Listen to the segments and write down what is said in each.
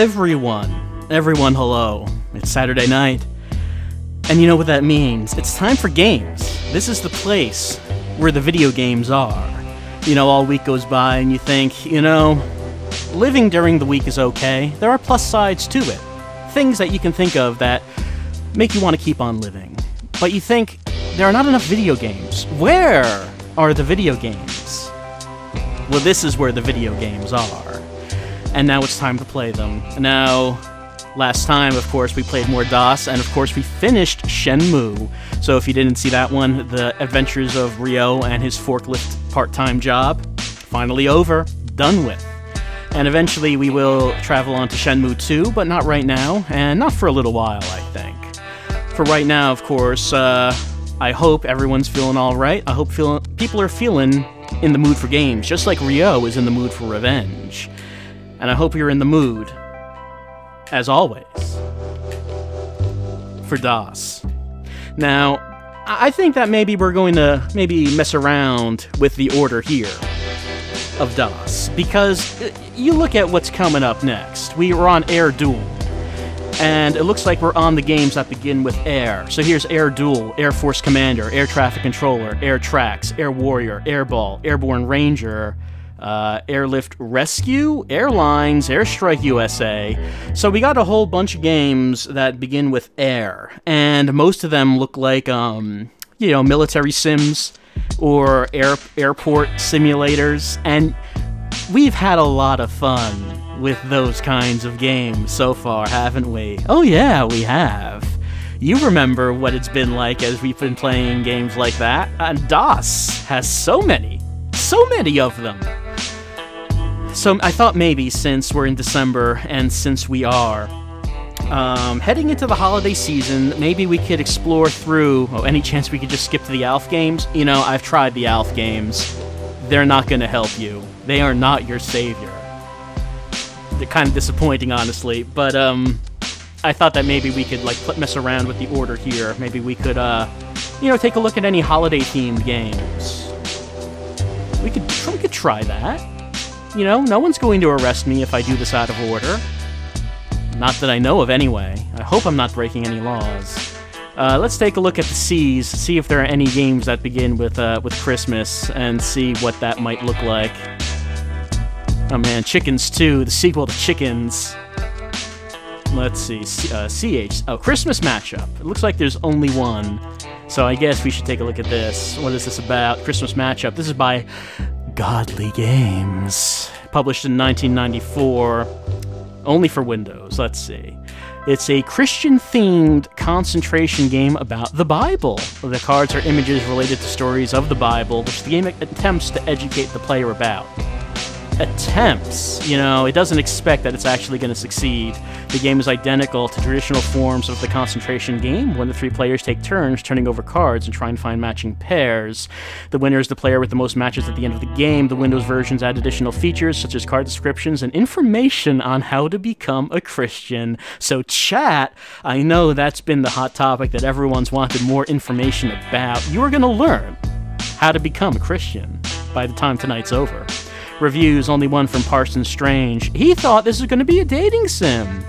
Everyone. Everyone, hello. It's Saturday night. And you know what that means? It's time for games. This is the place where the video games are. You know, all week goes by and you think, you know, living during the week is okay. There are plus sides to it. Things that you can think of that make you want to keep on living. But you think, there are not enough video games. Where are the video games? Well, this is where the video games are. And now it's time to play them. Now, last time, of course, we played more DOS, and of course, we finished Shenmue. So if you didn't see that one, the adventures of Ryo and his forklift part time job, finally over, done with. And eventually we will travel on to Shenmue 2, but not right now, and not for a little while, I think. For right now, of course, uh, I hope everyone's feeling alright. I hope feel- people are feeling in the mood for games, just like Ryo is in the mood for revenge. And I hope you're in the mood, as always, for DOS. Now, I think that maybe we're going to maybe mess around with the order here of DOS, because uh, you look at what's coming up next. We are on Air Duel, and it looks like we're on the games that begin with Air. So here's Air Duel, Air Force Commander, Air Traffic Controller, Air Tracks, Air Warrior, Airball, Airborne Ranger, uh, Airlift Rescue, Airlines, Airstrike USA. So we got a whole bunch of games that begin with Air, and most of them look like, um, you know, military sims or air airport simulators, and we've had a lot of fun with those kinds of games so far, haven't we? Oh yeah, we have. You remember what it's been like as we've been playing games like that? And DOS has so many, so many of them. So I thought maybe since we're in December and since we are um, heading into the holiday season, maybe we could explore through. Oh, any chance we could just skip to the ALF games? You know, I've tried the ALF games. They're not going to help you. They are not your savior. They're kind of disappointing, honestly. But um, I thought that maybe we could like mess around with the order here. Maybe we could, uh, you know, take a look at any holiday-themed games. We could, we could try that. You know, no one's going to arrest me if I do this out of order. Not that I know of, anyway. I hope I'm not breaking any laws. Uh, let's take a look at the C's, see if there are any games that begin with uh, with Christmas, and see what that might look like. Oh man, Chickens 2, the sequel to Chickens. Let's see, C- uh, CH. Oh, Christmas matchup. It looks like there's only one. So I guess we should take a look at this. What is this about? Christmas matchup. This is by Godly Games. Published in 1994 only for Windows. Let's see. It's a Christian themed concentration game about the Bible. The cards are images related to stories of the Bible, which the game attempts to educate the player about. Attempts. You know, it doesn't expect that it's actually going to succeed. The game is identical to traditional forms of the concentration game, when the three players take turns turning over cards and trying to find matching pairs. The winner is the player with the most matches at the end of the game. The Windows versions add additional features such as card descriptions and information on how to become a Christian. So, chat, I know that's been the hot topic that everyone's wanted more information about. You are going to learn how to become a Christian by the time tonight's over. Reviews only one from Parson Strange. He thought this was going to be a dating sim.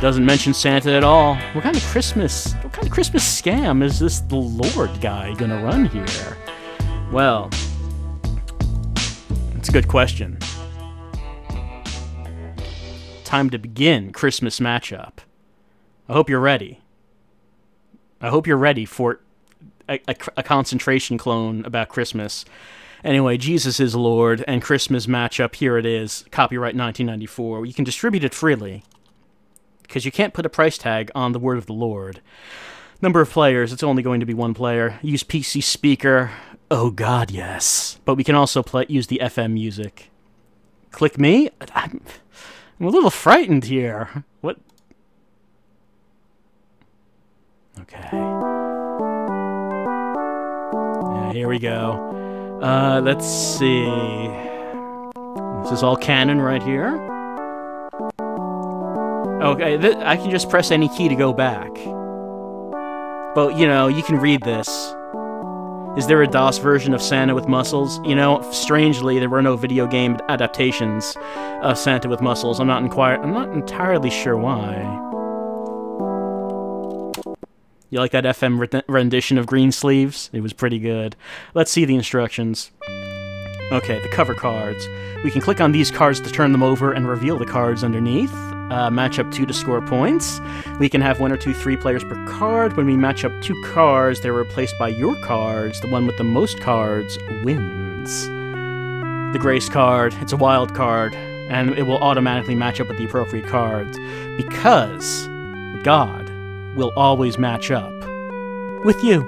Doesn't mention Santa at all. What kind of Christmas? What kind of Christmas scam is this the Lord guy gonna run here? Well, it's a good question. Time to begin Christmas matchup. I hope you're ready. I hope you're ready for a, a, a concentration clone about Christmas. Anyway, Jesus is Lord and Christmas matchup. Here it is. Copyright 1994. You can distribute it freely because you can't put a price tag on the word of the Lord. Number of players, it's only going to be one player. Use PC speaker. Oh God, yes. But we can also play, use the FM music. Click me. I'm, I'm a little frightened here. What? Okay. Yeah, here we go. Uh, let's see. This is all canon right here. Okay, I can just press any key to go back. But, you know, you can read this. Is there a DOS version of Santa with muscles? You know, strangely, there were no video game adaptations of Santa with muscles. I'm not I'm not entirely sure why. You like that FM rendition of Greensleeves? It was pretty good. Let's see the instructions. Okay, the cover cards. We can click on these cards to turn them over and reveal the cards underneath. Uh, match up two to score points. We can have one or two three players per card. When we match up two cards, they're replaced by your cards. The one with the most cards wins. The Grace card, it's a wild card, and it will automatically match up with the appropriate cards because God will always match up with you.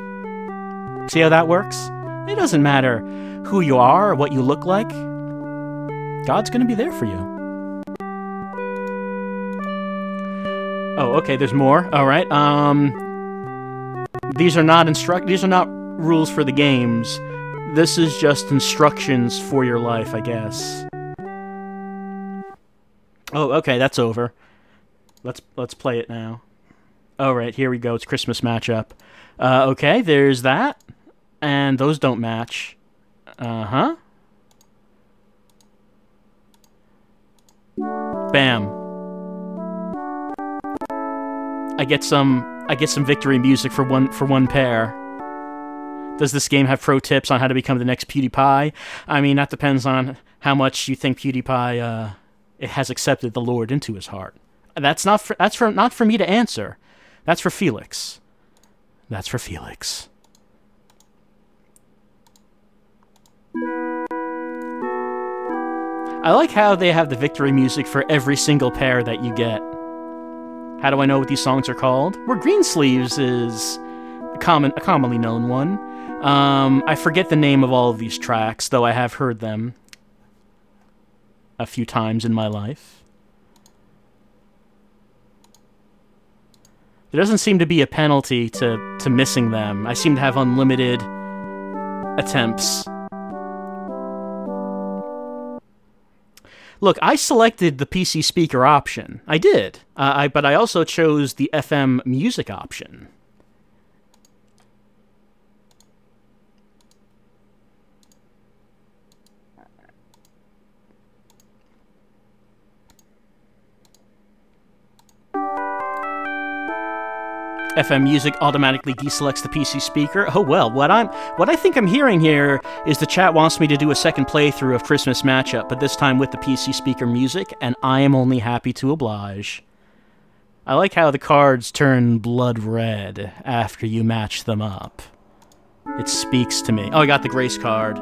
See how that works? It doesn't matter who you are or what you look like. God's going to be there for you. Oh, okay, there's more. All right. Um these are not instruct these are not rules for the games. This is just instructions for your life, I guess. Oh, okay, that's over. Let's let's play it now. All right, here we go. It's Christmas matchup. Uh, okay, there's that, and those don't match. Uh huh. Bam. I get some I get some victory music for one for one pair. Does this game have pro tips on how to become the next PewDiePie? I mean, that depends on how much you think PewDiePie uh, has accepted the Lord into his heart. That's not for, that's for not for me to answer. That's for Felix. That's for Felix. I like how they have the victory music for every single pair that you get. How do I know what these songs are called? Well, Greensleeves is a common, a commonly known one. Um, I forget the name of all of these tracks, though I have heard them a few times in my life. There doesn't seem to be a penalty to, to missing them. I seem to have unlimited attempts Look, I selected the PC speaker option. I did, uh, I, but I also chose the FM music option. FM Music automatically deselects the PC speaker. Oh well, what I'm what I think I'm hearing here is the chat wants me to do a second playthrough of Christmas matchup, but this time with the PC speaker music, and I am only happy to oblige. I like how the cards turn blood red after you match them up. It speaks to me. Oh, I got the Grace card.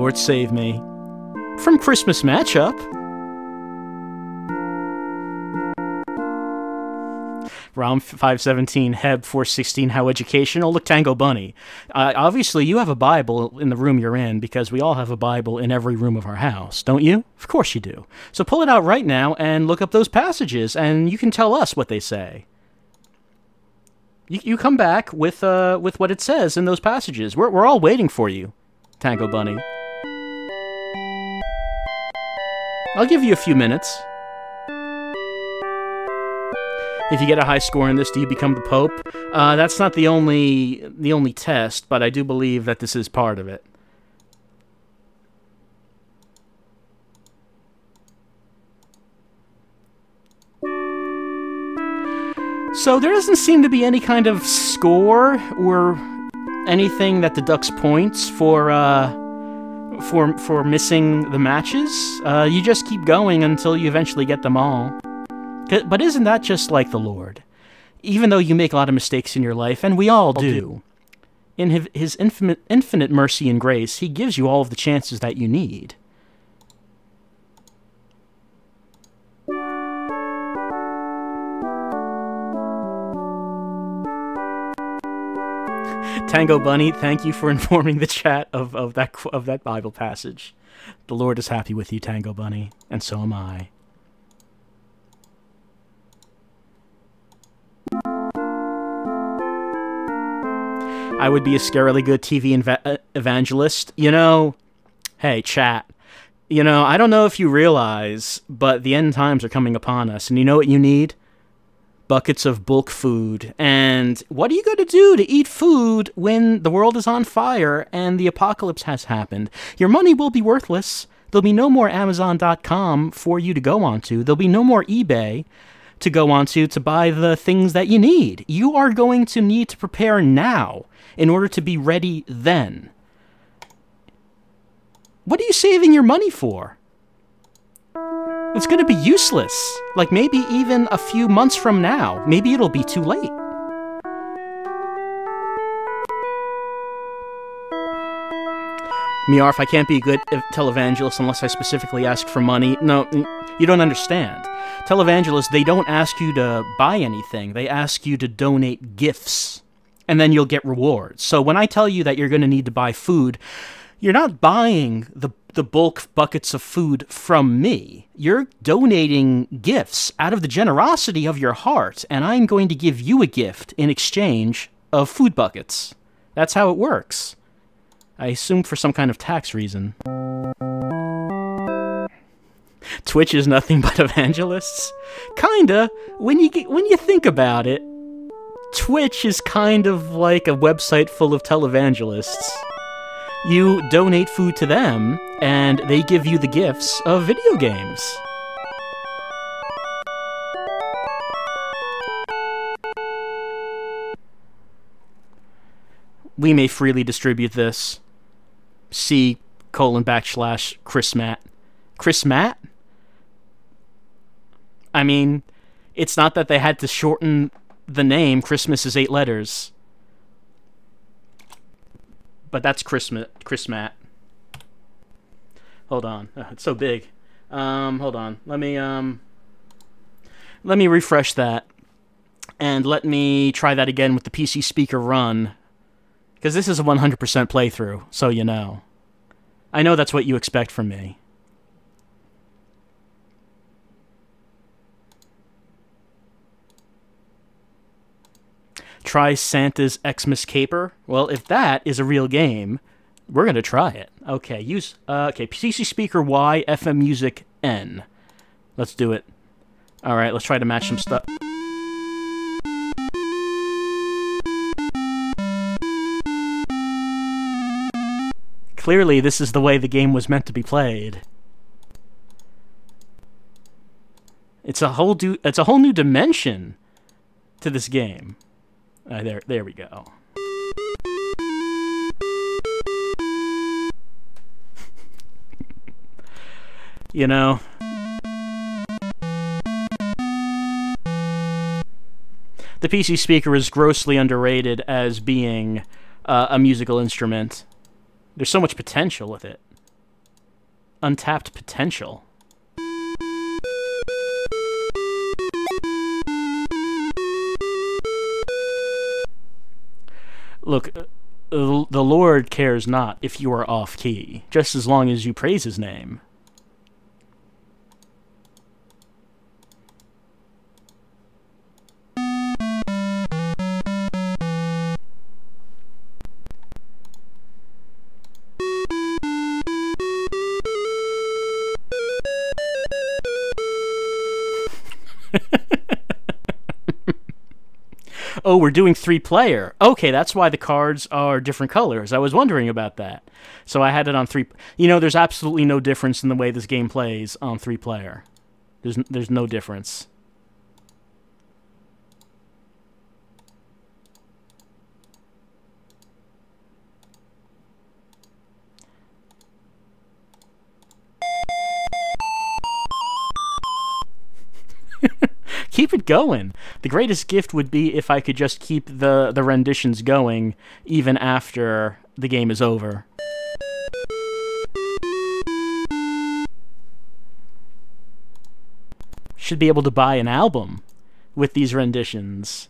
Lord save me. From Christmas Matchup. Rom 517, Heb 416, How Educational. Look, Tango Bunny. Uh, obviously, you have a Bible in the room you're in because we all have a Bible in every room of our house, don't you? Of course you do. So pull it out right now and look up those passages, and you can tell us what they say. You, you come back with uh, with what it says in those passages. We're, we're all waiting for you, Tango Bunny. I'll give you a few minutes. If you get a high score in this, do you become the Pope? Uh, that's not the only the only test, but I do believe that this is part of it. So there doesn't seem to be any kind of score or anything that deducts points for uh, for for missing the matches. Uh, you just keep going until you eventually get them all. But isn't that just like the Lord? Even though you make a lot of mistakes in your life, and we all do, in his, his infinite, infinite mercy and grace, he gives you all of the chances that you need. Tango Bunny, thank you for informing the chat of, of that of that Bible passage. The Lord is happy with you, Tango Bunny, and so am I. I would be a scarily good TV uh, evangelist. You know, hey, chat. You know, I don't know if you realize, but the end times are coming upon us, and you know what you need? Buckets of bulk food. And what are you going to do to eat food when the world is on fire and the apocalypse has happened? Your money will be worthless. There'll be no more Amazon.com for you to go onto. There'll be no more eBay to go onto to buy the things that you need. You are going to need to prepare now in order to be ready then. What are you saving your money for? It's going to be useless. Like maybe even a few months from now. Maybe it'll be too late. Miarf, I can't be a good televangelist unless I specifically ask for money. No, you don't understand. Televangelists, they don't ask you to buy anything. They ask you to donate gifts. And then you'll get rewards. So when I tell you that you're going to need to buy food, you're not buying the the bulk buckets of food from me. You're donating gifts out of the generosity of your heart, and I'm going to give you a gift in exchange of food buckets. That's how it works. I assume for some kind of tax reason. Twitch is nothing but evangelists? Kinda. When you get, when you think about it, Twitch is kind of like a website full of televangelists you donate food to them, and they give you the gifts of video games. We may freely distribute this. C colon backslash Chris Matt. Chris Matt? I mean, it's not that they had to shorten the name. Christmas is eight letters but that's Chris, Chris Matt. Hold on, oh, it's so big. Um, hold on, let me um, let me refresh that, and let me try that again with the PC speaker run, because this is a 100% playthrough, so you know. I know that's what you expect from me. Try Santa's Xmas Caper? Well, if that is a real game, we're gonna try it. Okay, use uh, okay PC speaker Y FM music N. Let's do it. All right, let's try to match some stuff. Clearly, this is the way the game was meant to be played. It's a whole do it's a whole new dimension to this game. Uh, there, there we go. you know, the PC speaker is grossly underrated as being uh, a musical instrument. There's so much potential with it. Untapped potential. Look, uh, the Lord cares not if you are off key, just as long as you praise his name. We're doing three player. Okay, that's why the cards are different colors. I was wondering about that. So I had it on three. You know, there's absolutely no difference in the way this game plays on three player. There's there's no difference. Keep it going. The greatest gift would be if I could just keep the, the renditions going even after the game is over. Should be able to buy an album with these renditions.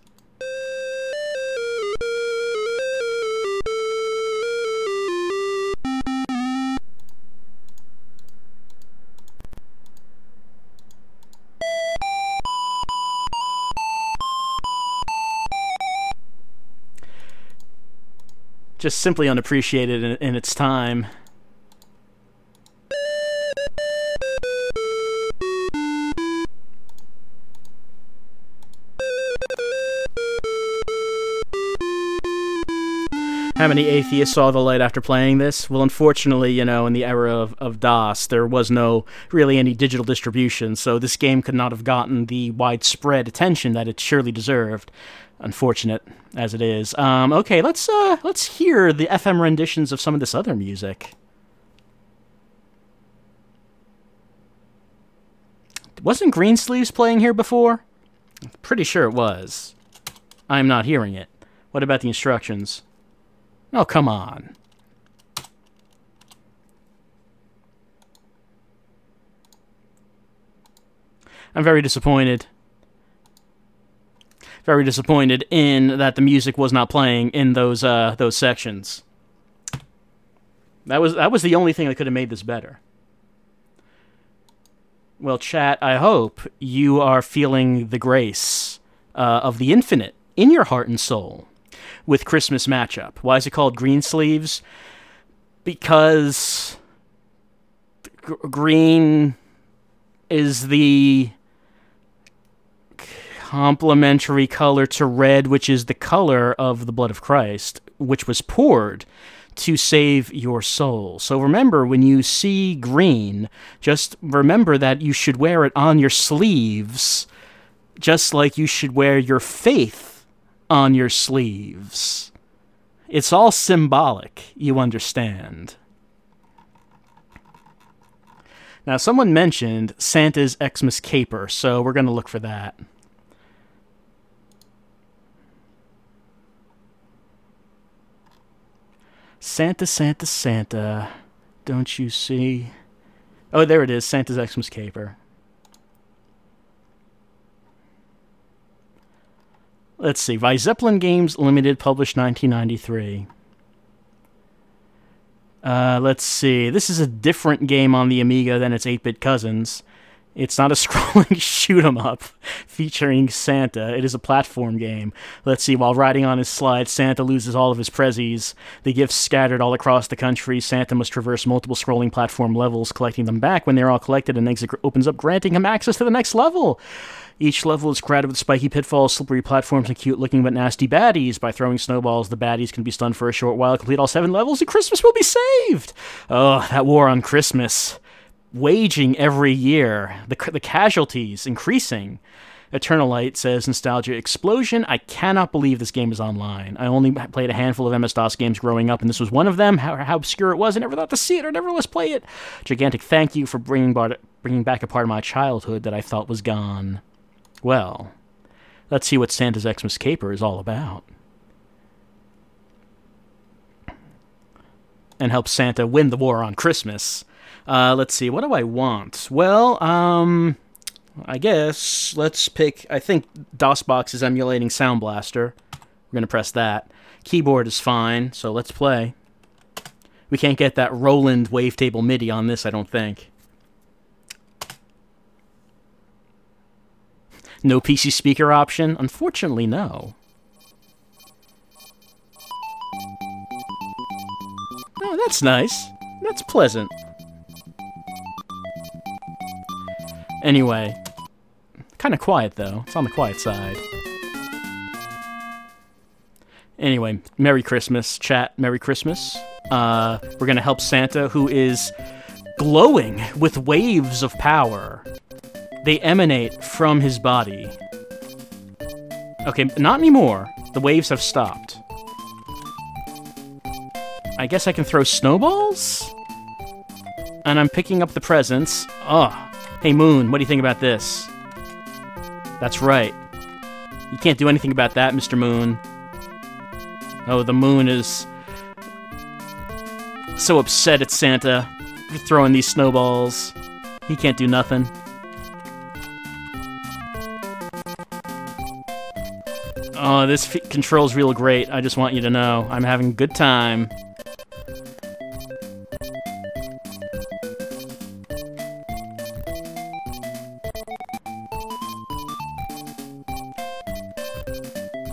Just simply unappreciated in, in its time. How many atheists saw the light after playing this? Well, unfortunately, you know, in the era of, of DOS, there was no really any digital distribution, so this game could not have gotten the widespread attention that it surely deserved. Unfortunate as it is. Um, okay, let's uh, let's hear the FM renditions of some of this other music. Wasn't Greensleeves playing here before? Pretty sure it was. I'm not hearing it. What about the instructions? Oh, come on. I'm very disappointed. Very disappointed in that the music was not playing in those uh, those sections. That was that was the only thing that could have made this better. Well, chat, I hope you are feeling the grace uh, of the infinite in your heart and soul with Christmas matchup. Why is it called Green Sleeves? Because green is the complementary color to red, which is the color of the blood of Christ, which was poured to save your soul. So remember, when you see green, just remember that you should wear it on your sleeves, just like you should wear your faith on your sleeves. It's all symbolic, you understand. Now, someone mentioned Santa's Xmas caper, so we're going to look for that. Santa, Santa, Santa, don't you see? Oh, there it is, Santa's Xmas caper. Let's see, by Zeppelin Games Limited, published 1993. Uh, let's see. This is a different game on the Amiga than its 8-bit cousins. It's not a scrolling shoot 'em up featuring Santa. It is a platform game. Let's see. While riding on his slide, Santa loses all of his prezzies. The gifts scattered all across the country. Santa must traverse multiple scrolling platform levels, collecting them back. When they're all collected, an exit opens up, granting him access to the next level. Each level is crowded with spiky pitfalls, slippery platforms, and cute looking but nasty baddies. By throwing snowballs, the baddies can be stunned for a short while. Complete all seven levels, and Christmas will be saved! Oh, that war on Christmas. Waging every year. The, the casualties increasing. Eternal Light says Nostalgia Explosion. I cannot believe this game is online. I only played a handful of MS DOS games growing up, and this was one of them. How, how obscure it was, I never thought to see it or nevertheless play it. Gigantic thank you for bringing, bar- bringing back a part of my childhood that I thought was gone. Well, let's see what Santa's Xmas Caper is all about. And help Santa win the war on Christmas. Uh, let's see, what do I want? Well, um, I guess let's pick. I think DOSBox is emulating Sound Blaster. We're going to press that. Keyboard is fine, so let's play. We can't get that Roland wavetable MIDI on this, I don't think. No PC speaker option? Unfortunately, no. Oh, that's nice. That's pleasant. Anyway, kind of quiet though. It's on the quiet side. Anyway, Merry Christmas, chat. Merry Christmas. Uh, we're gonna help Santa, who is glowing with waves of power. They emanate from his body. Okay, not anymore. The waves have stopped. I guess I can throw snowballs? And I'm picking up the presents. Ugh. Hey, Moon, what do you think about this? That's right. You can't do anything about that, Mr. Moon. Oh, the moon is so upset at Santa for throwing these snowballs. He can't do nothing. Oh, this control's real great. I just want you to know. I'm having a good time.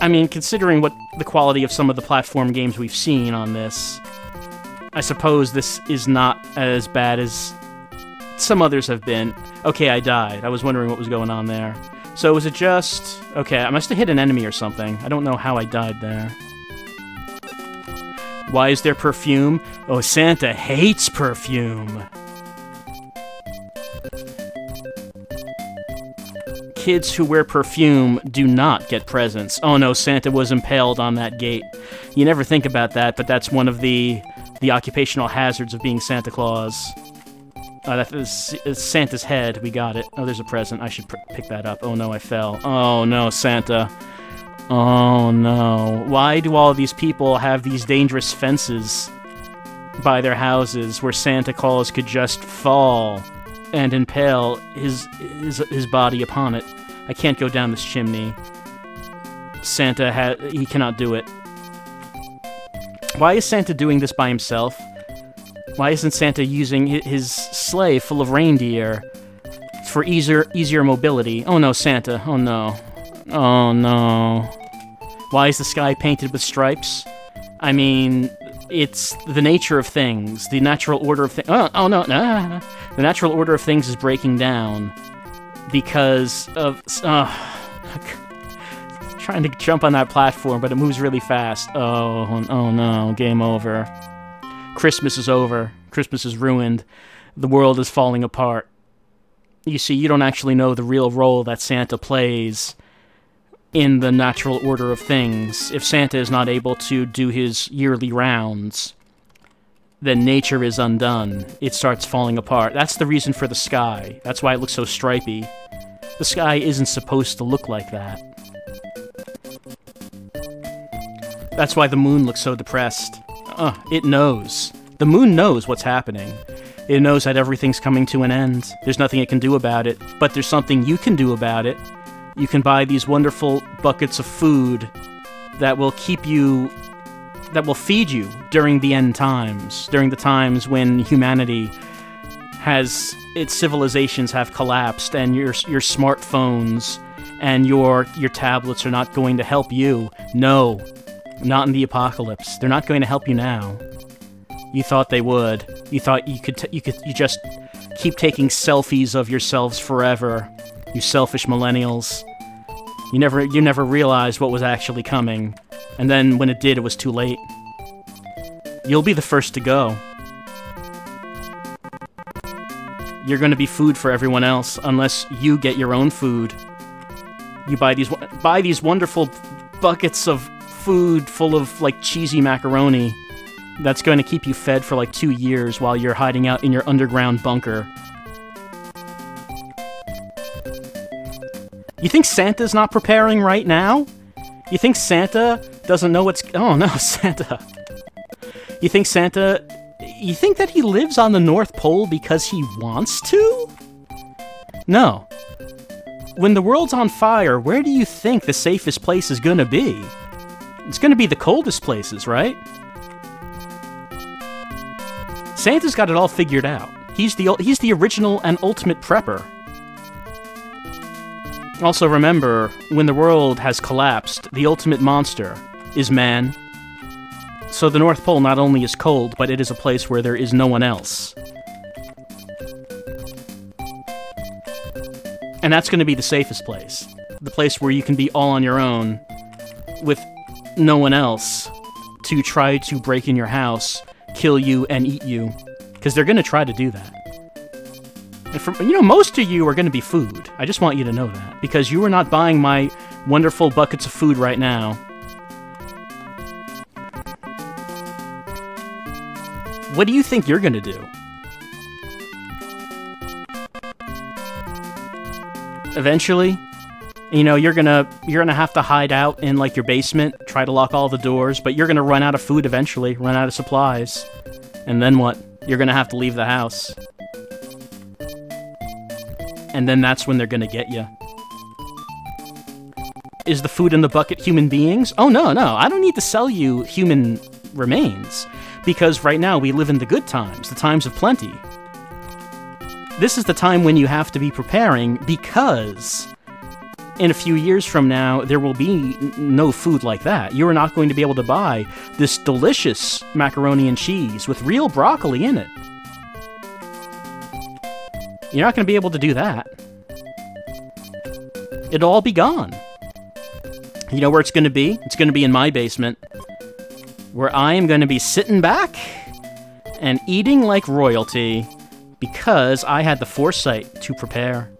I mean, considering what the quality of some of the platform games we've seen on this, I suppose this is not as bad as some others have been. Okay, I died. I was wondering what was going on there. So was it just... Okay, I must have hit an enemy or something. I don't know how I died there. Why is there perfume? Oh, Santa hates perfume. Kids who wear perfume do not get presents. Oh no, Santa was impaled on that gate. You never think about that, but that's one of the the occupational hazards of being Santa Claus. Uh, that is, Santa's head. We got it. Oh, there's a present. I should pick that up. Oh no, I fell. Oh no, Santa. Oh no. Why do all these people have these dangerous fences by their houses where Santa Claus could just fall and impale his, his, his body upon it? I can't go down this chimney. Santa ha he cannot do it. Why is Santa doing this by himself? Why isn't Santa using his sleigh full of reindeer for easier easier mobility? Oh no, Santa. Oh no. Oh no. Why is the sky painted with stripes? I mean, it's the nature of things, the natural order of things. Oh, oh no, no, the natural order of things is breaking down because of. Uh, trying to jump on that platform, but it moves really fast. Oh, oh no, game over. Christmas is over. Christmas is ruined. The world is falling apart. You see, you don't actually know the real role that Santa plays in the natural order of things. If Santa is not able to do his yearly rounds, then nature is undone. It starts falling apart. That's the reason for the sky. That's why it looks so stripy. The sky isn't supposed to look like that. That's why the moon looks so depressed. Uh, it knows. The moon knows what's happening. It knows that everything's coming to an end. There's nothing it can do about it, but there's something you can do about it you can buy these wonderful buckets of food that will keep you that will feed you during the end times, during the times when humanity has its civilizations have collapsed and your your smartphones and your your tablets are not going to help you. No, not in the apocalypse. They're not going to help you now. You thought they would. You thought you could you could you just keep taking selfies of yourselves forever. You selfish millennials. You never you never realized what was actually coming, and then when it did, it was too late. You'll be the first to go. You're going to be food for everyone else unless you get your own food. You buy these buy these wonderful buckets of food full of like cheesy macaroni that's going to keep you fed for like 2 years while you're hiding out in your underground bunker You think Santa's not preparing right now? You think Santa doesn't know what's... Oh, no, Santa. You think Santa... You think that he lives on the North Pole because he wants to? No. When the world's on fire, where do you think the safest place is gonna be? It's gonna be the coldest places, right? Santa's got it all figured out. He's the he's the original and ultimate prepper. Also remember, when the world has collapsed, the ultimate monster is man. So the North Pole not only is cold, but it is a place where there is no one else. And that's going to be the safest place. The place where you can be all on your own with no one else to try to break in your house, kill you, and eat you. Because they're going to try to do that. And from, you know, most of you are going to be food. I just want you to know that. Because you are not buying my wonderful buckets of food right now. What do you think you're going to do? Eventually, you know, you're gonna you're gonna have to hide out in like your basement, try to lock all the doors, but you're gonna run out of food eventually, run out of supplies. And then what? You're gonna have to leave the house and then that's when they're gonna get you. Is the food in the bucket human beings? Oh, no, no, I don't need to sell you human remains, because right now we live in the good times, the times of plenty. This is the time when you have to be preparing because in a few years from now, there will be no food like that. You are not going to be able to buy this delicious macaroni and cheese with real broccoli in it. You're not going to be able to do that. It'll all be gone. You know where it's going to be? It's going to be in my basement, where I am going to be sitting back and eating like royalty because I had the foresight to prepare.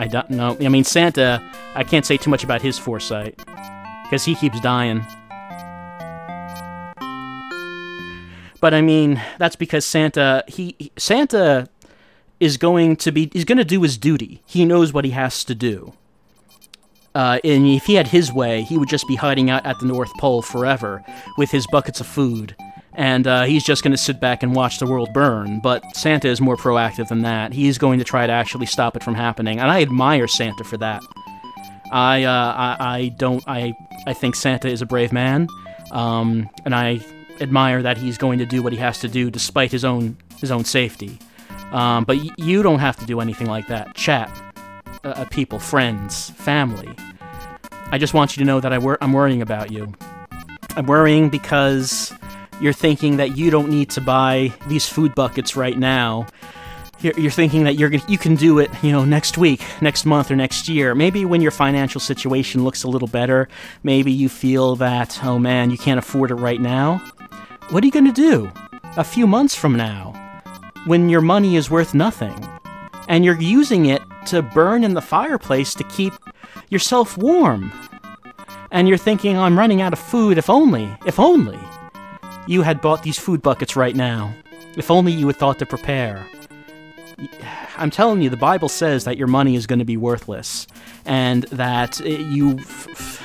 I don't know. I mean, Santa, I can't say too much about his foresight because he keeps dying. But I mean, that's because Santa, he Santa is going to be he's going to do his duty. He knows what he has to do. Uh, and if he had his way, he would just be hiding out at the North Pole forever with his buckets of food and uh, he's just going to sit back and watch the world burn. But Santa is more proactive than that. He's going to try to actually stop it from happening, and I admire Santa for that. I, uh, I, I don't, I, I think Santa is a brave man, um, and I admire that he's going to do what he has to do despite his own, his own safety. Um, but y- you don't have to do anything like that. Chat, uh, uh, people, friends, family. I just want you to know that I I'm worrying about you. I'm worrying because you're thinking that you don't need to buy these food buckets right now. You're, thinking that you're you can do it, you know, next week, next month, or next year. Maybe when your financial situation looks a little better, maybe you feel that, oh man, you can't afford it right now. What are you going to do a few months from now when your money is worth nothing and you're using it to burn in the fireplace to keep yourself warm? And you're thinking, I'm running out of food, if only, if only you had bought these food buckets right now. If only you had thought to prepare. I'm telling you, the Bible says that your money is going to be worthless, and that you,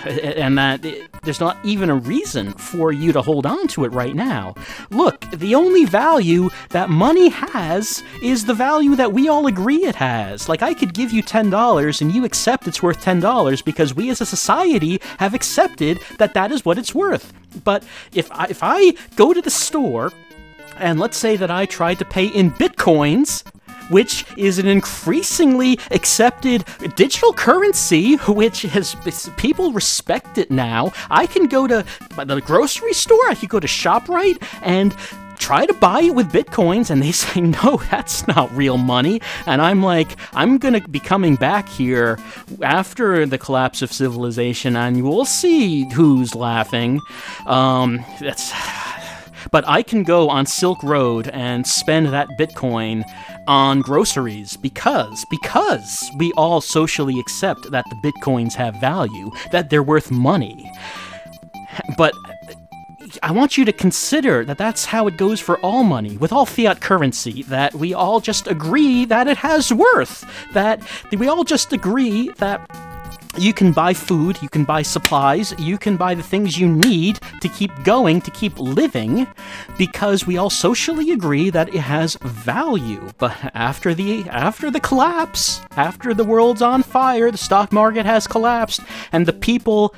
and that there's not even a reason for you to hold on to it right now. Look, the only value that money has is the value that we all agree it has. Like I could give you ten dollars, and you accept it's worth ten dollars because we as a society have accepted that that is what it's worth. But if I, if I go to the store and let's say that I tried to pay in bitcoins which is an increasingly accepted digital currency, which has people respect it now. I can go to the grocery store, I could go to ShopRite and try to buy it with bitcoins and they say no that's not real money and i'm like i'm gonna be coming back here after the collapse of civilization and we'll see who's laughing um, that's but i can go on silk road and spend that bitcoin on groceries because because we all socially accept that the bitcoins have value, that they're worth money. But I want you to consider that that's how it goes for all money, with all fiat currency, that we all just agree that it has worth, that we all just agree that you can buy food, you can buy supplies, you can buy the things you need to keep going, to keep living, because we all socially agree that it has value. But after the after the collapse, after the world's on fire, the stock market has collapsed, and the people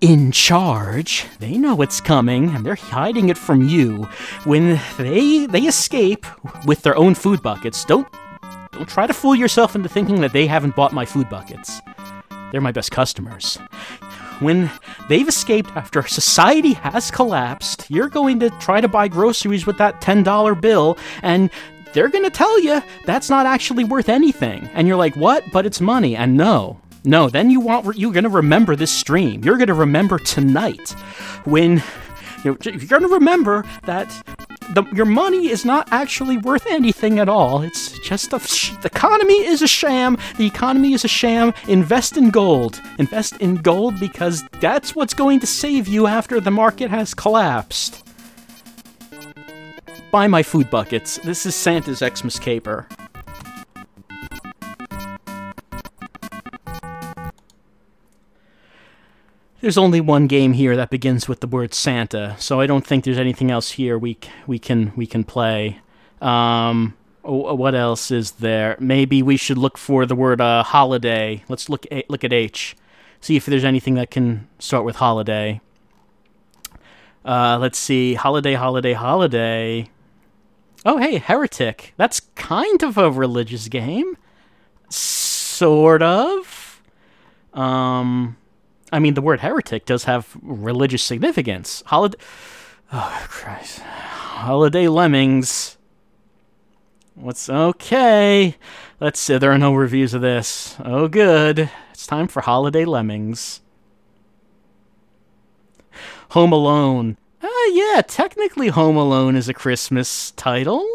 in charge, they know it's coming and they're hiding it from you. When they they escape with their own food buckets, don't don't try to fool yourself into thinking that they haven't bought my food buckets. They're my best customers. When they've escaped after society has collapsed, you're going to try to buy groceries with that $10 bill, and they're going to tell you that's not actually worth anything. And you're like, what? But it's money. And no, no, then you want you're going to remember this stream. You're going to remember tonight when you're, you're going to remember that the, your money is not actually worth anything at all. It's just a, the economy is a sham. The economy is a sham. Invest in gold. Invest in gold because that's what's going to save you after the market has collapsed. Buy my food buckets. This is Santa's Xmas caper. There's only one game here that begins with the word Santa, so I don't think there's anything else here we we can we can play. Um, what else is there? Maybe we should look for the word uh, holiday. Let's look at, look at H, see if there's anything that can start with holiday. Uh, let's see, holiday, holiday, holiday. Oh, hey, heretic. That's kind of a religious game, sort of. Um, I mean, the word heretic does have religious significance. Holiday. Oh, Christ. Holiday Lemmings. What's okay? Let's see. There are no reviews of this. Oh, good. It's time for Holiday Lemmings. Home Alone. Uh, yeah, technically Home Alone is a Christmas title.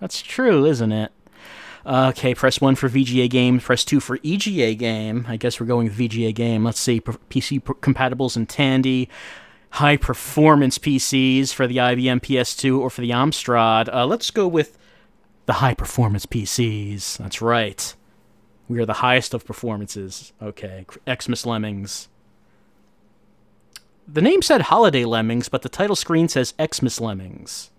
That's true, isn't it? Okay, press 1 for VGA game, press 2 for EGA game. I guess we're going with VGA game. Let's see, PC compatibles and Tandy, high performance PCs for the IBM PS2 or for the Amstrad. Uh, let's go with the high performance PCs. That's right. We are the highest of performances. Okay, Xmas Lemmings. The name said Holiday Lemmings, but the title screen says Xmas Lemmings.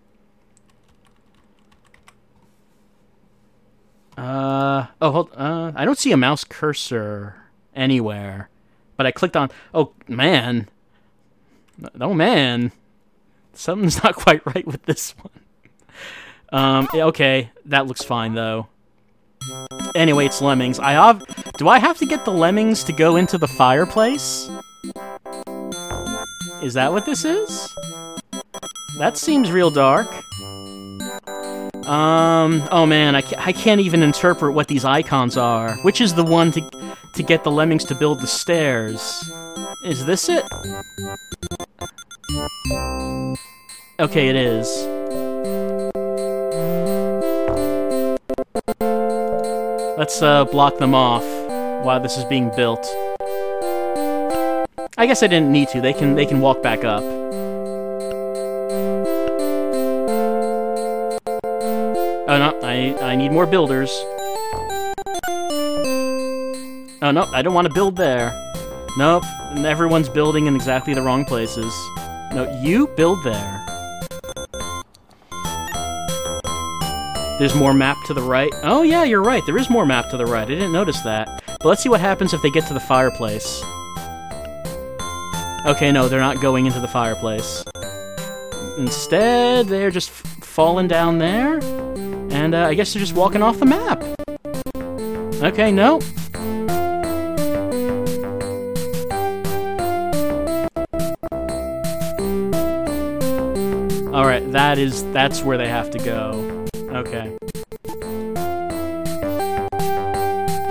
Uh, oh, hold, uh, I don't see a mouse cursor anywhere. But I clicked on, oh, man. Oh, man. Something's not quite right with this one. Um, okay, that looks fine, though. Anyway, it's lemmings. I have... Do I have to get the lemmings to go into the fireplace? Is that what this is? That seems real dark. Um, oh man, I, ca I can't even interpret what these icons are. Which is the one to, to get the lemmings to build the stairs? Is this it? Okay, it is. Let's uh, block them off while this is being built. I guess I didn't need to. They can they can walk back up. Need more builders. Oh no, I don't want to build there. Nope, everyone's building in exactly the wrong places. No, you build there. There's more map to the right. Oh yeah, you're right. There is more map to the right. I didn't notice that. But let's see what happens if they get to the fireplace. Okay, no, they're not going into the fireplace. Instead, they're just falling down there. And uh, I guess they're just walking off the map. Okay, no. Alright, that is, that's where they have to go. Okay.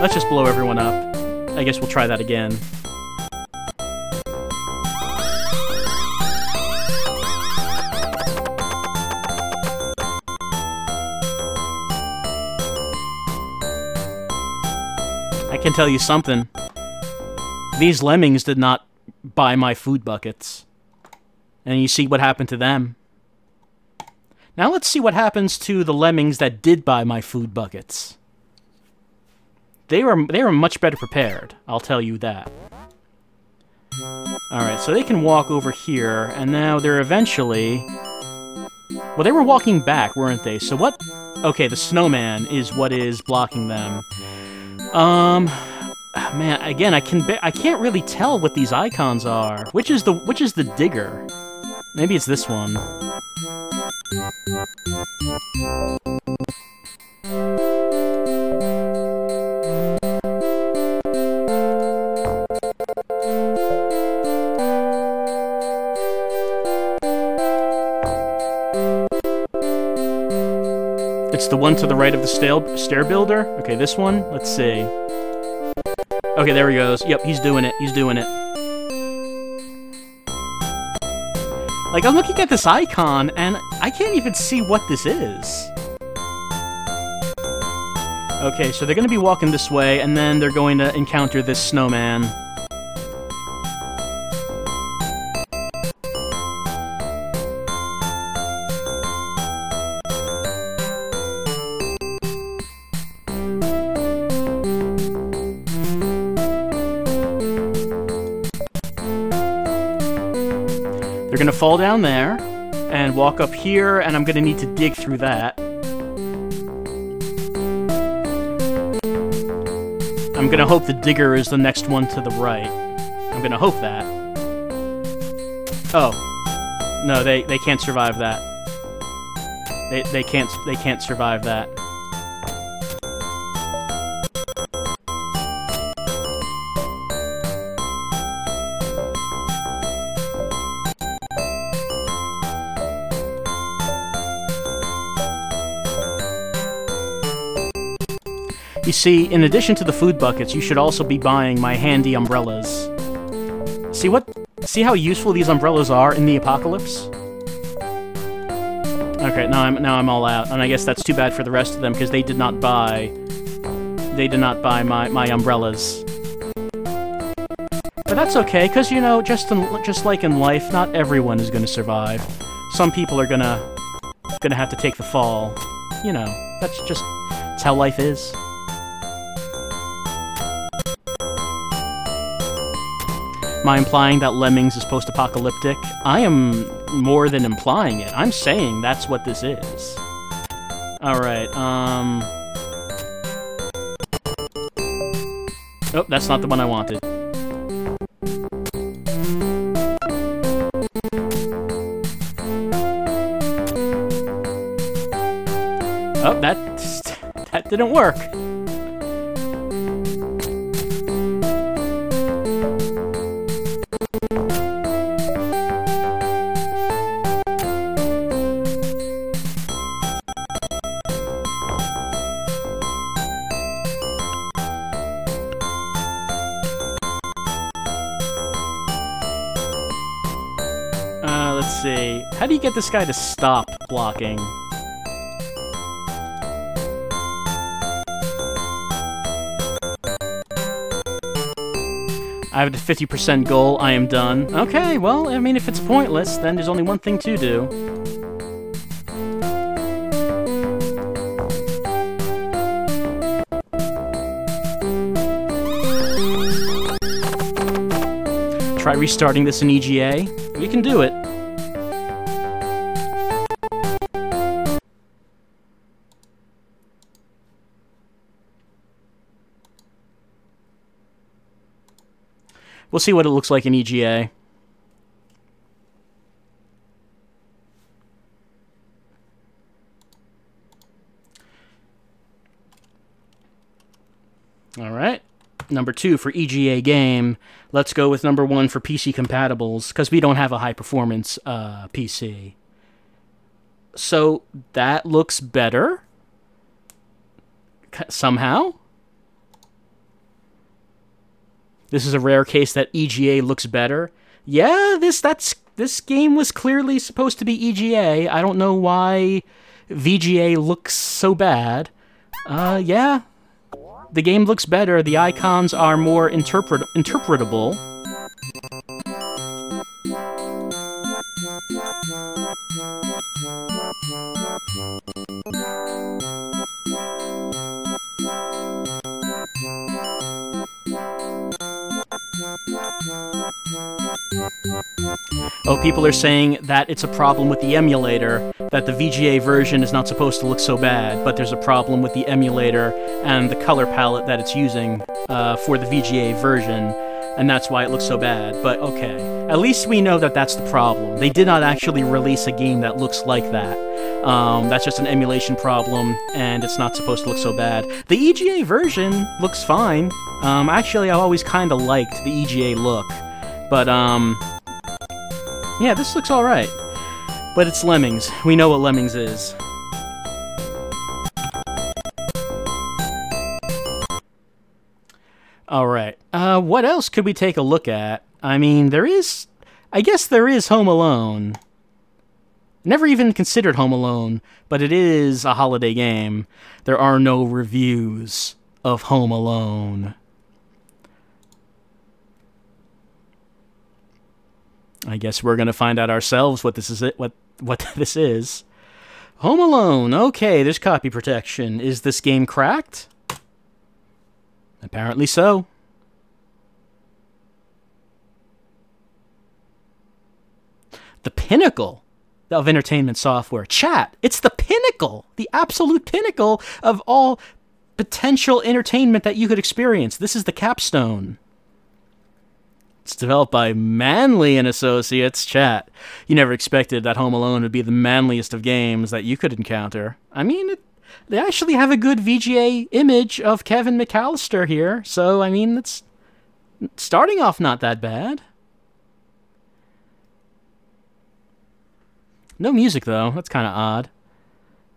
Let's just blow everyone up. I guess we'll try that again. Tell you something. These lemmings did not buy my food buckets. And you see what happened to them. Now let's see what happens to the lemmings that did buy my food buckets. They were they were much better prepared, I'll tell you that. Alright, so they can walk over here, and now they're eventually... Well, they were walking back, weren't they? So what... Okay, the snowman is what is blocking them. Um, man, again, I can I can't really tell what these icons are. Which is the which is the digger? Maybe it's this one. It's the one to the right of the stair, stair builder? Okay, this one? Let's see. Okay, there he goes. Yep, he's doing it. He's doing it. Like, I'm looking at this icon, and I can't even see what this is. Okay, so they're going to be walking this way, and then they're going to encounter this snowman. Walk up here, and I'm to need to dig through that. I'm to hope the digger is the next one to the right. I'm to hope that. Oh. No, they, they can't survive that. They, they can't they can't survive that. See, in addition to the food buckets, you should also be buying my handy umbrellas. See what? See how useful these umbrellas are in the apocalypse? Okay, now I'm now I'm all out, and I guess that's too bad for the rest of them because they did not buy. They did not buy my my umbrellas. But that's okay, because you know, just in, just like in life, not everyone is going to survive. Some people are gonna gonna have to take the fall. You know, that's just that's how life is. I implying that Lemmings is post-apocalyptic? I am more than implying it. I'm saying that's what this is. Alright, um... Oh, that's not the one I wanted. Oh, that... that didn't work. Get this guy to stop blocking? I have a 50% goal, I am done. Okay, well, I mean, if it's pointless, then there's only one thing to do. Try restarting this in EGA. We can do it. See what it looks like in EGA. All right. Number two for EGA game. Let's go with number one for PC compatibles because we don't have a high performance uh, PC. So that looks better somehow. This is a rare case that EGA looks better. Yeah, this that's this game was clearly supposed to be EGA. I don't know why VGA looks so bad. Uh, yeah. The game looks better. The icons are more interpret interpretable. Oh, people are saying that it's a problem with the emulator, that the VGA version is not supposed to look so bad, but there's a problem with the emulator and the color palette that it's using uh, for the VGA version, and that's why it looks so bad. But okay, at least we know that that's the problem. They did not actually release a game that looks like that. Um, that's just an emulation problem, and it's not supposed to look so bad. The EGA version looks fine. Um, actually, I've always kind of liked the EGA look. But, um... Yeah, this looks alright. But it's Lemmings. We know what Lemmings is. Alright. Uh, what else could we take a look at? I mean, there is... I guess there is Home Alone. Never even considered Home Alone, but it is a holiday game. There are no reviews of Home Alone. I guess we're gonna find out ourselves what this is. What what this is. Home Alone. Okay, there's copy protection. Is this game cracked? Apparently so. The pinnacle of entertainment software. Chat. It's the pinnacle, the absolute pinnacle of all potential entertainment that you could experience. This is the capstone. It's developed by Manley and Associates. Chat. You never expected that Home Alone would be the manliest of games that you could encounter. I mean, it, they actually have a good VGA image of Kevin McAllister here, so I mean, it's starting off not that bad. No music though. That's kind of odd.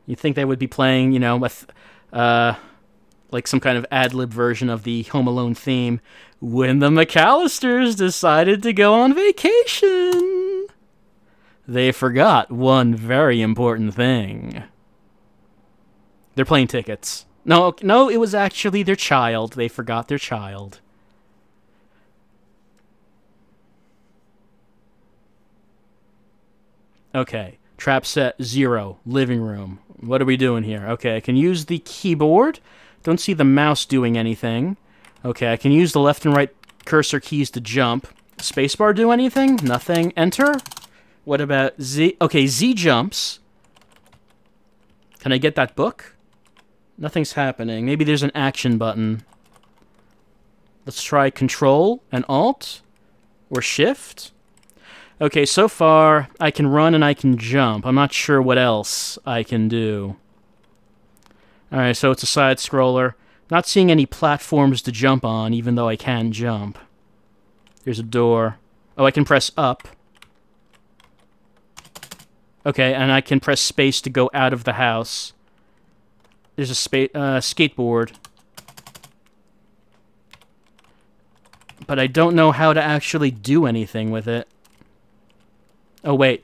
You'd think they would be playing, you know, with, uh, like some kind of ad lib version of the Home Alone theme. When the McAllisters decided to go on vacation, they forgot one very important thing. Their plane tickets. No, no, it was actually their child. They forgot their child. Okay. Trap set zero. Living room. What are we doing here? Okay, I can use the keyboard. Don't see the mouse doing anything. Okay, I can use the left and right cursor keys to jump. Spacebar do anything? Nothing. Enter? What about Z? Okay, Z jumps. Can I get that book? Nothing's happening. Maybe there's an action button. Let's try Control and Alt. Or Shift. Okay, so far, I can run and I can jump. I'm not sure what else I can do. Alright, so it's a side scroller. Not seeing any platforms to jump on, even though I can jump. There's a door. Oh, I can press up. Okay, and I can press space to go out of the house. There's a uh, skateboard. But I don't know how to actually do anything with it. Oh, wait.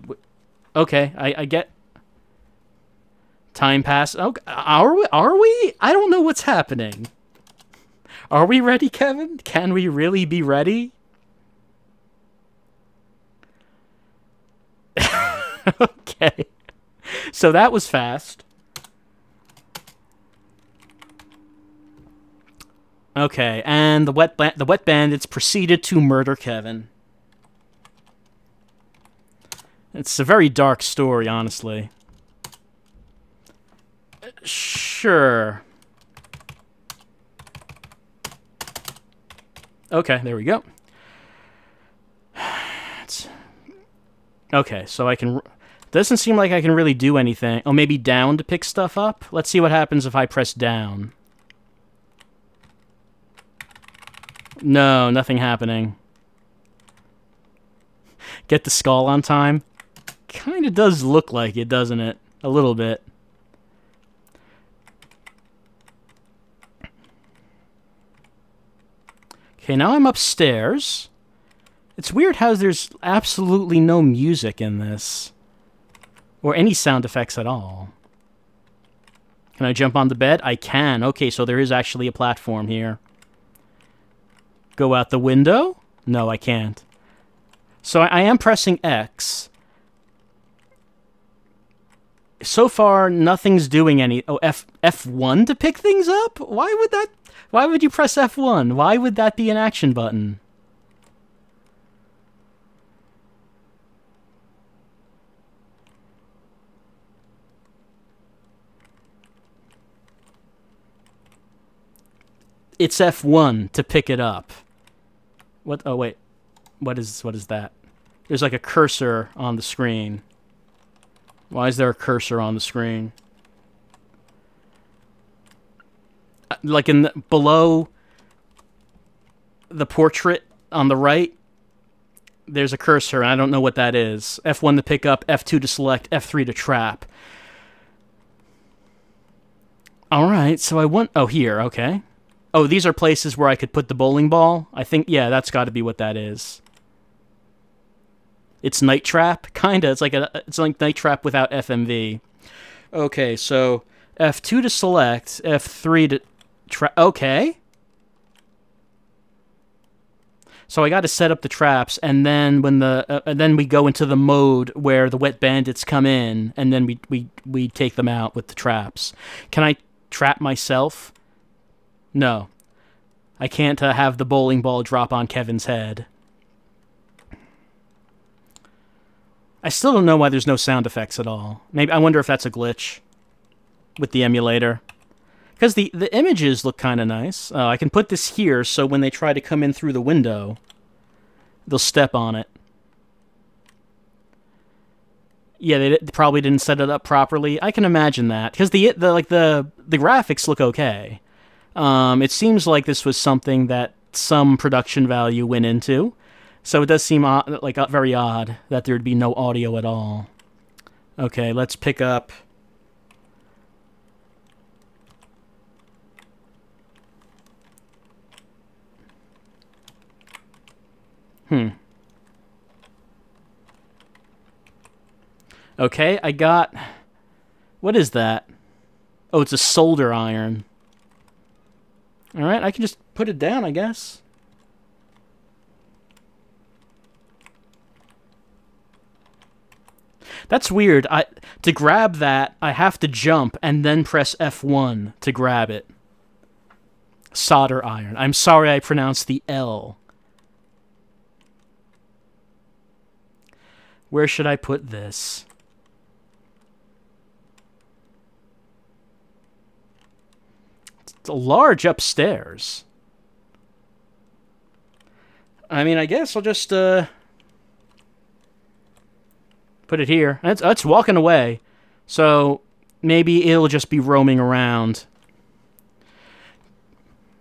Okay, I, I get... Time pass. Oh, are we? Are we? I don't know what's happening. Are we ready, Kevin? Can we really be ready? okay. So that was fast. Okay, and the wet the wet bandits proceeded to murder Kevin. It's a very dark story, honestly. Sure. Okay, there we go. It's... Okay, so I can... Doesn't seem like I can really do anything. Oh, maybe down to pick stuff up? Let's see what happens if I press down. No, nothing happening. Get the skull on time? kind of does look like it, doesn't it? A little bit. Okay, now I'm upstairs. It's weird how there's absolutely no music in this. Or any sound effects at all. Can I jump on the bed? I can. Okay, so there is actually a platform here. Go out the window? No, I can't. So I am pressing X so far nothing's doing any oh F F1 to pick things up? Why would that why would you press F1? Why would that be an action button? It's F1 to pick it up. What oh wait. What is what is that? There's like a cursor on the screen. Why is there a cursor on the screen? Uh, like in the, below the portrait on the right, there's a cursor. I don't know what that is. F1 to pick up, F2 to select, F3 to trap. All right, so I want... Oh, here, okay. Oh, these are places where I could put the bowling ball? I think, yeah, that's got to be what that is. It's Night Trap, kinda. It's like a it's like Night Trap without FMV. Okay, so F2 to select, F3 to trap. Okay. So I got to set up the traps, and then when the uh, and then we go into the mode where the wet bandits come in, and then we we we take them out with the traps. Can I trap myself? No, I can't uh, have the bowling ball drop on Kevin's head. I still don't know why there's no sound effects at all. Maybe I wonder if that's a glitch with the emulator. Because the, the images look kind of nice. Uh, I can put this here so when they try to come in through the window, they'll step on it. Yeah, they probably didn't set it up properly. I can imagine that because the the like the the graphics look okay. Um, it seems like this was something that some production value went into. So it does seem odd, like uh, very odd that there'd be no audio at all. Okay, let's pick up. Hmm. Okay, I got... What is that? Oh, it's a solder iron. Alright, I can just put it down, I guess. That's weird. I To grab that, I have to jump and then press F1 to grab it. Solder iron. I'm sorry I pronounced the L. Where should I put this? It's large upstairs. I mean, I guess I'll just uh, put it here. It's, it's walking away. So maybe it'll just be roaming around.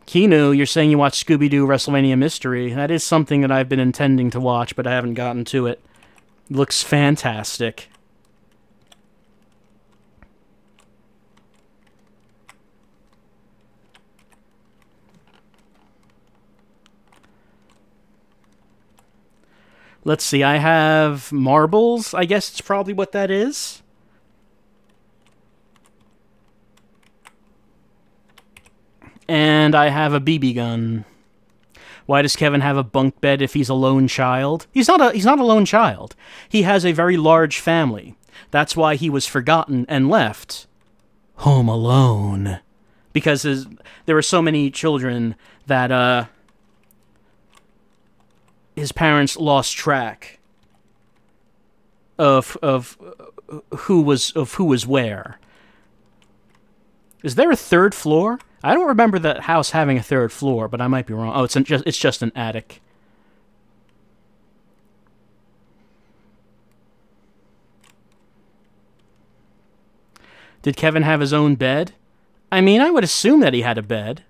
Kinu, you're saying you watched Scooby Doo WrestleMania Mystery. That is something that I've been intending to watch, but I haven't gotten to it. Looks fantastic. Let's see, I have marbles. I guess it's probably what that is. And I have a BB gun. Why does Kevin have a bunk bed if he's a lone child? He's not a he's not a lone child. He has a very large family. That's why he was forgotten and left home alone. Because there were so many children that uh his parents lost track of of who was of who was where. Is there a third floor? I don't remember that house having a third floor, but I might be wrong. Oh, it's just it's just an attic. Did Kevin have his own bed? I mean, I would assume that he had a bed.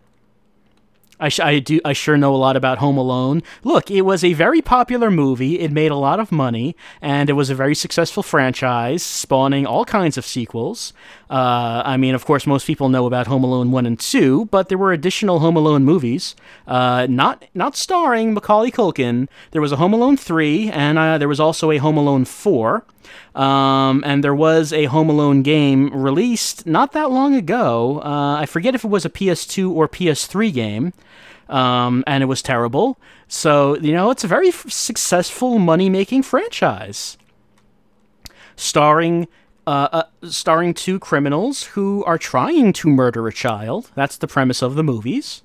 I, sh- I do I sure know a lot about Home Alone. Look, it was a very popular movie. It made a lot of money, and it was a very successful franchise, spawning all kinds of sequels. Uh, I mean, of course, most people know about Home Alone one and two, but there were additional Home Alone movies, uh, not not starring Macaulay Culkin. There was a Home Alone three, and uh, there was also a Home Alone four. Um, and there was a Home Alone game released not that long ago. Uh, I forget if it was a PS2 or PS3 game um, and it was terrible. So, you know, it's a very f- successful money making franchise. Starring. Uh, uh, starring two criminals who are trying to murder a child. That's the premise of the movies.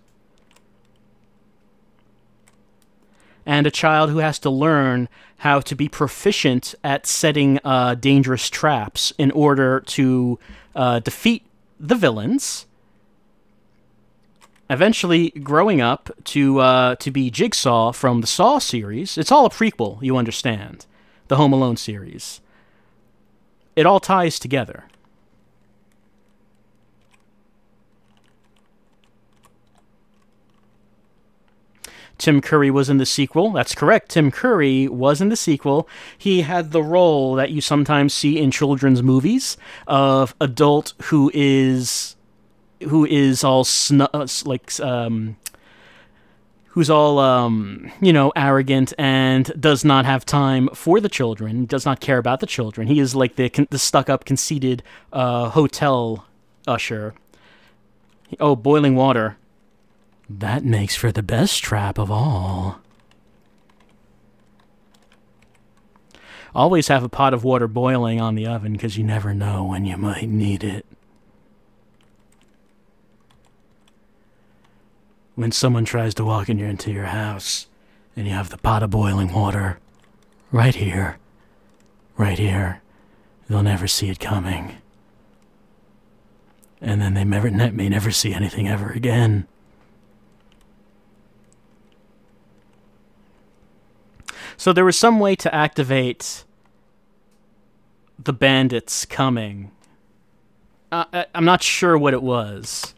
And a child who has to learn how to be proficient at setting uh, dangerous traps in order to uh, defeat the villains eventually growing up to uh, to be Jigsaw from the Saw series. It's all a prequel, you understand. The Home Alone series. It all ties together. Tim Curry was in the sequel. That's correct. Tim Curry was in the sequel. He had the role that you sometimes see in children's movies of adult who is who is all snu- uh, like um, who's all um, you know arrogant and does not have time for the children, does not care about the children. He is like the the stuck up, conceited uh, hotel usher. Oh, boiling water. That makes for the best trap of all. Always have a pot of water boiling on the oven because you never know when you might need it. when someone tries to walk in your, into your house and you have the pot of boiling water right here, right here, they'll never see it coming. And then they never, may never see anything ever again. So there was some way to activate the bandits coming. Uh, I'm not sure what it was.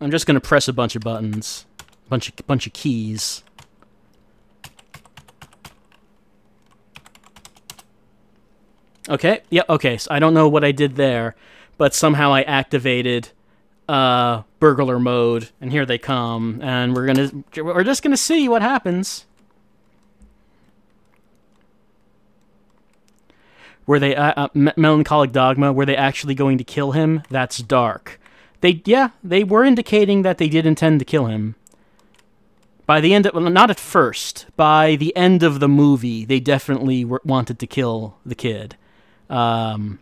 I'm just gonna press a bunch of buttons, bunch of bunch of keys. Okay, yeah, okay, so I don't know what I did there, but somehow I activated uh, burglar mode, and here they come, and we're gonna, we're just gonna see what happens. Were they uh, uh, melancholic dogma? Were they actually going to kill him? That's dark. They yeah, they were indicating that they did intend to kill him. By the end of well, not at first, by the end of the movie, they definitely were, wanted to kill the kid. Um,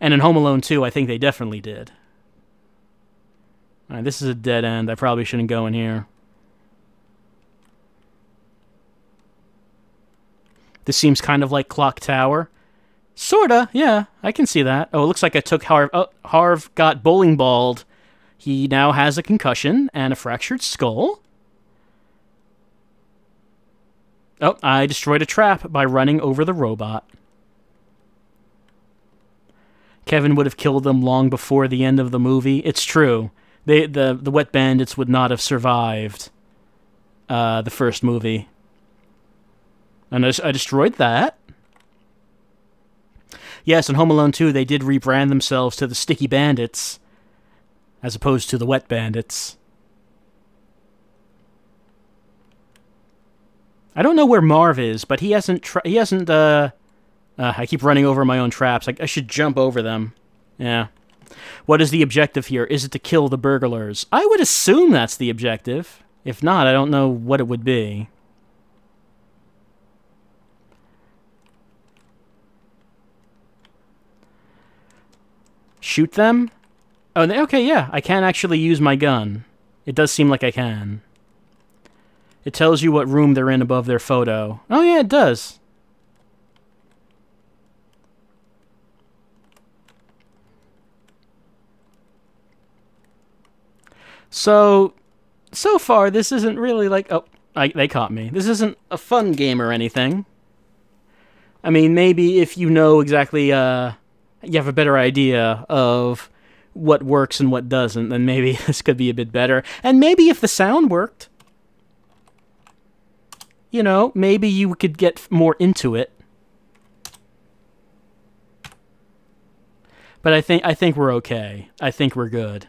and in Home Alone 2, I think they definitely did. All right, this is a dead end. I probably shouldn't go in here. This seems kind of like Clock Tower. Sorta, yeah, I can see that. Oh, it looks like I took Harv. Oh, Harv got bowling balled. He now has a concussion and a fractured skull. Oh, I destroyed a trap by running over the robot. Kevin would have killed them long before the end of the movie. It's true. They the the wet bandits would not have survived uh, the first movie. And I, I destroyed that. Yes, in Home Alone 2, they did rebrand themselves to the Sticky Bandits as opposed to the Wet Bandits. I don't know where Marv is, but he hasn't. He hasn't. Uh, uh, I keep running over my own traps. I, I should jump over them. Yeah. What is the objective here? Is it to kill the burglars? I would assume that's the objective. If not, I don't know what it would be. Shoot them? Oh, okay, yeah. I can actually use my gun. It does seem like I can. It tells you what room they're in above their photo. Oh, yeah, it does. So, so far, this isn't really like. Oh, I, they caught me. This isn't a fun game or anything. I mean, maybe if you know exactly, uh, you have a better idea of what works and what doesn't, then maybe this could be a bit better. And maybe if the sound worked, you know, maybe you could get more into it. But I think I think we're okay. I think we're good.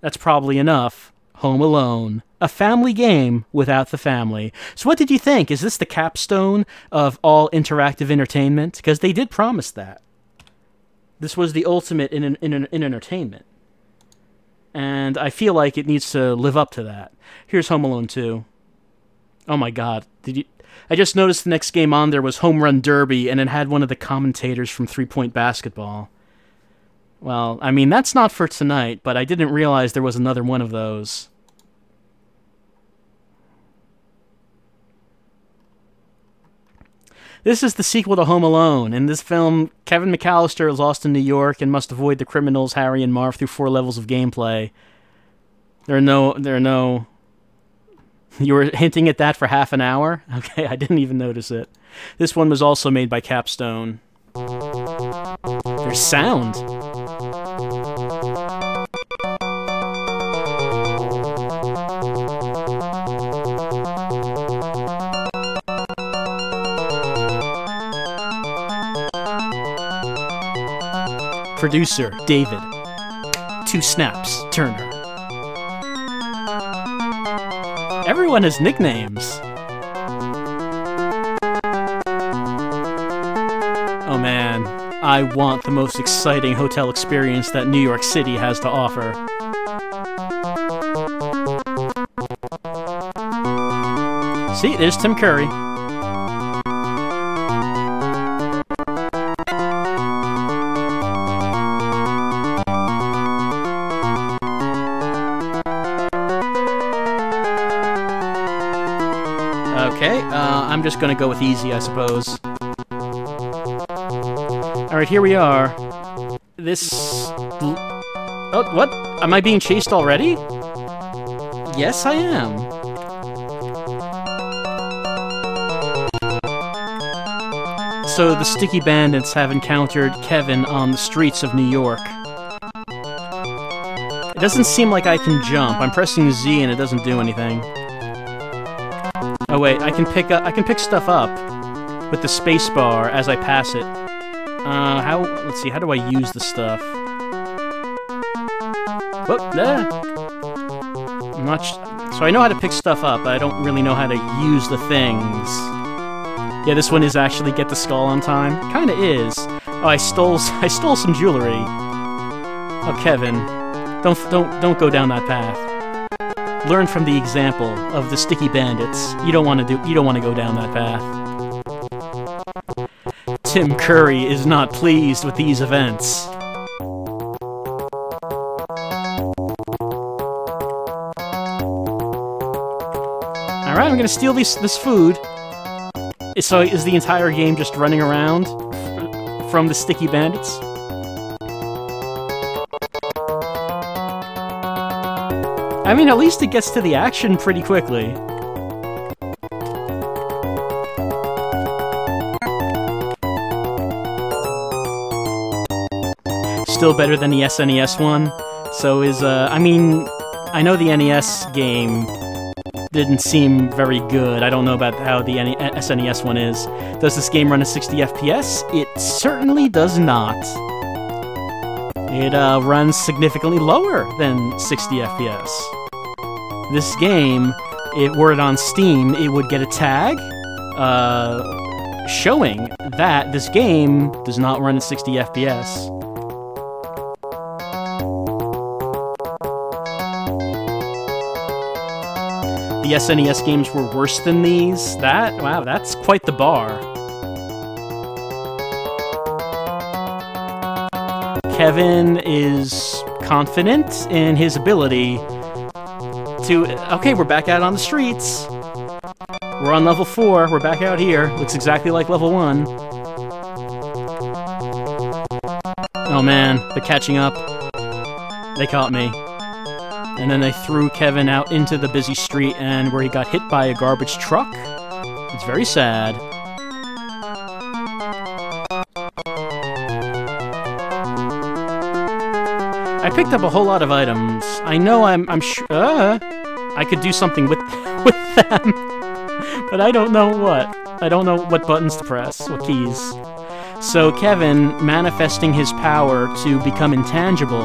That's probably enough. Home Alone, a family game without the family. So, what did you think? Is this the capstone of all interactive entertainment? Because they did promise that. This was the ultimate in, in, in entertainment. And I feel like it needs to live up to that. Here's Home Alone 2. Oh my god. Did you I just noticed the next game on there was Home Run Derby and it had one of the commentators from Three Point Basketball. Well, I mean, that's not for tonight, but I didn't realize there was another one of those. This is the sequel to Home Alone. In this film, Kevin McAllister is lost in New York and must avoid the criminals Harry and Marv through four levels of gameplay. There are no there are no You were hinting at that for half an hour? Okay, I didn't even notice it. This one was also made by Capstone. There's sound. Producer, David. Two snaps, Turner. Everyone has nicknames. Oh man, I want the most exciting hotel experience that New York City has to offer. See, there's Tim Curry. Just gonna go with easy, I suppose. Alright, here we are. This... Oh, what? Am I being chased already? Yes, I am. So the Sticky Bandits have encountered Kevin on the streets of New York. It doesn't seem like I can jump. I'm pressing Z and it doesn't do anything. Oh wait, I can pick up I can pick stuff up with the spacebar as I pass it. Uh, how, let's see, how do I use the stuff? Whoop, nah. Not, so I know how to pick stuff up, but I don't really know how to use the things. Yeah, this one is actually get the skull on time. Kinda is. Oh, I stole I stole some jewelry. Oh, Kevin, don't don't don't go down that path. Learn from the example of the sticky bandits. You don't want to do you don't want to go down that path. Tim Curry is not pleased with these events. Alright, I'm gonna steal this, this food. So is the entire game just running around from the sticky bandits? I mean, at least it gets to the action pretty quickly. Still better than the SNES one. So is, uh, I mean, I know the NES game didn't seem very good. I don't know about how the SNES one is. Does this game run at 60 FPS? It certainly does not. It uh, runs significantly lower than 60 FPS. This game, it were it on Steam, it would get a tag uh, showing that this game does not run at 60 FPS. the SNES games were worse than these. That, wow, that's quite the bar. Kevin is confident in his ability to... Okay, we're back out on the streets. We're on level 4. We're back out here. Looks exactly like level 1. Oh man, they're catching up. They caught me. And then they threw Kevin out into the busy street and where he got hit by a garbage truck. It's very sad. Picked up a whole lot of items. I know I'm I'm sure uh, I could do something with with them, but I don't know what. I don't know what buttons to press, what keys. So Kevin manifesting his power to become intangible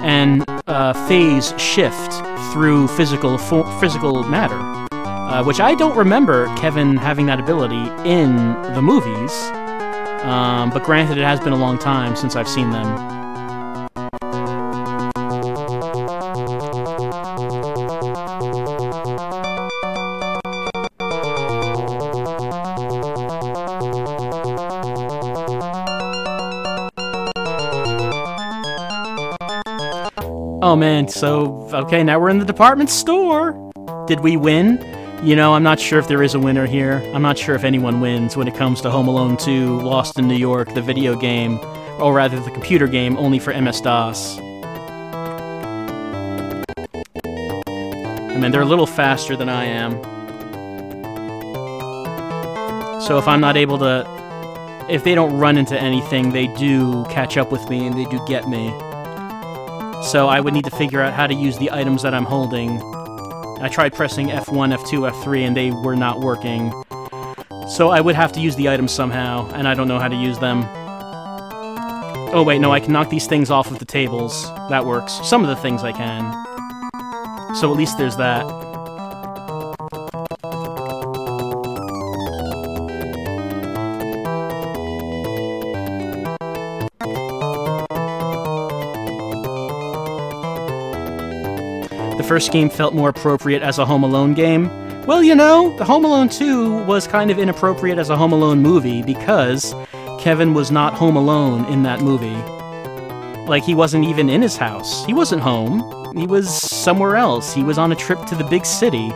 and uh, phase shift through physical physical matter, uh, which I don't remember Kevin having that ability in the movies. Um, but granted, it has been a long time since I've seen them. Man, so, okay, now we're in the department store. Did we win? You know, I'm not sure if there is a winner here. I'm not sure if anyone wins when it comes to Home Alone 2, Lost in New York, the video game, or rather the computer game only for MS-DOS. I mean, they're a little faster than I am. So if I'm not able to... If they don't run into anything, they do catch up with me and they do get me. So I would need to figure out how to use the items that I'm holding. I tried pressing F1, F2, F3, and they were not working. So I would have to use the items somehow, and I don't know how to use them. Oh wait, no, I can knock these things off of the tables. That works. Some of the things I can. So at least there's that. First game felt more appropriate as a Home Alone game? Well, you know, the Home Alone 2 was kind of inappropriate as a Home Alone movie because Kevin was not home alone in that movie. Like, he wasn't even in his house. He wasn't home. He was somewhere else. He was on a trip to the big city.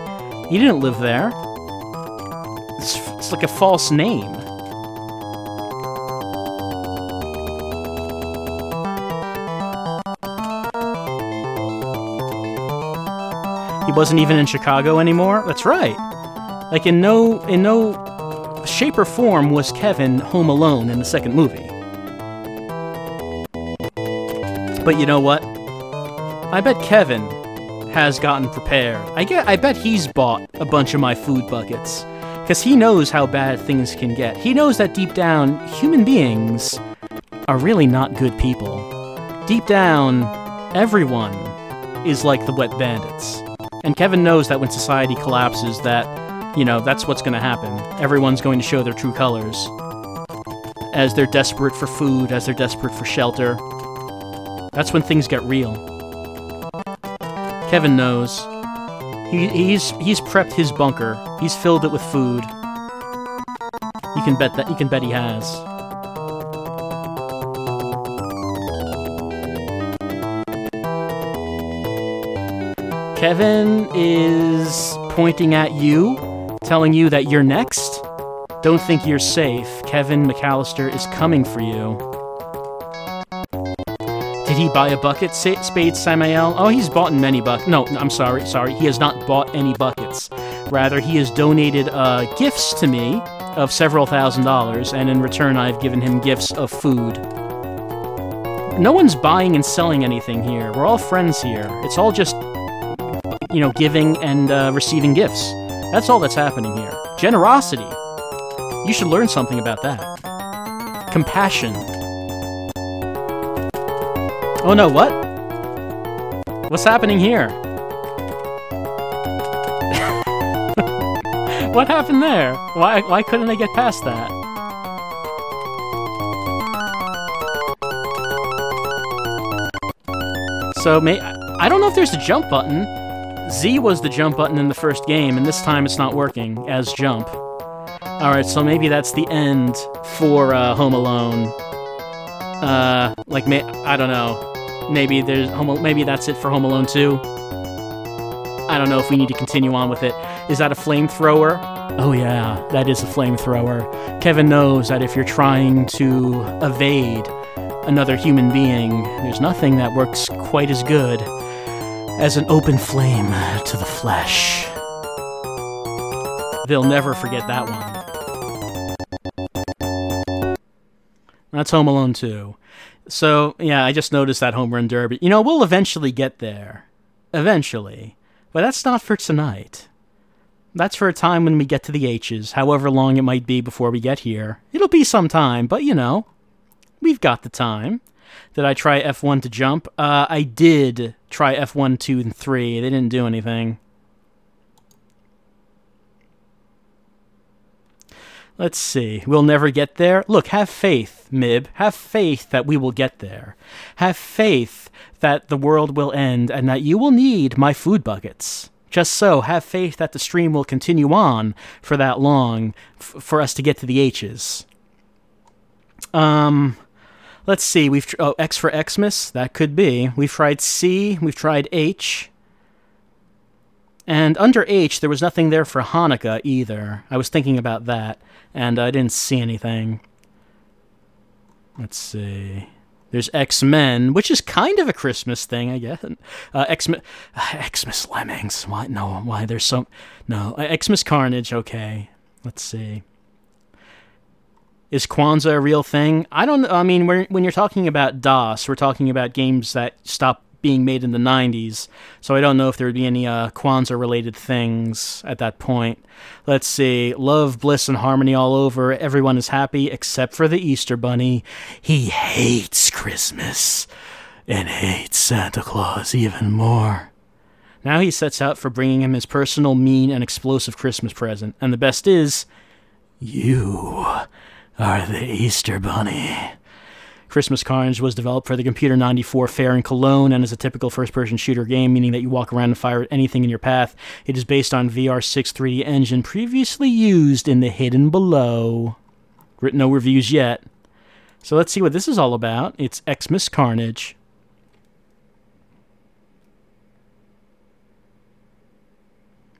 He didn't live there. It's, it's like a false name. Wasn't even in Chicago anymore? That's right. Like in no in no shape or form was Kevin home alone in the second movie. But you know what? I bet Kevin has gotten prepared. I get I bet he's bought a bunch of my food buckets cuz he knows how bad things can get. He knows that deep down human beings are really not good people. Deep down everyone is like the wet bandits. And Kevin knows that when society collapses, that you know, that's what's going to happen. Everyone's going to show their true colors. As they're desperate for food, as they're desperate for shelter. That's when things get real. Kevin knows. He, he's he's prepped his bunker. He's filled it with food. You can bet that you can bet he has. Kevin is pointing at you, telling you that you're next. Don't think you're safe. Kevin McAllister is coming for you. Did he buy a bucket, Spade Samael? Oh, he's bought many buckets. No, I'm sorry, sorry. He has not bought any buckets. Rather, he has donated uh, gifts to me of several thousand dollars, and in return, I've given him gifts of food. No one's buying and selling anything here. We're all friends here. It's all just you know, giving and uh, receiving gifts. That's all that's happening here. Generosity. You should learn something about that. Compassion. Oh no, what? What's happening here? what happened there? Why, why couldn't I get past that? So, may I don't know if there's a jump button. Z was the jump button in the first game, and this time it's not working as jump. Alright, so maybe that's the end for uh, Home Alone. Uh, like, I don't know. Maybe there's Home maybe that's it for Home Alone 2. I don't know if we need to continue on with it. Is that a flamethrower? Oh yeah, that is a flamethrower. Kevin knows that if you're trying to evade another human being, there's nothing that works quite as good as an open flame to the flesh. They'll never forget that one. That's Home Alone 2. So, yeah, I just noticed that home run derby. You know, we'll eventually get there. Eventually. But that's not for tonight. That's for a time when we get to the H's, however long it might be before we get here. It'll be some time, but you know, we've got the time. Did I try F1 to jump? Uh, I did try F1, 2, and 3. They didn't do anything. Let's see. We'll never get there. Look, have faith, Mib. Have faith that we will get there. Have faith that the world will end and that you will need my food buckets. Just so, have faith that the stream will continue on for that long for us to get to the H's. Um, Let's see. We've tr- oh X for Xmas. That could be. We've tried C. We've tried H. And under H, there was nothing there for Hanukkah either. I was thinking about that, and I didn't see anything. Let's see. There's X Men, which is kind of a Christmas thing, I guess. Uh, X Men, Xmas Lemmings. Why? No, why? There's so no Xmas Carnage. Okay, let's see. Is Kwanzaa a real thing? I don't. Know I mean, when you're talking about DOS, we're talking about games that stopped being made in the 90s. So I don't know if there would be any uh, Kwanzaa related things at that point. Let's see. Love, bliss, and harmony all over. Everyone is happy except for the Easter Bunny. He hates Christmas and hates Santa Claus even more. Now he sets out for bringing him his personal, mean, and explosive Christmas present. And the best is, you are the Easter Bunny. Christmas Carnage was developed for the Computer 94 fair in Cologne and is a typical first person shooter game, meaning that you walk around and fire at anything in your path. It is based on VR6 3D engine previously used in the Hidden Below. Written no reviews yet. So let's see what this is all about. It's Xmas Carnage.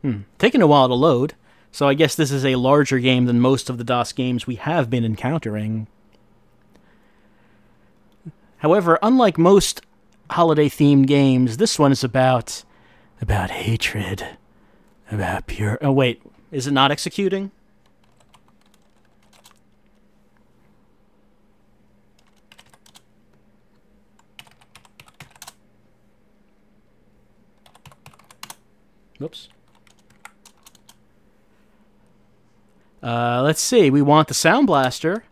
Hmm. Taking a while to load. So I guess this is a larger game than most of the DOS games we have been encountering. However, unlike most holiday-themed games, this one is about about hatred, about pure. Oh wait, is it not executing? Whoops. Uh, let's see. We want the Sound Blaster.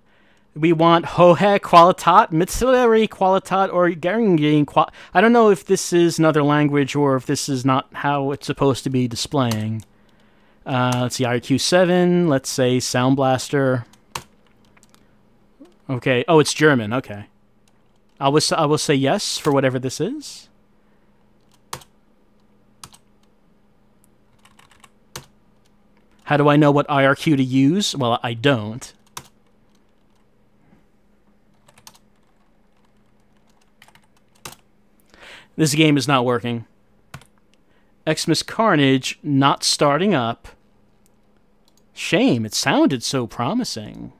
We want Hohe Qualitat, Mittelere Qualitat, or Geringen Qual. I don't know if this is another language or if this is not how it's supposed to be displaying. Uh, let's see, IRQ7. Let's say Sound Blaster. Okay. Oh, it's German. Okay. I will, I will say yes for whatever this is. How do I know what IRQ to use? Well, I don't. This game is not working. Xmas Carnage not starting up. Shame, it sounded so promising.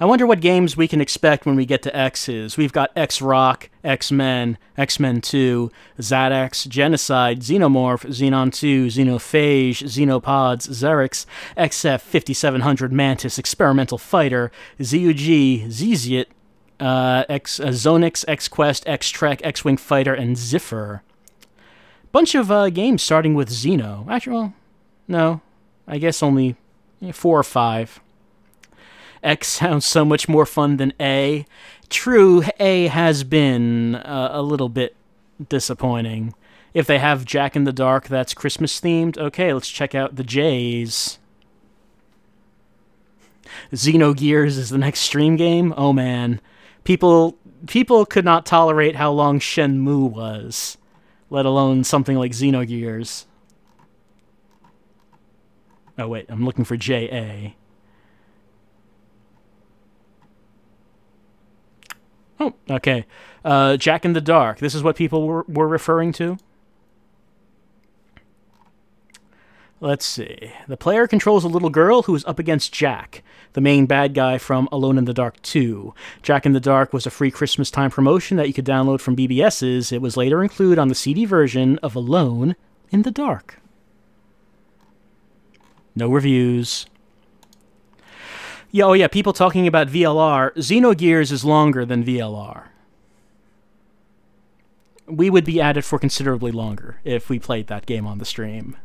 I wonder what games we can expect when we get to X's. We've got X Rock, X Men, X Men 2, ZadX, Xenocide, Xenomorph, Xenon 2, Xenophage, Xenopods, Xerix, XF 5700 Mantis, Experimental Fighter, ZUG, Zeziet, uh, X, uh, Xonix, X Quest, X Trek, X Wing Fighter, and Ziffer. Bunch of uh, games starting with Xeno. Actually, well, no, I guess only four or five. X sounds so much more fun than A. True, A has been uh, a little bit disappointing. If they have Jack in the Dark that's Christmas themed, okay, let's check out the J's. Xenogears is the next stream game. Oh man, people people could not tolerate how long Shenmue was, let alone something like Xenogears. Oh wait, I'm looking for JA. Oh, okay. Uh, Jack in the Dark. This is what people were, were referring to. Let's see. The player controls a little girl who is up against Jack, the main bad guy from Alone in the Dark 2. Jack in the Dark was a free Christmas time promotion that you could download from BBS's. It was later included on the CD version of Alone in the Dark. No reviews. Yeah, oh yeah, people talking about VLR. Xenogears is longer than VLR. We would be at it for considerably longer if we played that game on the stream.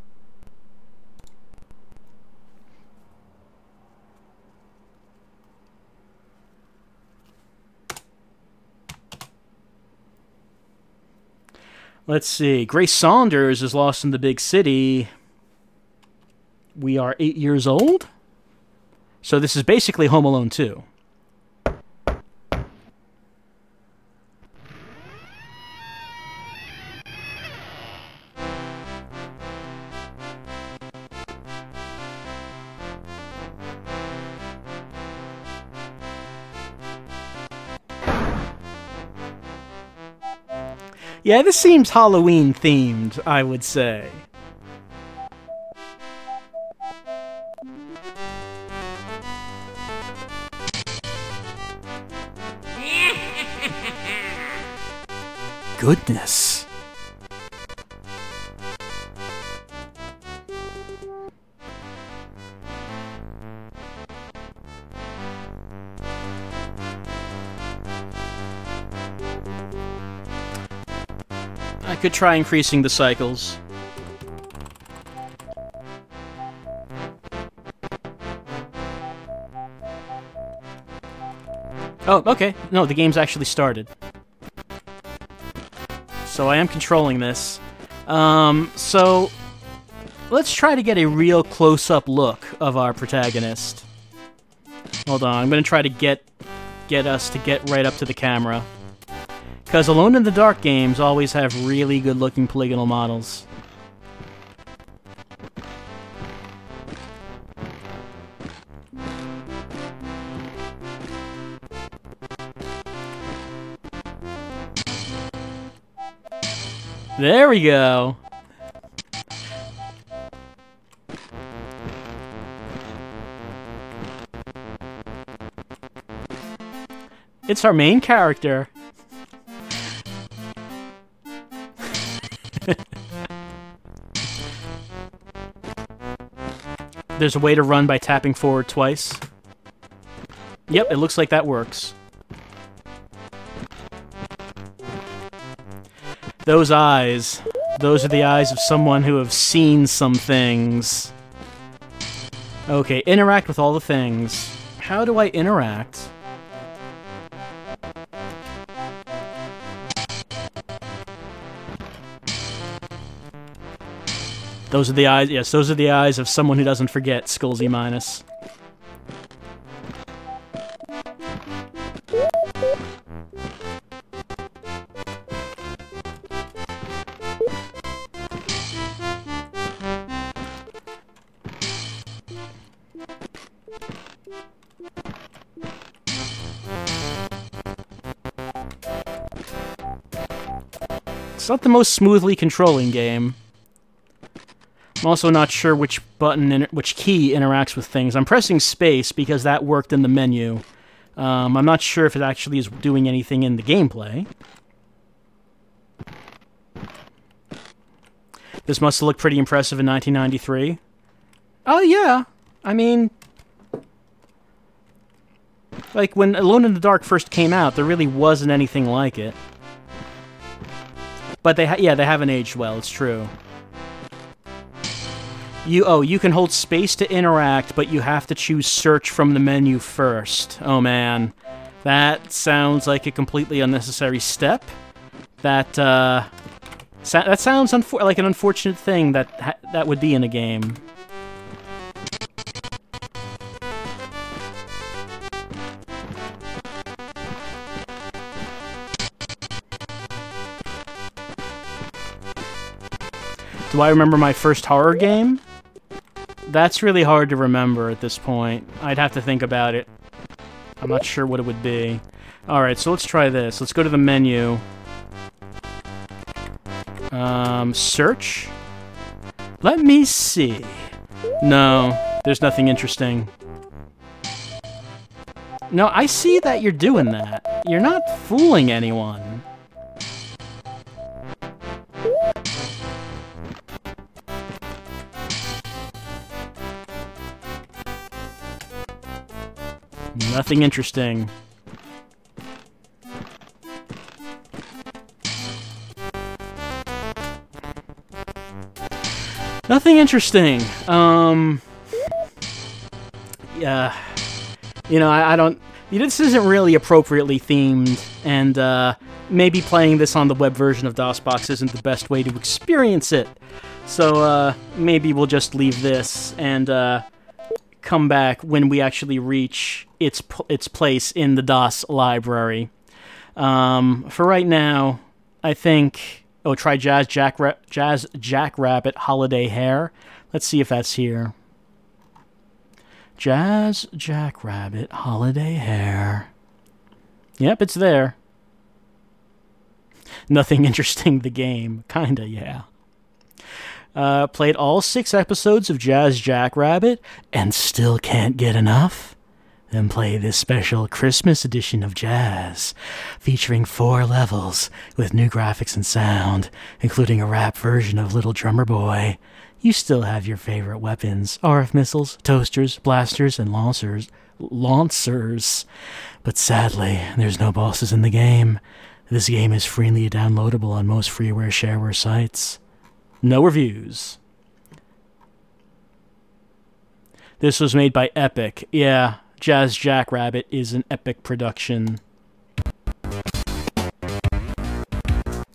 Let's see. Grace Saunders is lost in the big city. We are eight years old? So this is basically Home Alone 2. Yeah, this seems Halloween themed, I would say. Goodness. I could try increasing the cycles. Oh, okay. No, the game's actually started. So I am controlling this. Um, so let's try to get a real close-up look of our protagonist. Hold on, I'm gonna try to get get us to get right up to the camera. Because Alone in the Dark games always have really good-looking polygonal models. There we go. It's our main character. There's a way to run by tapping forward twice. Yep, it looks like that works. Those eyes. Those are the eyes of someone who have seen some things. Okay, interact with all the things. How do I interact? Those are the eyes. Yes, those are the eyes of someone who doesn't forget. Skullsy minus. Not the most smoothly controlling game. I'm also not sure which button, and which key interacts with things. I'm pressing space because that worked in the menu. Um, I'm not sure if it actually is doing anything in the gameplay. This must have looked pretty impressive in 1993. Oh, yeah. I mean... Like, when Alone in the Dark first came out, there really wasn't anything like it. But they yeah, they haven't aged well, it's true. You oh, you can hold space to interact, but you have to choose search from the menu first. Oh man. That sounds like a completely unnecessary step. That uh that sounds like an unfortunate thing that that would be in a game. Do I remember my first horror game? That's really hard to remember at this point. I'd have to think about it. I'm not sure what it would be. Alright, so let's try this. Let's go to the menu. Um, search? Let me see. No, there's nothing interesting. No, I see that you're doing that. You're not fooling anyone. Nothing interesting. Nothing interesting. Um, yeah, you know, I, I don't. This isn't really appropriately themed, and uh, maybe playing this on the web version of DOSBox isn't the best way to experience it. So uh, maybe we'll just leave this and uh, come back when we actually reach its its place in the DOS library. Um, for right now, I think. Oh, try Jazz Jack Jazz Jackrabbit Holiday Hare. Let's see if that's here. Jazz Jackrabbit Holiday Hare. Yep, it's there. Nothing interesting. The game, kinda, yeah. Uh, played all six episodes of Jazz Jackrabbit and still can't get enough? Then play this special Christmas edition of Jazz, featuring four levels with new graphics and sound, including a rap version of Little Drummer Boy. You still have your favorite weapons RF missiles, toasters, blasters, and lancers. Lancers. But sadly, there's no bosses in the game. This game is freely downloadable on most freeware shareware sites. No reviews. This was made by Epic. Yeah, Jazz Jackrabbit is an Epic production.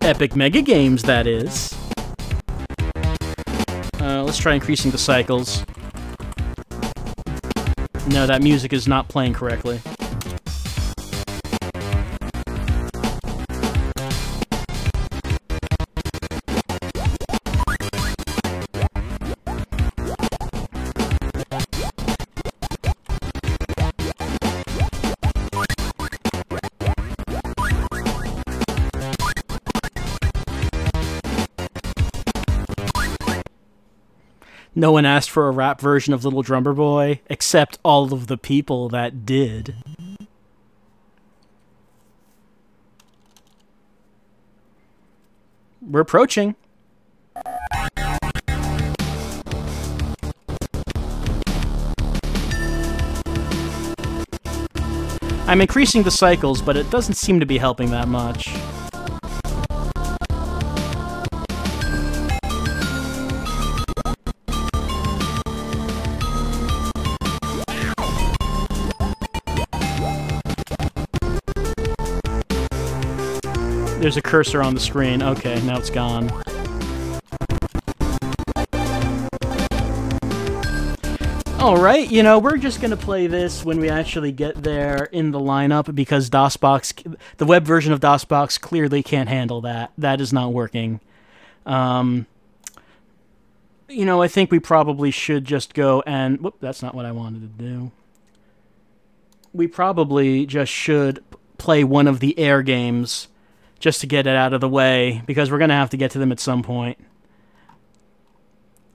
Epic Mega Games, that is. Uh, let's try increasing the cycles. No, that music is not playing correctly. No one asked for a rap version of Little Drummer Boy, except all of the people that did. We're approaching. I'm increasing the cycles, but it doesn't seem to be helping that much. There's a cursor on the screen. Okay, now it's gone. Alright, you know, we're just gonna play this when we actually get there in the lineup because DOSBox, the web version of DOSBox clearly can't handle that. That is not working. Um, you know, I think we probably should just go and... Whoop, that's not what I wanted to do. We probably just should play one of the air games just to get it out of the way because we're going to have to get to them at some point.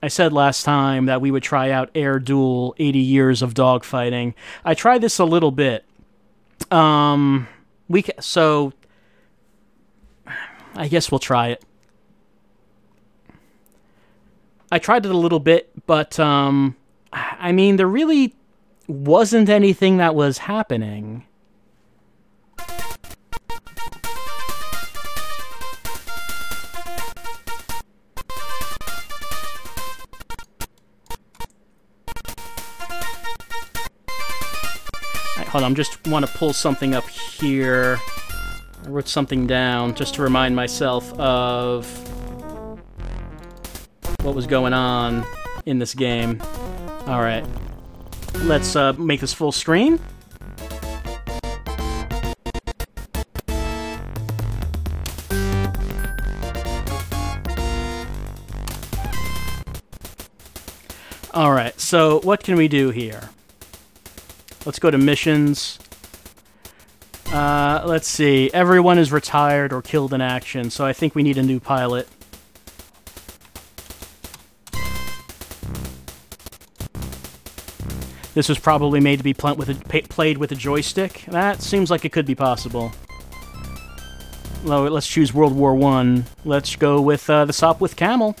I said last time that we would try out Air Duel 80 Years of Dogfighting. I tried this a little bit. Um, we so I guess we'll try it. I tried it a little bit, but um, I mean, there really wasn't anything that was happening. Hold on, I'm just want to pull something up here. I wrote something down just to remind myself of what was going on in this game. Alright. Let's uh, make this full screen. Alright, so what can we do here? Let's go to missions. Uh, let's see. Everyone is retired or killed in action, so I think we need a new pilot. This was probably made to be with a, played with a joystick. That seems like it could be possible. Well, let's choose World War One. Let's go with uh, the Sopwith Camel.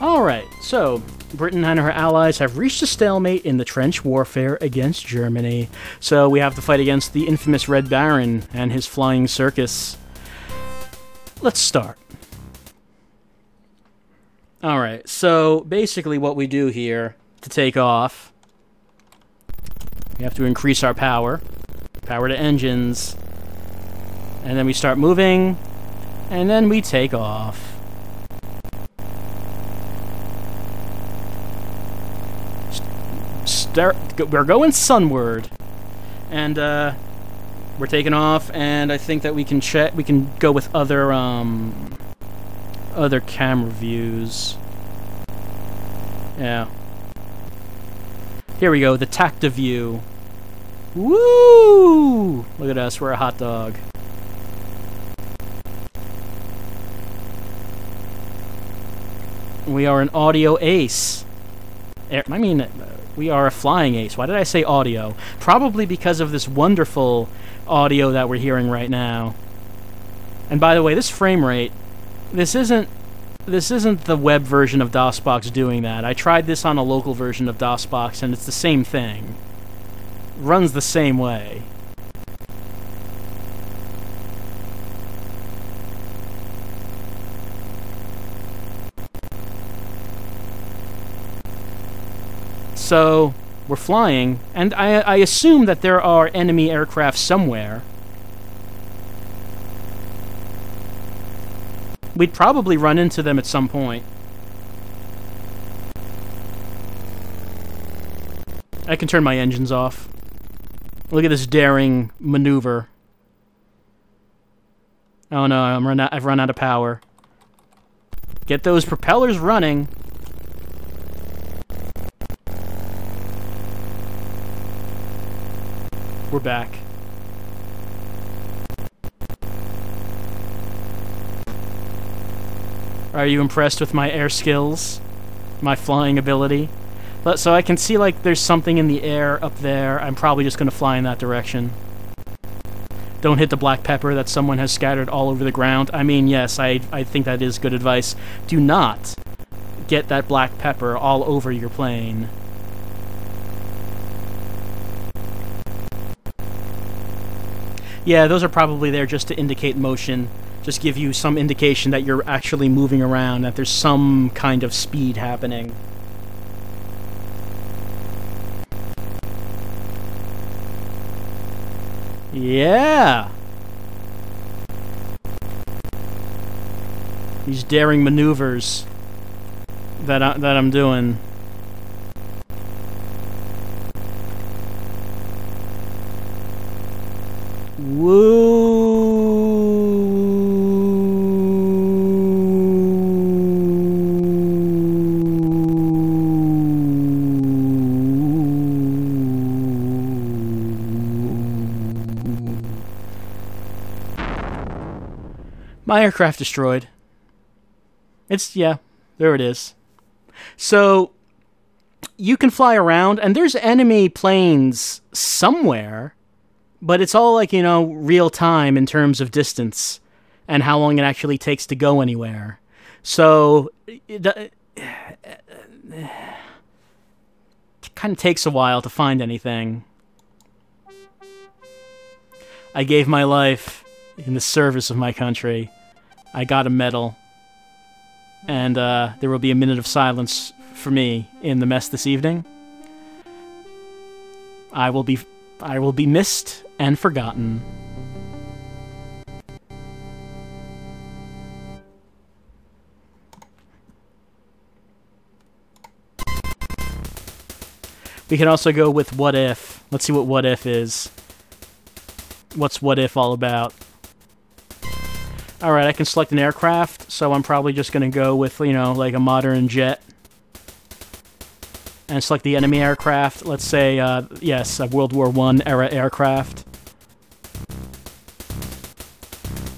Alright, so Britain and her allies have reached a stalemate in the trench warfare against Germany. So we have to fight against the infamous Red Baron and his flying circus. Let's start. Alright, so basically what we do here to take off, we have to increase our power, power to engines, and then we start moving, and then we take off. Start, we're going sunward, and uh, we're taking off, and I think that we can check, we can go with other, um, other camera views. Yeah. Here we go, the Tacta view. Woo! Look at us, we're a hot dog. We are an audio ace. I mean, we are a flying ace. Why did I say audio? Probably because of this wonderful audio that we're hearing right now. And by the way, this frame rate this isn't this isn't the web version of DOSBox doing that. I tried this on a local version of DOSBox and it's the same thing. Runs the same way. So, we're flying, and I, I assume that there are enemy aircraft somewhere. We'd probably run into them at some point. I can turn my engines off. Look at this daring maneuver. Oh no, I'm run out, I've run out of power. Get those propellers running. We're back. Are you impressed with my air skills? My flying ability? But, so I can see like there's something in the air up there. I'm probably just going to fly in that direction. Don't hit the black pepper that someone has scattered all over the ground. I mean, yes, I, I think that is good advice. Do not get that black pepper all over your plane. Yeah, those are probably there just to indicate motion just give you some indication that you're actually moving around, that there's some kind of speed happening. Yeah! These daring maneuvers. that I, that I'm doing. My aircraft destroyed. It's yeah, there it is. So you can fly around and there's enemy planes somewhere, but it's all like, you know, real time in terms of distance and how long it actually takes to go anywhere. So it, it, kind of takes a while to find anything. I gave my life in the service of my country. I got a medal and uh, there will be a minute of silence for me in the mess this evening. I will be, I will be missed and forgotten. We can also go with what if. Let's see what what if is. What's what if all about? Alright, I can select an aircraft, so I'm probably just going to go with, you know, like a modern jet. And select the enemy aircraft. Let's say, uh, yes, a World War I era aircraft.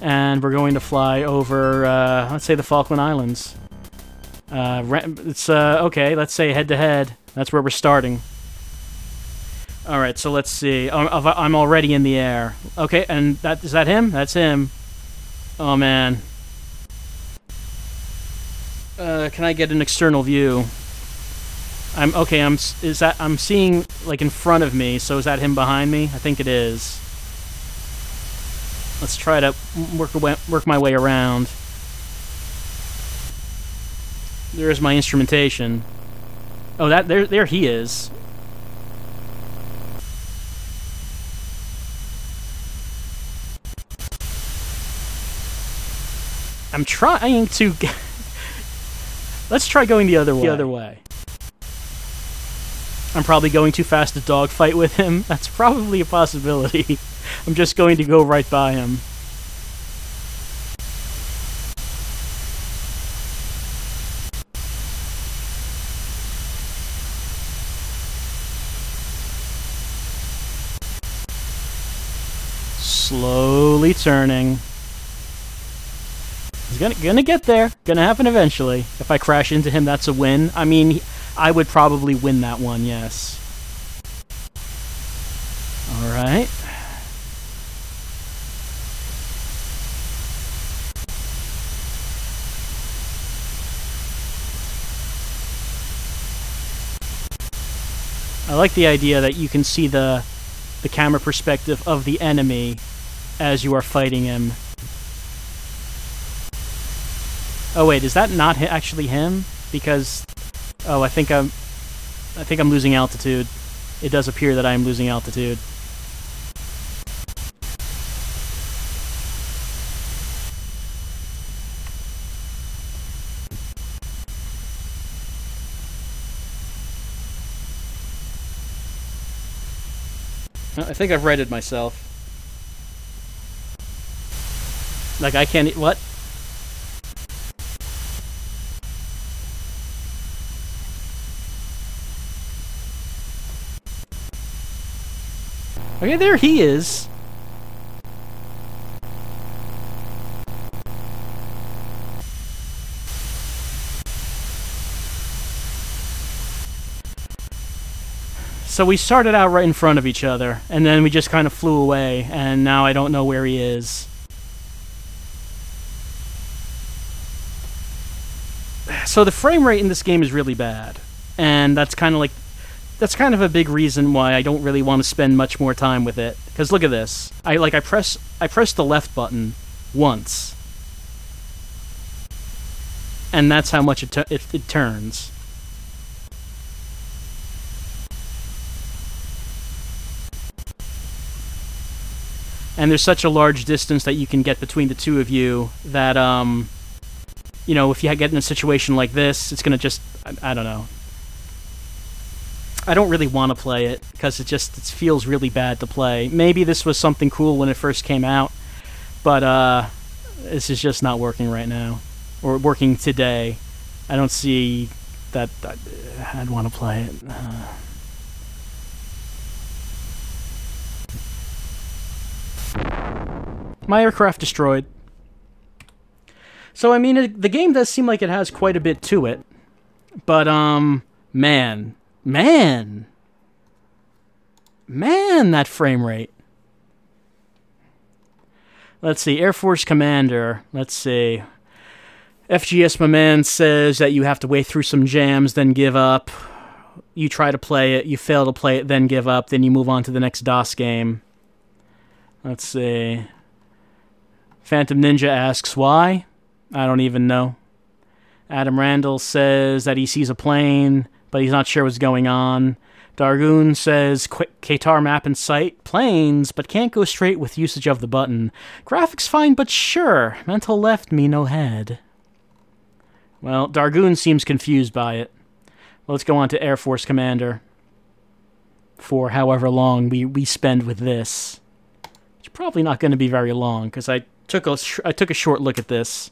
And we're going to fly over, uh, let's say the Falkland Islands. Uh, it's, uh, okay, let's say head-to-head. -head. That's where we're starting. Alright, so let's see. I'm already in the air. Okay, and that is that him? That's him. Oh man. Uh, can I get an external view? I'm okay. I'm is that I'm seeing like in front of me. So is that him behind me? I think it is. Let's try to work away, work my way around. There's my instrumentation. Oh, that there there he is. I'm trying to. Let's try going the other way. The other way. I'm probably going too fast to dogfight with him. That's probably a possibility. I'm just going to go right by him. Slowly turning. He's gonna gonna get there. Gonna happen eventually. If I crash into him, that's a win. I mean, I would probably win that one. Yes. All right. I like the idea that you can see the the camera perspective of the enemy as you are fighting him. Oh wait, is that not actually him? Because oh, I think I'm I think I'm losing altitude. It does appear that I am losing altitude. Uh, I think I've righted myself. Like I can't. What? Okay, there he is. So we started out right in front of each other, and then we just kind of flew away, and now I don't know where he is. So the frame rate in this game is really bad, and that's kind of like that's kind of a big reason why I don't really want to spend much more time with it. Because look at this. I like I press I press the left button once, and that's how much it it, it turns. And there's such a large distance that you can get between the two of you that um, you know, if you get in a situation like this, it's gonna just, I, I don't know. I don't really want to play it because it just it feels really bad to play. Maybe this was something cool when it first came out, but uh, this is just not working right now, or working today. I don't see that, that I'd want to play it. Uh, my aircraft destroyed. So I mean, it, the game does seem like it has quite a bit to it, but um, man, man, man, that frame rate. Let's see, Air Force Commander. Let's see. FGS, my man, says that you have to wait through some jams, then give up. You try to play it, you fail to play it, then give up, then you move on to the next DOS game. Let's see. Phantom Ninja asks why. I don't even know. Adam Randall says that he sees a plane, but he's not sure what's going on. Dargoon says quick Qatar map in sight, planes, but can't go straight with usage of the button. Graphics fine, but sure. Mental left me no head. Well, Dargoon seems confused by it. Let's go on to Air Force Commander. For however long we, we spend with this. It's probably not going to be very long, because I took a, I took a short look at this.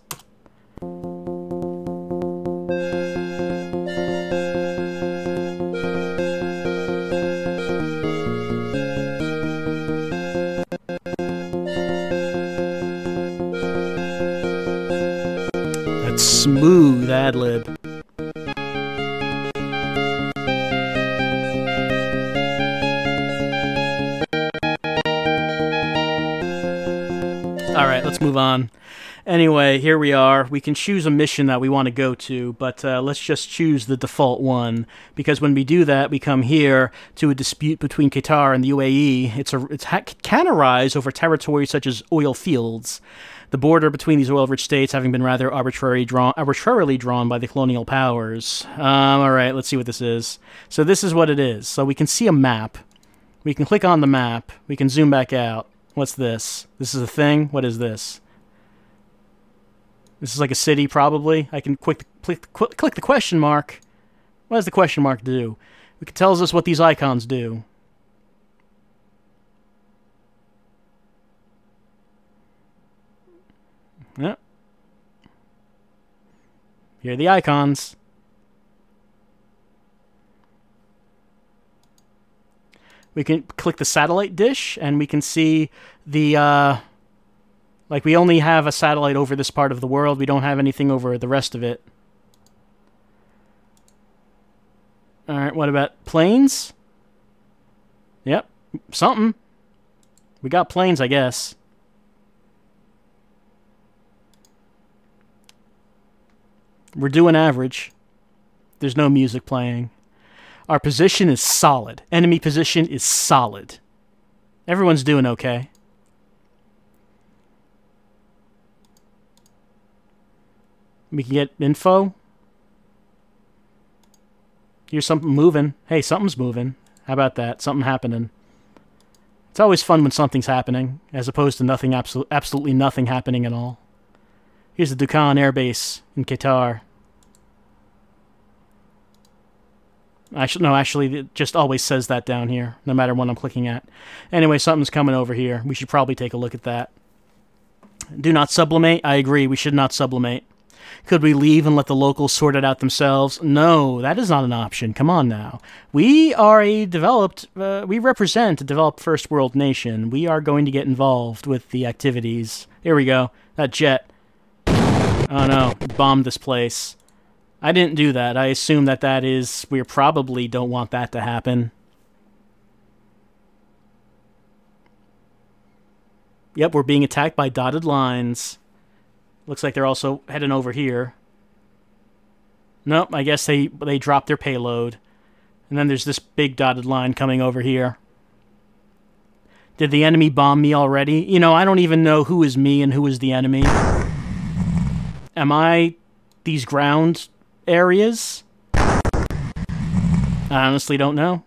Smooth ad lib. Alright, let's move on. Anyway, here we are. We can choose a mission that we want to go to, but uh, let's just choose the default one because when we do that, we come here to a dispute between Qatar and the UAE. It's a ha- can arise over territories such as oil fields. The border between these oil-rich states having been rather arbitrary drawn, arbitrarily drawn by the colonial powers. Um, all right, let's see what this is. So this is what it is. So we can see a map. We can click on the map. We can zoom back out. What's this? This is a thing? What is this? This is like a city, probably. I can quick click, click the question mark. What does the question mark do? It tells us what these icons do. Yep. Here are the icons. We can click the satellite dish, and we can see the... Uh, like, we only have a satellite over this part of the world. We don't have anything over the rest of it. Alright, what about planes? Yep, something. We got planes, I guess. We're doing average. There's no music playing. Our position is solid. Enemy position is solid. Everyone's doing okay. We can get info. Here's something moving. Hey, something's moving. How about that? Something happening. It's always fun when something's happening, as opposed to nothing, absol absolutely nothing happening at all. Here's the Dukhan Air Base in Qatar. Actually, no, actually, it just always says that down here, no matter what I'm clicking at. Anyway, something's coming over here. We should probably take a look at that. Do not sublimate. I agree, we should not sublimate. Could we leave and let the locals sort it out themselves? No, that is not an option. Come on now. We are a developed, uh, we represent a developed first world nation. We are going to get involved with the activities. Here we go. That jet. Oh no, bombed this place. I didn't do that. I assume that that is, we probably don't want that to happen. Yep, we're being attacked by dotted lines. Looks like they're also heading over here. Nope, I guess they they dropped their payload. And then there's this big dotted line coming over here. Did the enemy bomb me already? You know, I don't even know who is me and who is the enemy. Am I these ground areas? I honestly don't know.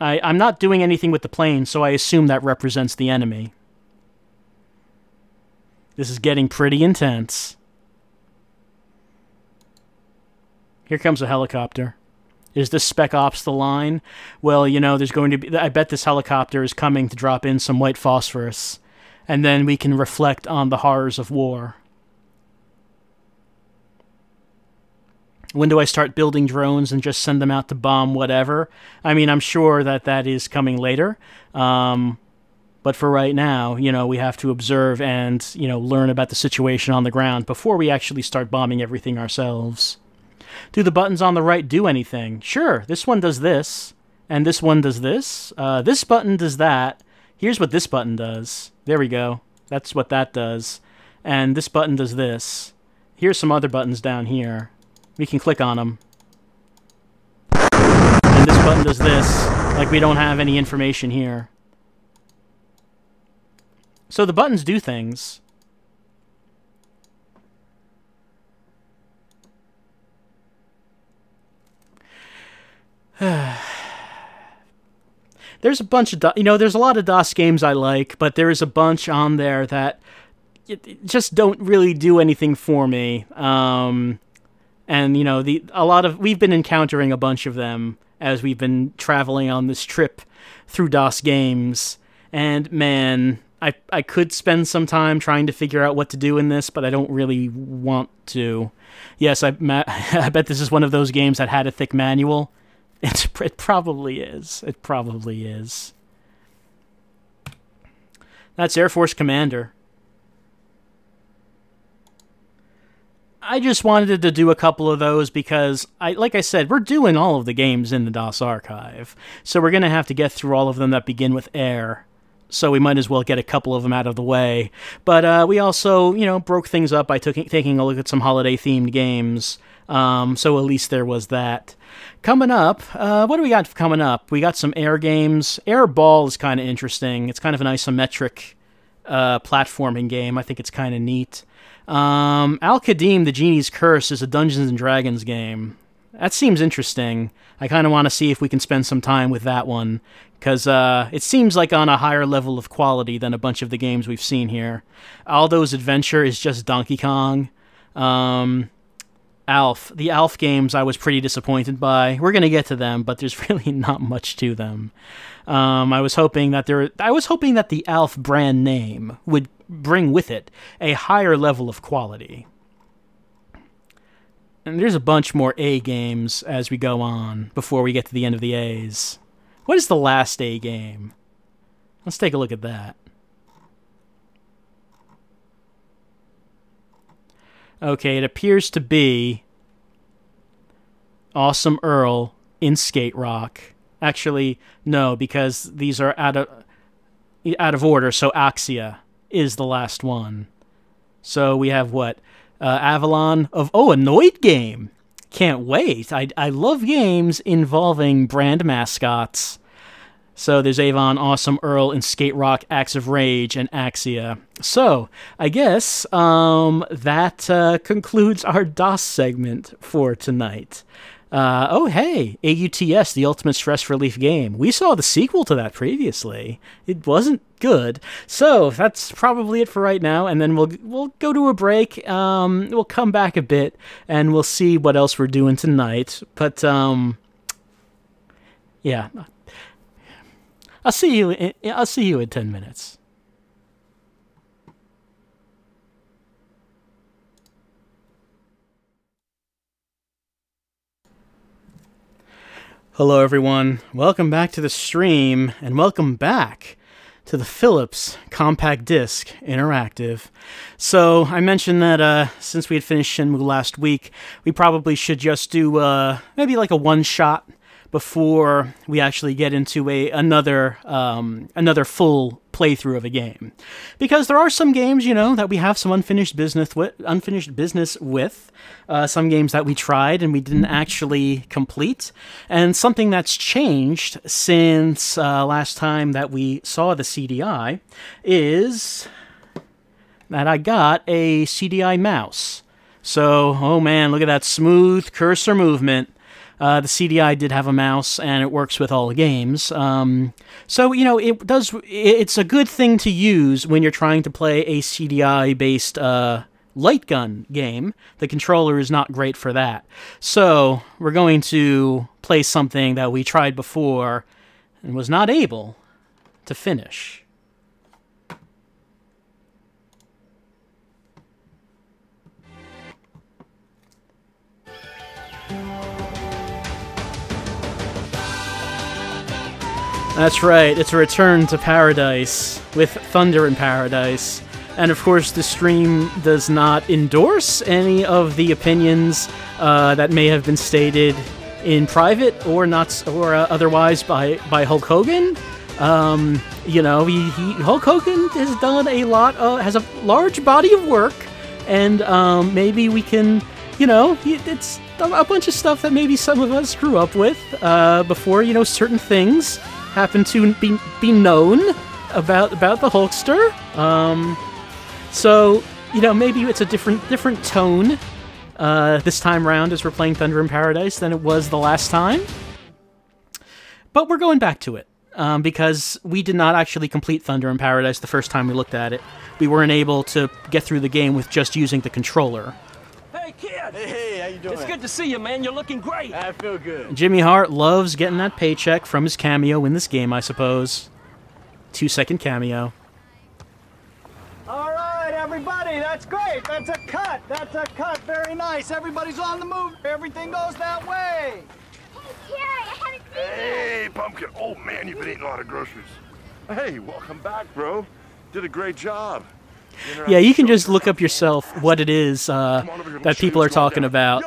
I, I'm not doing anything with the plane, so I assume that represents the enemy. This is getting pretty intense. Here comes a helicopter. Is this Spec Ops the line? Well, you know, there's going to be. I bet this helicopter is coming to drop in some white phosphorus. And then we can reflect on the horrors of war. When do I start building drones and just send them out to bomb whatever? I mean, I'm sure that that is coming later. Um, but for right now, you know, we have to observe and, you know, learn about the situation on the ground before we actually start bombing everything ourselves. Do the buttons on the right do anything? Sure, this one does this, and this one does this. Uh, this button does that. Here's what this button does. There we go. That's what that does. And this button does this. Here's some other buttons down here. We can click on them. And this button does this, like we don't have any information here. So the buttons do things. there's a bunch of you know there's a lot of DOS games I like, but there is a bunch on there that just don't really do anything for me. Um, and you know the a lot of we've been encountering a bunch of them as we've been traveling on this trip through DOS games. And man, I I could spend some time trying to figure out what to do in this, but I don't really want to. Yes, I I bet this is one of those games that had a thick manual. It, it probably is. It probably is. That's Air Force Commander. I just wanted to do a couple of those because I like I said, we're doing all of the games in the DOS archive. So we're going to have to get through all of them that begin with air. So we might as well get a couple of them out of the way. But uh, we also, you know, broke things up by t- taking a look at some holiday themed games. Um, so at least there was that. Coming up, uh, what do we got coming up? We got some air games. Air Ball is kind of interesting. It's kind of an isometric uh, platforming game. I think it's kind of neat. Um, Al Qadim, The Genie's Curse, is a Dungeons and Dragons game. That seems interesting. I kind of want to see if we can spend some time with that one, because uh, it seems like on a higher level of quality than a bunch of the games we've seen here. Aldo's Adventure is just Donkey Kong. Um, Alf, the Alf games, I was pretty disappointed by. We're gonna get to them, but there's really not much to them. Um, I was hoping that there, I was hoping that the Alf brand name would bring with it a higher level of quality. And there's a bunch more A games as we go on before we get to the end of the A's. What is the last A game? Let's take a look at that. Okay, it appears to be Awesome Earl in Skate Rock. Actually, no, because these are out of out of order. So Axia is the last one. So we have what? Uh, Avalon of oh, a Noid game. Can't wait. I I love games involving brand mascots. So there's Avon, Awesome Earl, and Skate Rock, Acts of Rage, and Axia. So I guess um, that uh, concludes our DOS segment for tonight. Uh, oh, hey, AUTS, the ultimate stress relief game. We saw the sequel to that previously. It wasn't good. So that's probably it for right now, and then we'll we'll go to a break. Um, we'll come back a bit, and we'll see what else we're doing tonight. But um, yeah, I'll see you. In, I'll see you in ten minutes. Hello, everyone. Welcome back to the stream, and welcome back to the Philips Compact Disc Interactive. So, I mentioned that uh, since we had finished Shenmue last week, we probably should just do uh, maybe like a one shot before we actually get into a another um, another full playthrough of a game, because there are some games you know that we have some unfinished business with, unfinished business with, uh, some games that we tried and we didn't actually complete, and something that's changed since uh, last time that we saw the CDI is that I got a CDI mouse. So, oh man, look at that smooth cursor movement. Uh, the CDI did have a mouse, and it works with all the games. Um, so you know, it does. It's a good thing to use when you're trying to play a CDI-based uh, light gun game. The controller is not great for that. So we're going to play something that we tried before and was not able to finish. That's right, it's a return to paradise with Thunder in Paradise. And of course, the stream does not endorse any of the opinions uh, that may have been stated in private or not or uh, otherwise by by Hulk Hogan. Um, you know, he, he, Hulk Hogan has done a lot, uh, has a large body of work, and um, maybe we can, you know, it's a bunch of stuff that maybe some of us grew up with uh, before. You know, certain things happen to be be known about about the Hulkster. Um, so you know maybe it's a different different tone uh, this time around as we're playing Thunder in Paradise than it was the last time. But we're going back to it um, because we did not actually complete Thunder in Paradise the first time we looked at it. We weren't able to get through the game with just using the controller. Hey, kid! Hey, how you doing? It's good to see you, man. You're looking great. I feel good. Jimmy Hart loves getting that paycheck from his cameo in this game, I suppose. Two second cameo. All right, everybody, that's great. That's a cut. That's a cut. Very nice. Everybody's on the move. Everything goes that way. Hey, Carrie, I haven't seen you. Hey, Pumpkin. Oh, man, you've been eating a lot of groceries. Hey, welcome back, bro. Did a great job. Yeah, you can just look up yourself what it is uh, that people are talking about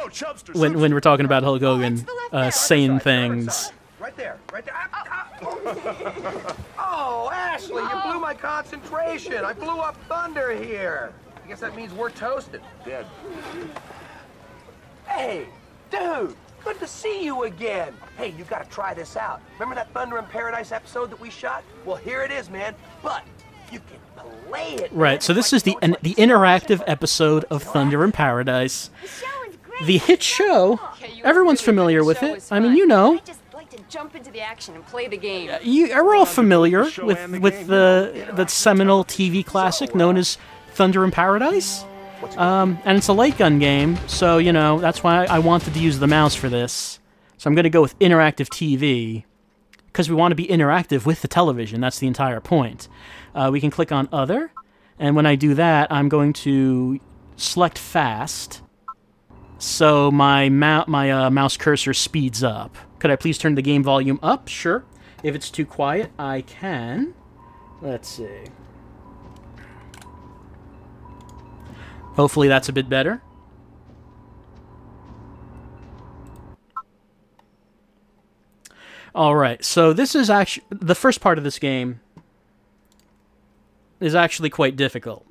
when, when we're talking about Hulk Hogan uh, saying things. Right there, right there. Oh, Ashley, you blew my concentration. I blew up thunder here. I guess that means we're toasted. Dead. Hey, dude, good to see you again. Hey, you gotta try this out. Remember that Thunder in Paradise episode that we shot? Well, here it is, man. But you can play it. man. Right, so this is the an, the interactive episode of Thunder in Paradise. The show is great. The hit show, everyone's familiar with the show it. is I mean, you know. I just like to jump into the action and play the game. You are all familiar show with the with the the seminal TV classic known as Thunder in Paradise. Um, and it's a light gun game, so you know that's why I wanted to use the mouse for this. So I'm going to go with interactive TV because we want to be interactive with the television. That's the entire point. Uh, we can click on Other, and when I do that, I'm going to select Fast, so my my uh, mouse cursor speeds up. Could I please turn the game volume up? Sure. If it's too quiet, I can. Let's see. Hopefully that's a bit better. All right. So this is actually the first part of this game is actually quite difficult.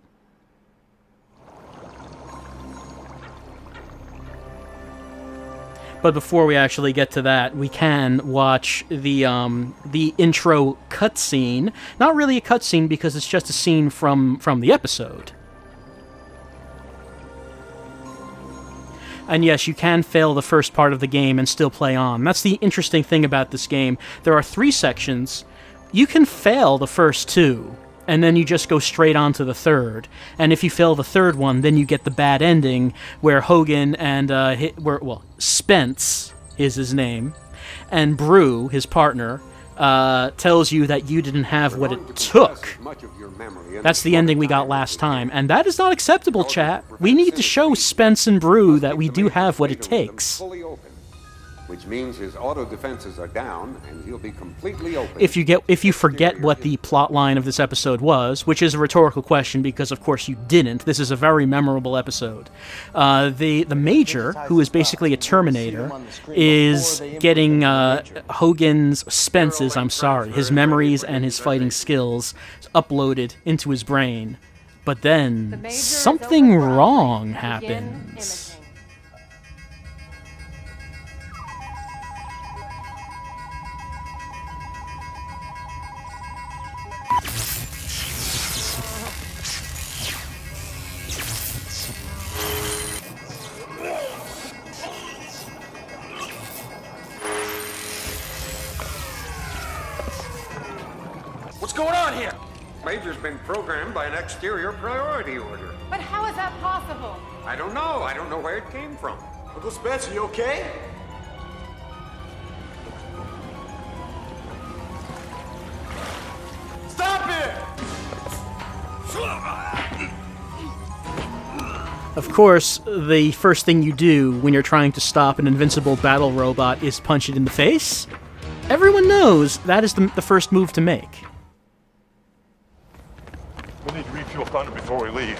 But before we actually get to that, we can watch the um, the intro cutscene. Not really a cutscene because it's just a scene from from the episode. And yes, you can fail the first part of the game and still play on. That's the interesting thing about this game. There are three sections. You can fail the first two, and then you just go straight on to the third. And if you fail the third one, then you get the bad ending where Hogan and uh, where well Spence is his name, and Bru, his partner, uh, tells you that you didn't have what it took. That's the ending we got last time, and that is not acceptable, chat. We need to show Spence and Bru that we do have what it takes. Fully open, which means his auto defenses are down and he'll be completely open. If you get if you forget what the plot line of this episode was, which is a rhetorical question because of course you didn't. This is a very memorable episode. Uh, the the major, who is basically a Terminator, is getting uh, Hogan's Spence's I'm sorry, his memories and his fighting skills uploaded into his brain. But then major something over promptly. wrong Begin happens. On here? Major's been programmed by an exterior priority order. But how is that possible? I don't know. I don't know where it came from. Uncle Spencer, you okay? Stop it! Of course, the first thing you do when you're trying to stop an invincible battle robot is punch it in the face. Everyone knows that is the, the first move to make. We need to refuel Thunder before we leave.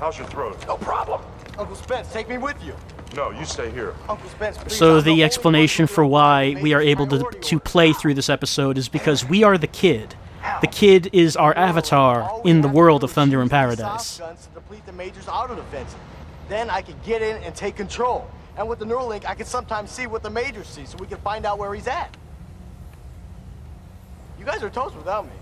How's your throat? No problem. Uncle Spence, take me with you. No, you stay here. Uncle Spence, please. So the explanation for why we are able to, to play through this episode is because we are the kid. The kid is our avatar in the world of Thunder and Paradise. soft guns to deplete the Major's auto defenses. Then I could get in and take control. And with the Neuralink, I can sometimes see what the Major sees, so we can find out where he's at. You guys are toast without me.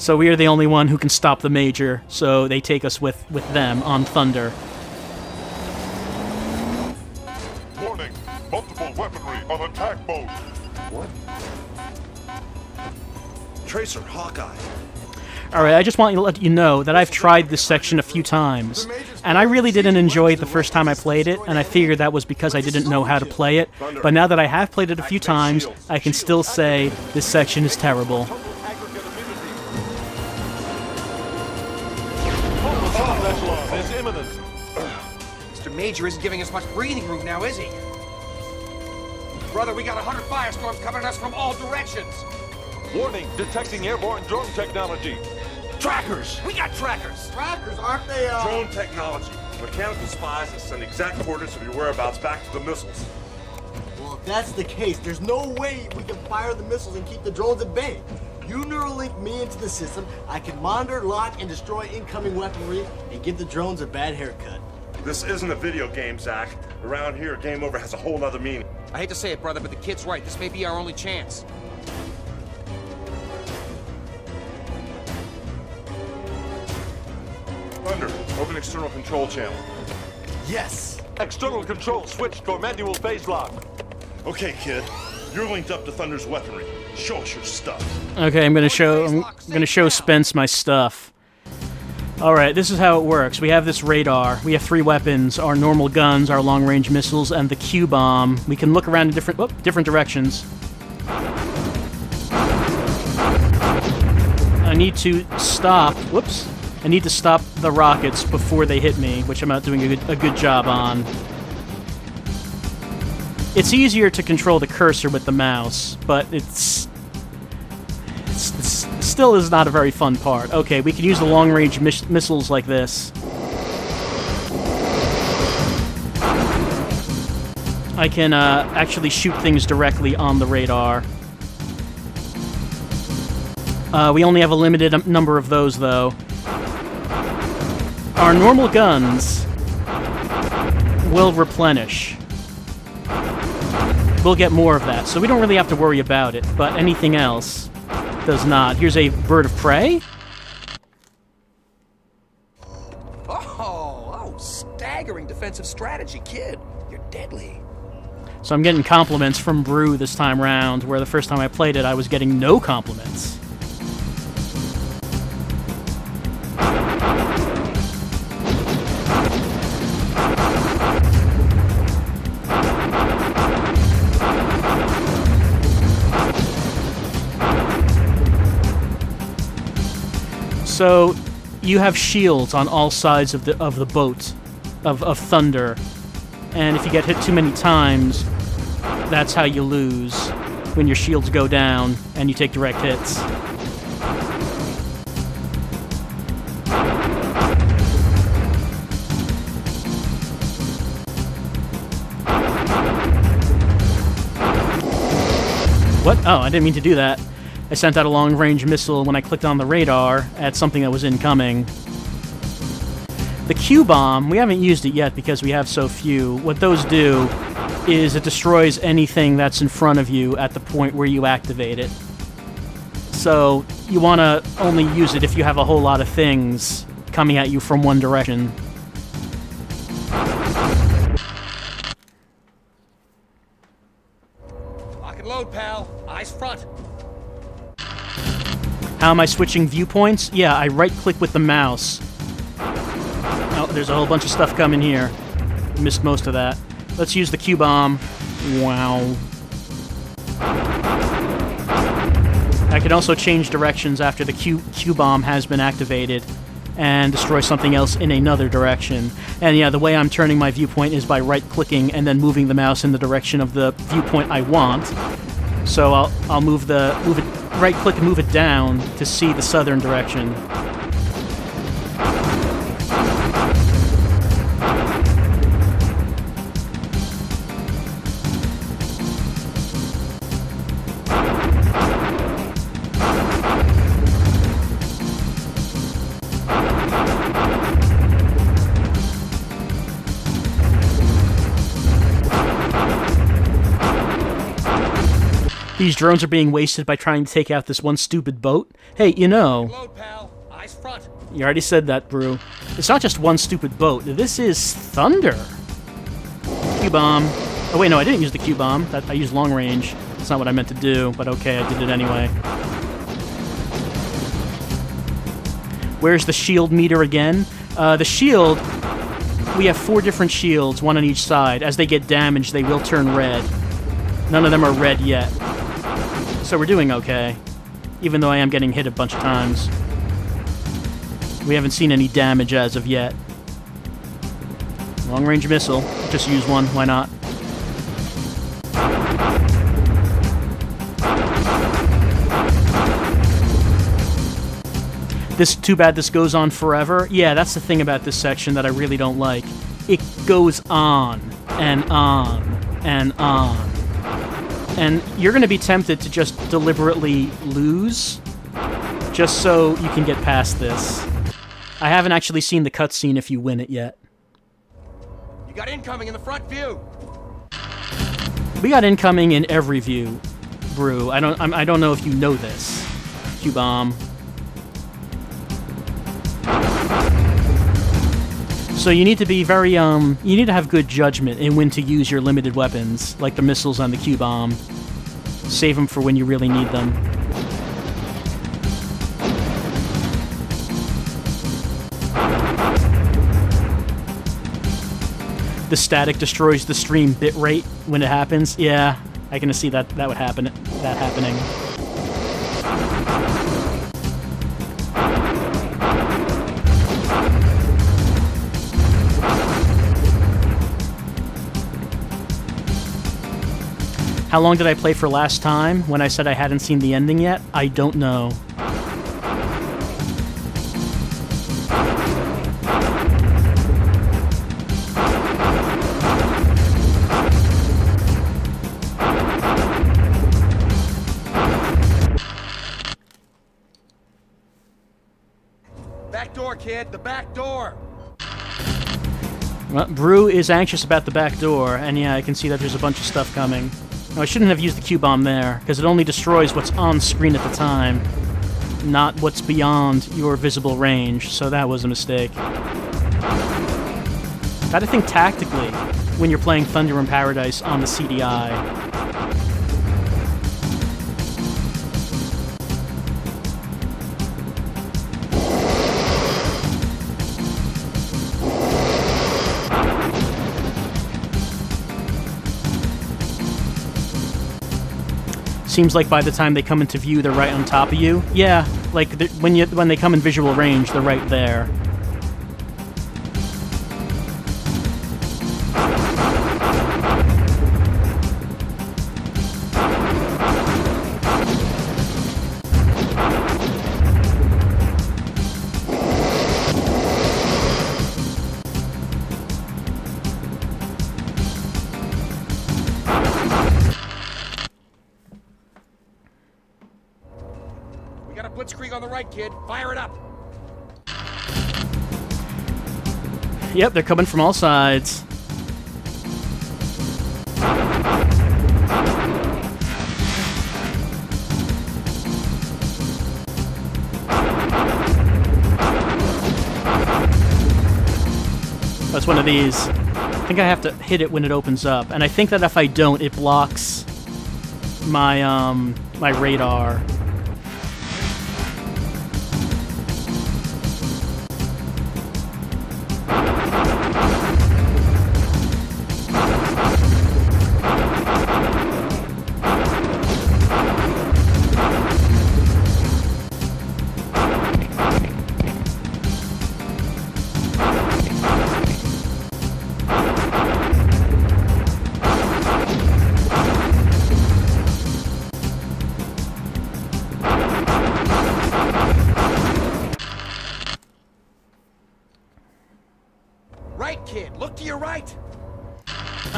So we are the only one who can stop the Major, so they take us with, with them on Thunder. Warning! Multiple weaponry on attack mode. What? Tracer, Hawkeye. Alright, I just want to let you know that I've tried this section a few times, and I really didn't enjoy it the first time I played it, and I figured that was because I didn't know how to play it. But now that I have played it a few times, I can still say this section is terrible. Major isn't giving us much breathing room now, is he? Brother, we got a hundred firestorms coming at us from all directions. Warning, detecting airborne drone technology. Trackers! We got trackers! Trackers, aren't they, uh... Drone technology. Mechanical spies that send exact coordinates of your whereabouts back to the missiles. Well, if that's the case, there's no way we can fire the missiles and keep the drones at bay. You Neuralink me into the system, I can monitor, lock, and destroy incoming weaponry and give the drones a bad haircut. This isn't a video game, Zach. Around here, game over has a whole other meaning. I hate to say it, brother, but the kid's right. This may be our only chance. Thunder, open external control channel. Yes! External control switched for manual phase lock. Okay, kid. You're linked up to Thunder's weaponry. Show us your stuff. Okay, I'm gonna show I'm gonna show Spence my stuff. Alright, this is how it works. We have this radar. We have three weapons, our normal guns, our long-range missiles, and the Q-bomb. We can look around in different whoop, different directions. I need to stop whoops. I need to stop the rockets before they hit me, which I'm not doing a good, a good job on. It's easier to control the cursor with the mouse, but it's it's, it's still is not a very fun part. Okay, we can use the long-range mis- missiles like this. I can uh, actually shoot things directly on the radar. Uh, we only have a limited um, number of those, though. Our normal guns will replenish. We'll get more of that, so we don't really have to worry about it, but anything else does not. Here's a bird of prey. Oh, oh, staggering defensive strategy, kid. You're deadly. So I'm getting compliments from Bru this time round, where the first time I played it, I was getting no compliments. So you have shields on all sides of the of the boat of, of thunder. And if you get hit too many times, that's how you lose when your shields go down and you take direct hits. What? Oh, I didn't mean to do that. I sent out a long range missile when I clicked on the radar at something that was incoming. The Q bomb, we haven't used it yet because we have so few. What those do is it destroys anything that's in front of you at the point where you activate it. So you want to only use it if you have a whole lot of things coming at you from one direction. How am I switching viewpoints? Yeah, I right-click with the mouse. Oh, there's a whole bunch of stuff coming here. Missed most of that. Let's use the Q-bomb. Wow. I can also change directions after the Q Q bomb has been activated and destroy something else in another direction. And yeah, the way I'm turning my viewpoint is by right-clicking and then moving the mouse in the direction of the viewpoint I want. So I'll I'll move the move it right-click and move it down to see the southern direction. These drones are being wasted by trying to take out this one stupid boat. Hey, you know, Load, pal. Eyes front. you already said that, Bru. It's not just one stupid boat. This is thunder. Q-bomb. Oh wait, no, I didn't use the Q-bomb. I used long range. That's not what I meant to do, but okay, I did it anyway. Where's the shield meter again? Uh, the shield, we have four different shields, one on each side. As they get damaged, they will turn red. None of them are red yet. So we're doing okay. Even though I am getting hit a bunch of times. We haven't seen any damage as of yet. Long range missile. Just use one, why not? This too bad this goes on forever. Yeah, that's the thing about this section that I really don't like. It goes on and on and on. And you're going to be tempted to just deliberately lose just so you can get past this. I haven't actually seen the cutscene if you win it yet. You got incoming in the front view. We got incoming in every view, Bru. I don't. I'm, I don't know if you know this. Q bomb. So you need to be very um. You need to have good judgment in when to use your limited weapons, like the missiles on the Q bomb. Save them for when you really need them. the static destroys the stream bitrate when it happens. Yeah, I can see that that would happen. That happening. How long did I play for last time when I said I hadn't seen the ending yet? I don't know. Back door, kid. The back door. Well, Bru is anxious about the back door, and yeah, I can see that there's a bunch of stuff coming. I shouldn't have used the Q-bomb there, because it only destroys what's on screen at the time, not what's beyond your visible range, so that was a mistake. Gotta think tactically when you're playing Thunder in Paradise on the CDI. Seems like by the time they come into view, they're right on top of you. Yeah, like when you when they come in visual range, they're right there. Yep, they're coming from all sides. That's one of these. I think I have to hit it when it opens up, and I think that if I don't, it blocks my um my radar.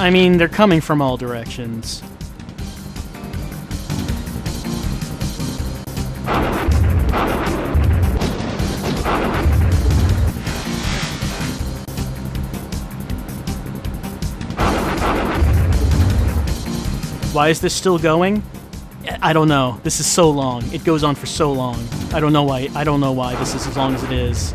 I mean, they're coming from all directions. Why is this still going? I don't know. This is so long. It goes on for so long. I don't know why. I don't know why this is as long as it is.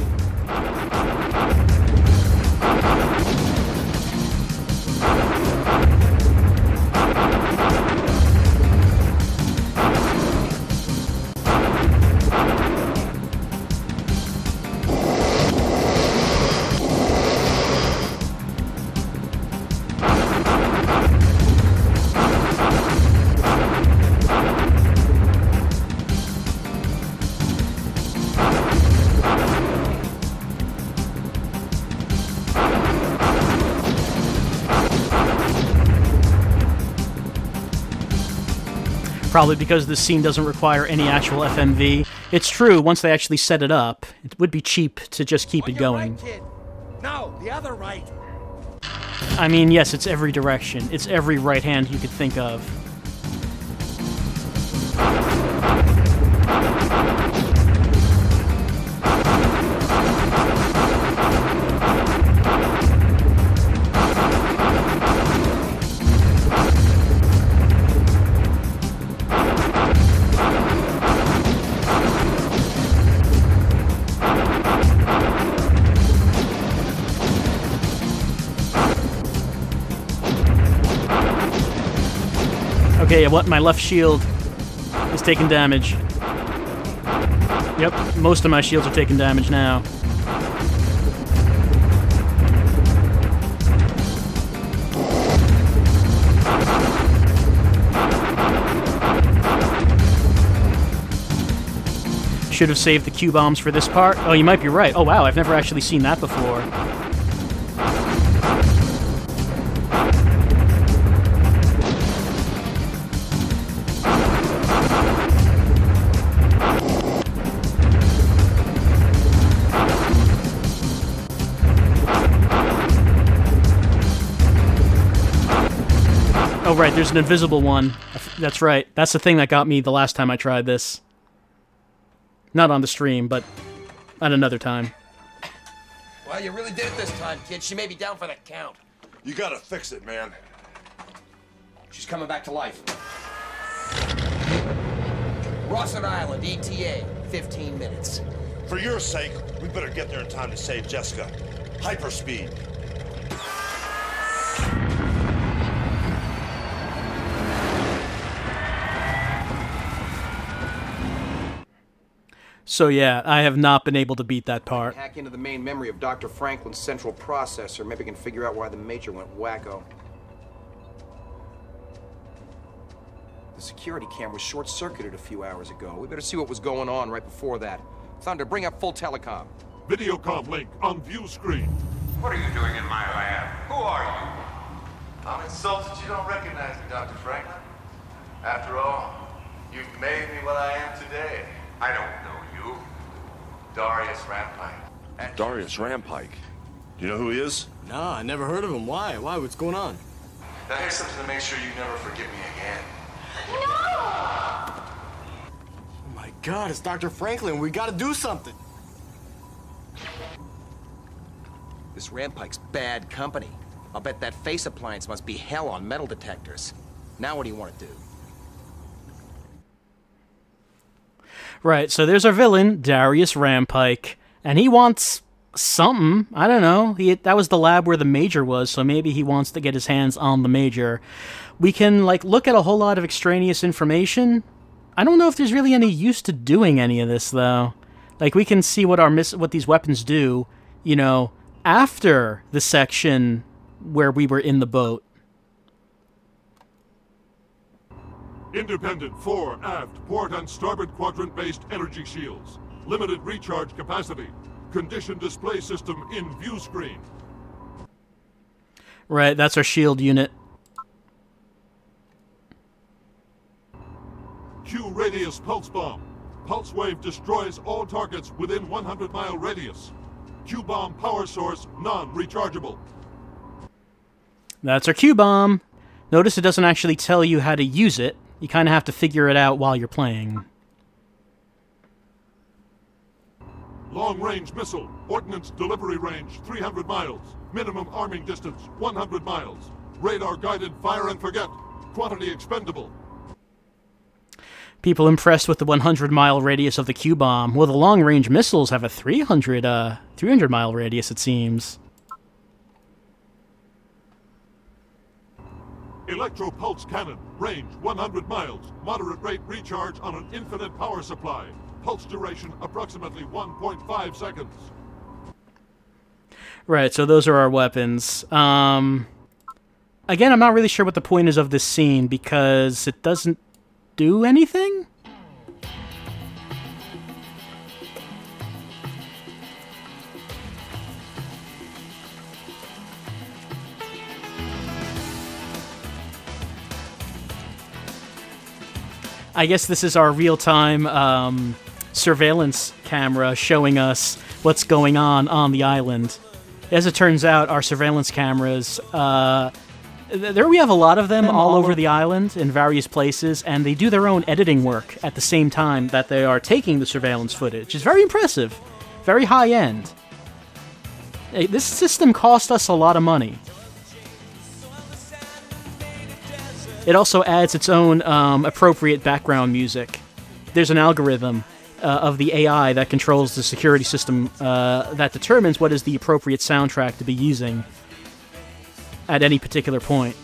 Probably because this scene doesn't require any actual FMV. It's true, once they actually set it up, it would be cheap to just keep On it going. right. No, the other right. I mean, yes, it's every direction. It's every right hand you could think of. Yeah, what? My left shield is taking damage. Yep, most of my shields are taking damage now. Should have saved the Q bombs for this part. Oh, you might be right. Oh, wow, I've never actually seen that before. There's an invisible one. That's right. That's the thing that got me the last time I tried this. Not on the stream, but at another time. Well, you really did it this time, kid. She may be down for the count. You gotta fix it, man. She's coming back to life. Rossett Island, ETA, 15 minutes. For your sake, we better get there in time to save Jessica. Hyperspeed. So yeah, I have not been able to beat that part. Hack into the main memory of Dr. Franklin's central processor. Maybe we can figure out why the Major went wacko. The security camera was short-circuited a few hours ago. We better see what was going on right before that. Thunder, bring up full telecom. Video Videocom link on view screen. What are you doing in my lab? Who are you? I'm insulted you don't recognize me, Dr. Franklin. After all, you've made me what I am today. I don't know you. Darius Rampike. Darius Rampike. Do you know who he is? Nah, I never heard of him. Why? Why? What's going on? Now here's something to make sure you never forget me again. No! Oh my god, it's Dr. Franklin. We gotta do something. This Rampike's bad company. I'll bet that face appliance must be hell on metal detectors. Now what do you want to do? Right, so there's our villain, Darius Rampike, and he wants something. I don't know. He that was the lab where the major was, so maybe he wants to get his hands on the major. We can like look at a whole lot of extraneous information. I don't know if there's really any use to doing any of this though. Like we can see what our miss what these weapons do, you know, after the section where we were in the boat. Independent fore, aft, port, and starboard quadrant based energy shields. Limited recharge capacity. Condition display system in view screen. Right, that's our shield unit. Q radius pulse bomb. Pulse wave destroys all targets within 100 mile radius. Q bomb power source non rechargeable. That's our Q-bomb. Notice it doesn't actually tell you how to use it. You kind of have to figure it out while you're playing. Long-range missile. Ordnance delivery range 300 miles. Minimum arming distance 100 miles. Radar-guided fire and forget. Quantity expendable. People impressed with the 100 mile radius of the Q bomb. Well, the long range missiles have a 300 uh 300 mile radius, it seems. Electro pulse cannon. Range 100 miles. Moderate rate recharge on an infinite power supply. Pulse duration approximately 1.5 seconds. Right, so those are our weapons. Um, again, I'm not really sure what the point is of this scene because it doesn't do anything? I guess this is our real-time um, surveillance camera showing us what's going on on the island. As it turns out, our surveillance cameras, uh, there we have a lot of them all over the island in various places, and they do their own editing work at the same time that they are taking the surveillance footage. It's very impressive, very high end. This system cost us a lot of money. It also adds its own um, appropriate background music. There's an algorithm uh, of the AI that controls the security system uh, that determines what is the appropriate soundtrack to be using at any particular point.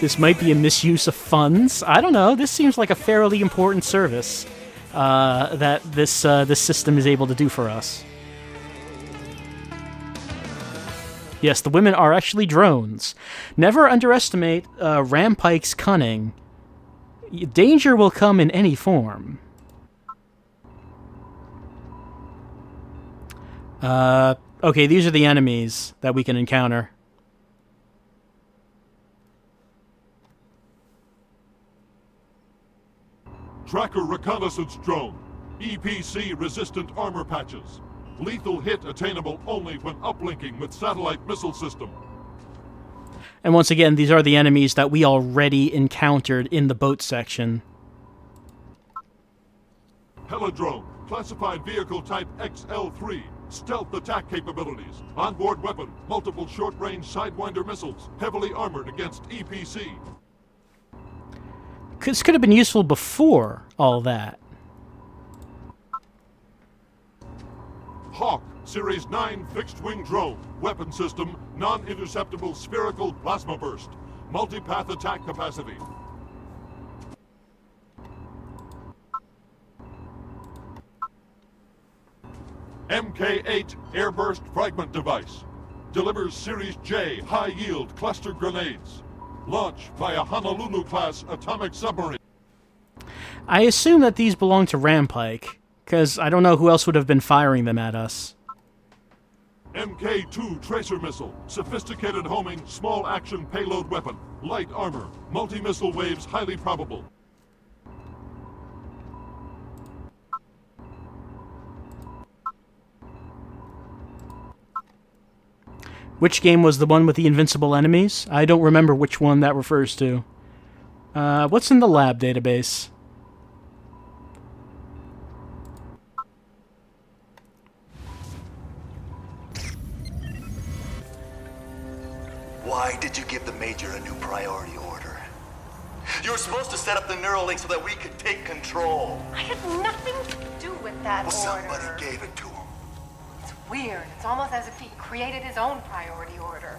This might be a misuse of funds. I don't know. This seems like a fairly important service uh, that this uh, this system is able to do for us. Yes, the women are actually drones. Never underestimate uh, Rampike's cunning. Danger will come in any form. Uh, okay, these are the enemies that we can encounter. Tracker reconnaissance drone. EPC resistant armor patches. Lethal hit attainable only when uplinking with satellite missile system. And once again, these are the enemies that we already encountered in the boat section. Heladrone. Classified vehicle type XL-3. Stealth attack capabilities. Onboard weapon. Multiple short-range Sidewinder missiles. Heavily armored against EPC. This could have been useful before all that. Hawk, Series 9 fixed-wing drone. Weapon system, non-interceptable spherical plasma burst. Multi-path attack capacity. MK-8 airburst fragment device. Delivers Series J high-yield cluster grenades. Launch by a Honolulu-class atomic submarine. I assume that these belong to Rampike, because I don't know who else would have been firing them at us. MK-2 tracer missile, sophisticated homing, small action payload weapon, light armor, multi-missile waves highly probable. Which game was the one with the invincible enemies? I don't remember which one that refers to. Uh, what's in the lab database? Why did you give the Major a new priority order? You were supposed to set up the Neuralink so that we could take control. I had nothing to do with that Well, order. somebody gave it to him. It's weird. It's almost as if he created his own priority order.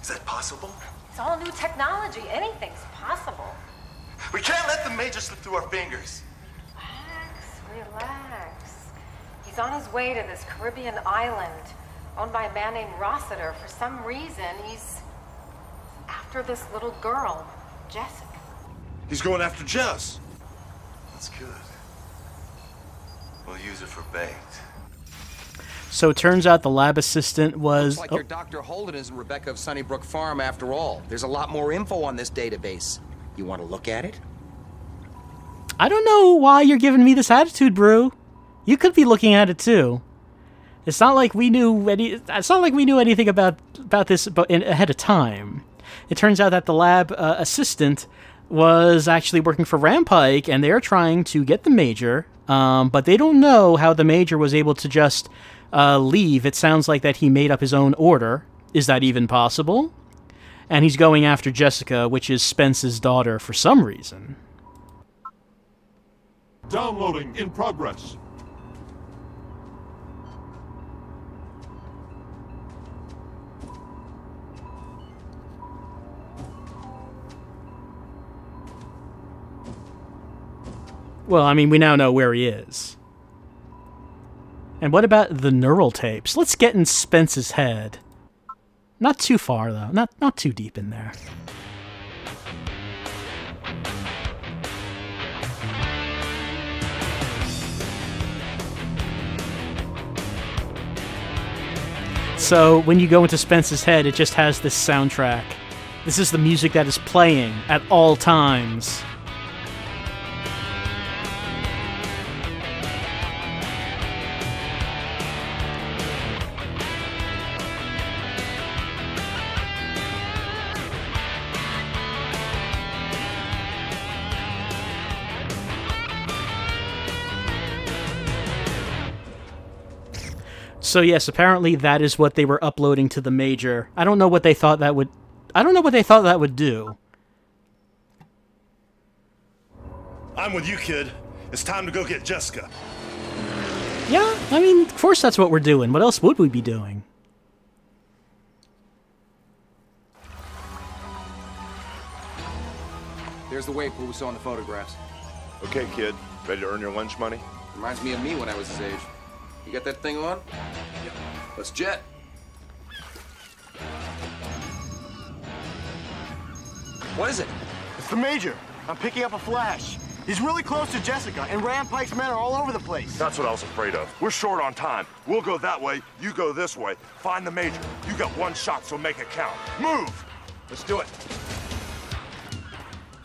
Is that possible? It's all new technology. Anything's possible. We can't let the Major slip through our fingers. Relax, relax. He's on his way to this Caribbean island owned by a man named Rossiter. For some reason, he's after this little girl, Jessica. He's going after Jess. That's good. We'll use it for bait. So it turns out the lab assistant was. Looks like oh, your Dr. Holden isn't Rebecca of Sunnybrook Farm after all. There's a lot more info on this database. You want to look at it? I don't know why you're giving me this attitude, Bru. You could be looking at it too. It's not like we knew any. It's not like we knew anything about about this ahead of time. It turns out that the lab uh, assistant was actually working for Rampike, and they're trying to get the major, um, but they don't know how the major was able to just uh, leave. It sounds like that he made up his own order. Is that even possible? And he's going after Jessica, which is Spence's daughter, for some reason. Downloading in progress. Well, I mean, we now know where he is. And what about the neural tapes? Let's get in Spence's head. Not too far, though. Not, not too deep in there. So, when you go into Spence's head, it just has this soundtrack. This is the music that is playing at all times. So yes, apparently that is what they were uploading to the major. I don't know what they thought that would I don't know what they thought that would do. I'm with you, kid. It's time to go get Jessica. Yeah, I mean, of course that's what we're doing. What else would we be doing? There's the waypool we saw in the photographs. Okay, kid. Ready to earn your lunch money? Reminds me of me when I was his age. You got that thing on? Yeah. Let's jet. What is it? It's the Major. I'm picking up a flash. He's really close to Jessica, and Rampike's men are all over the place. That's what I was afraid of. We're short on time. We'll go that way, you go this way. Find the Major. You got one shot, so make it count. Move! Let's do it.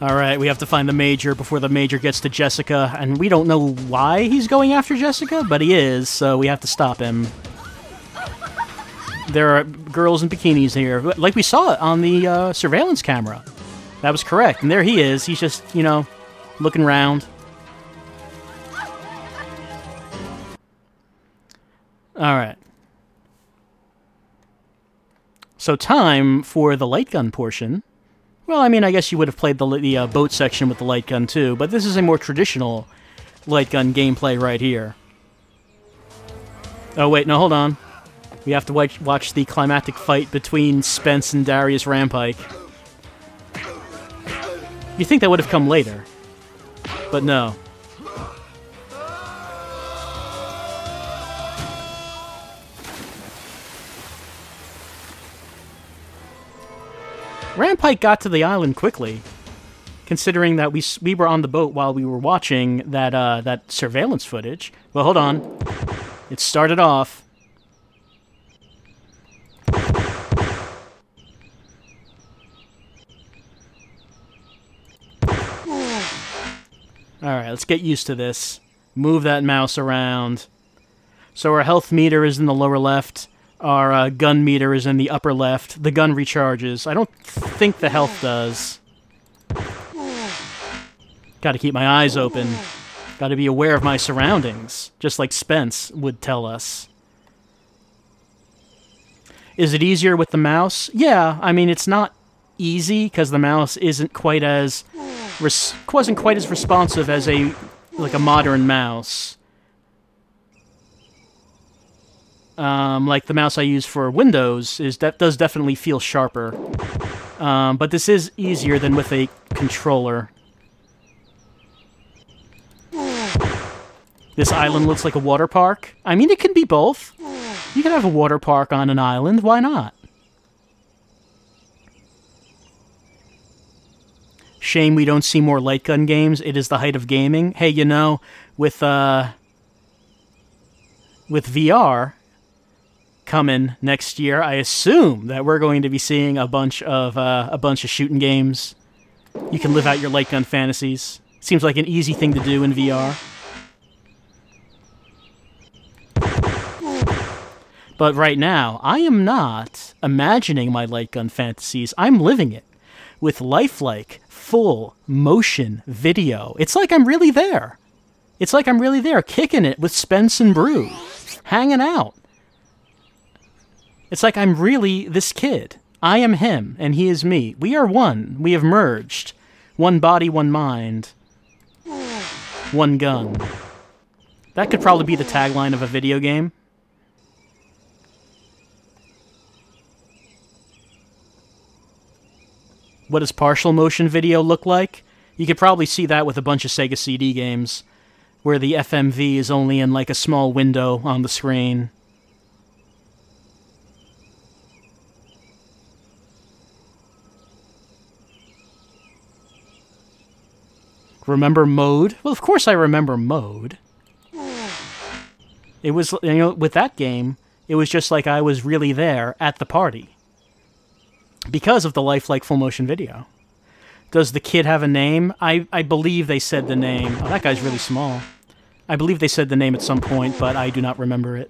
All right, we have to find the Major before the Major gets to Jessica, and we don't know why he's going after Jessica, but he is, so we have to stop him. There are girls in bikinis here, like we saw it on the uh, surveillance camera. That was correct, and there he is. He's just, you know, looking around. All right. So time for the light gun portion. Well, I mean, I guess you would have played the, the uh, boat section with the light gun too, but this is a more traditional light gun gameplay right here. Oh, wait, no, hold on. We have to watch, watch the climactic fight between Spence and Darius Rampike. You think that would have come later, but no. Rampike got to the island quickly, considering that we we were on the boat while we were watching that uh, that surveillance footage. Well, hold on. It started off. Alright, let's get used to this. Move that mouse around. So our health meter is in the lower left. Our uh, gun meter is in the upper left. The gun recharges. I don't think the health does. Gotta keep my eyes open. Gotta be aware of my surroundings, just like Spence would tell us. Is it easier with the mouse? Yeah, I mean, it's not easy because the mouse isn't quite as wasn't quite as responsive as a like a modern mouse. Um, like the mouse I use for Windows is that does definitely feel sharper. Um, but this is easier than with a controller. This island looks like a water park. I mean, it can be both. You can have a water park on an island. Why not? Shame we don't see more light gun games. It is the height of gaming. Hey, you know, with uh, with VR coming next year, I assume that we're going to be seeing a bunch of uh, a bunch of shooting games. You can live out your light gun fantasies. Seems like an easy thing to do in VR. But right now, I am not imagining my light gun fantasies. I'm living it with lifelike, full motion video. It's like I'm really there. It's like I'm really there, kicking it with Spence and Bru, hanging out. It's like I'm really this kid. I am him, and he is me. We are one. We have merged. One body, one mind. One gun. That could probably be the tagline of a video game. What does partial motion video look like? You could probably see that with a bunch of Sega CD games, where the FMV is only in like a small window on the screen. Remember Mode? Well, of course I remember Mode. It was, you know, with that game, it was just like I was really there at the party. Because of the lifelike full motion video. Does the kid have a name? I, I believe they said the name. Oh, that guy's really small. I believe they said the name at some point, but I do not remember it.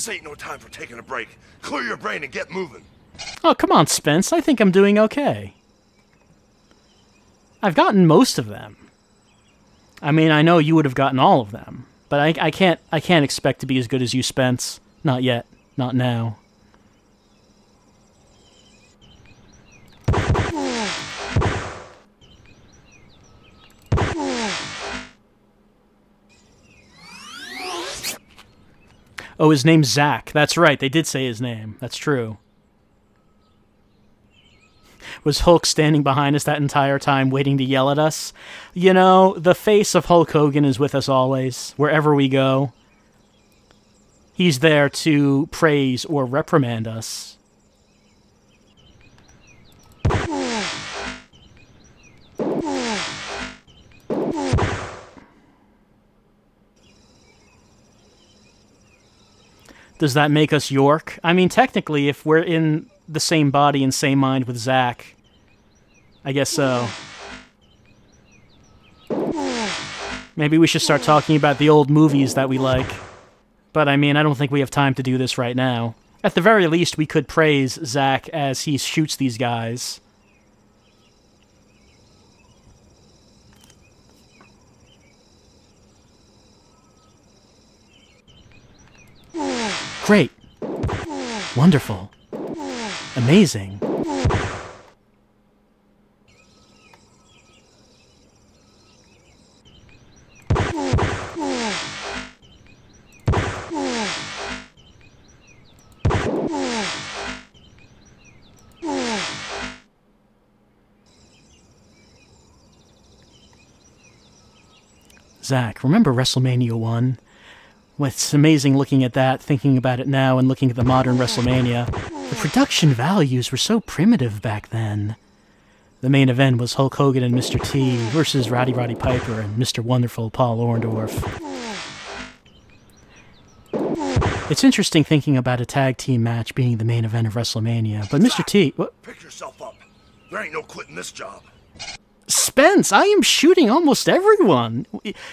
This ain't no time for taking a break. Clear your brain and get moving. Oh, come on, Spence. I think I'm doing okay. I've gotten most of them. I mean, I know you would have gotten all of them, but I, I can't I can't expect to be as good as you, Spence. Not yet. Not now. Oh, his name's Zach. That's right. They did say his name. That's true. Was Hulk standing behind us that entire time, waiting to yell at us? You know, the face of Hulk Hogan is with us always, wherever we go. He's there to praise or reprimand us. Does that make us York? I mean, technically, if we're in the same body and same mind with Zach, I guess so. Maybe we should start talking about the old movies that we like. But I mean, I don't think we have time to do this right now. At the very least, we could praise Zach as he shoots these guys. Great. Wonderful. Amazing. Zach, remember WrestleMania 1? It's amazing looking at that, thinking about it now, and looking at the modern WrestleMania. The production values were so primitive back then. The main event was Hulk Hogan and Mr. T versus Rowdy Roddy Piper and Mr. Wonderful Paul Orndorff. It's interesting thinking about a tag team match being the main event of WrestleMania, but Mr. T. What? Pick yourself up. There ain't no quitting this job. Spence, I am shooting almost everyone.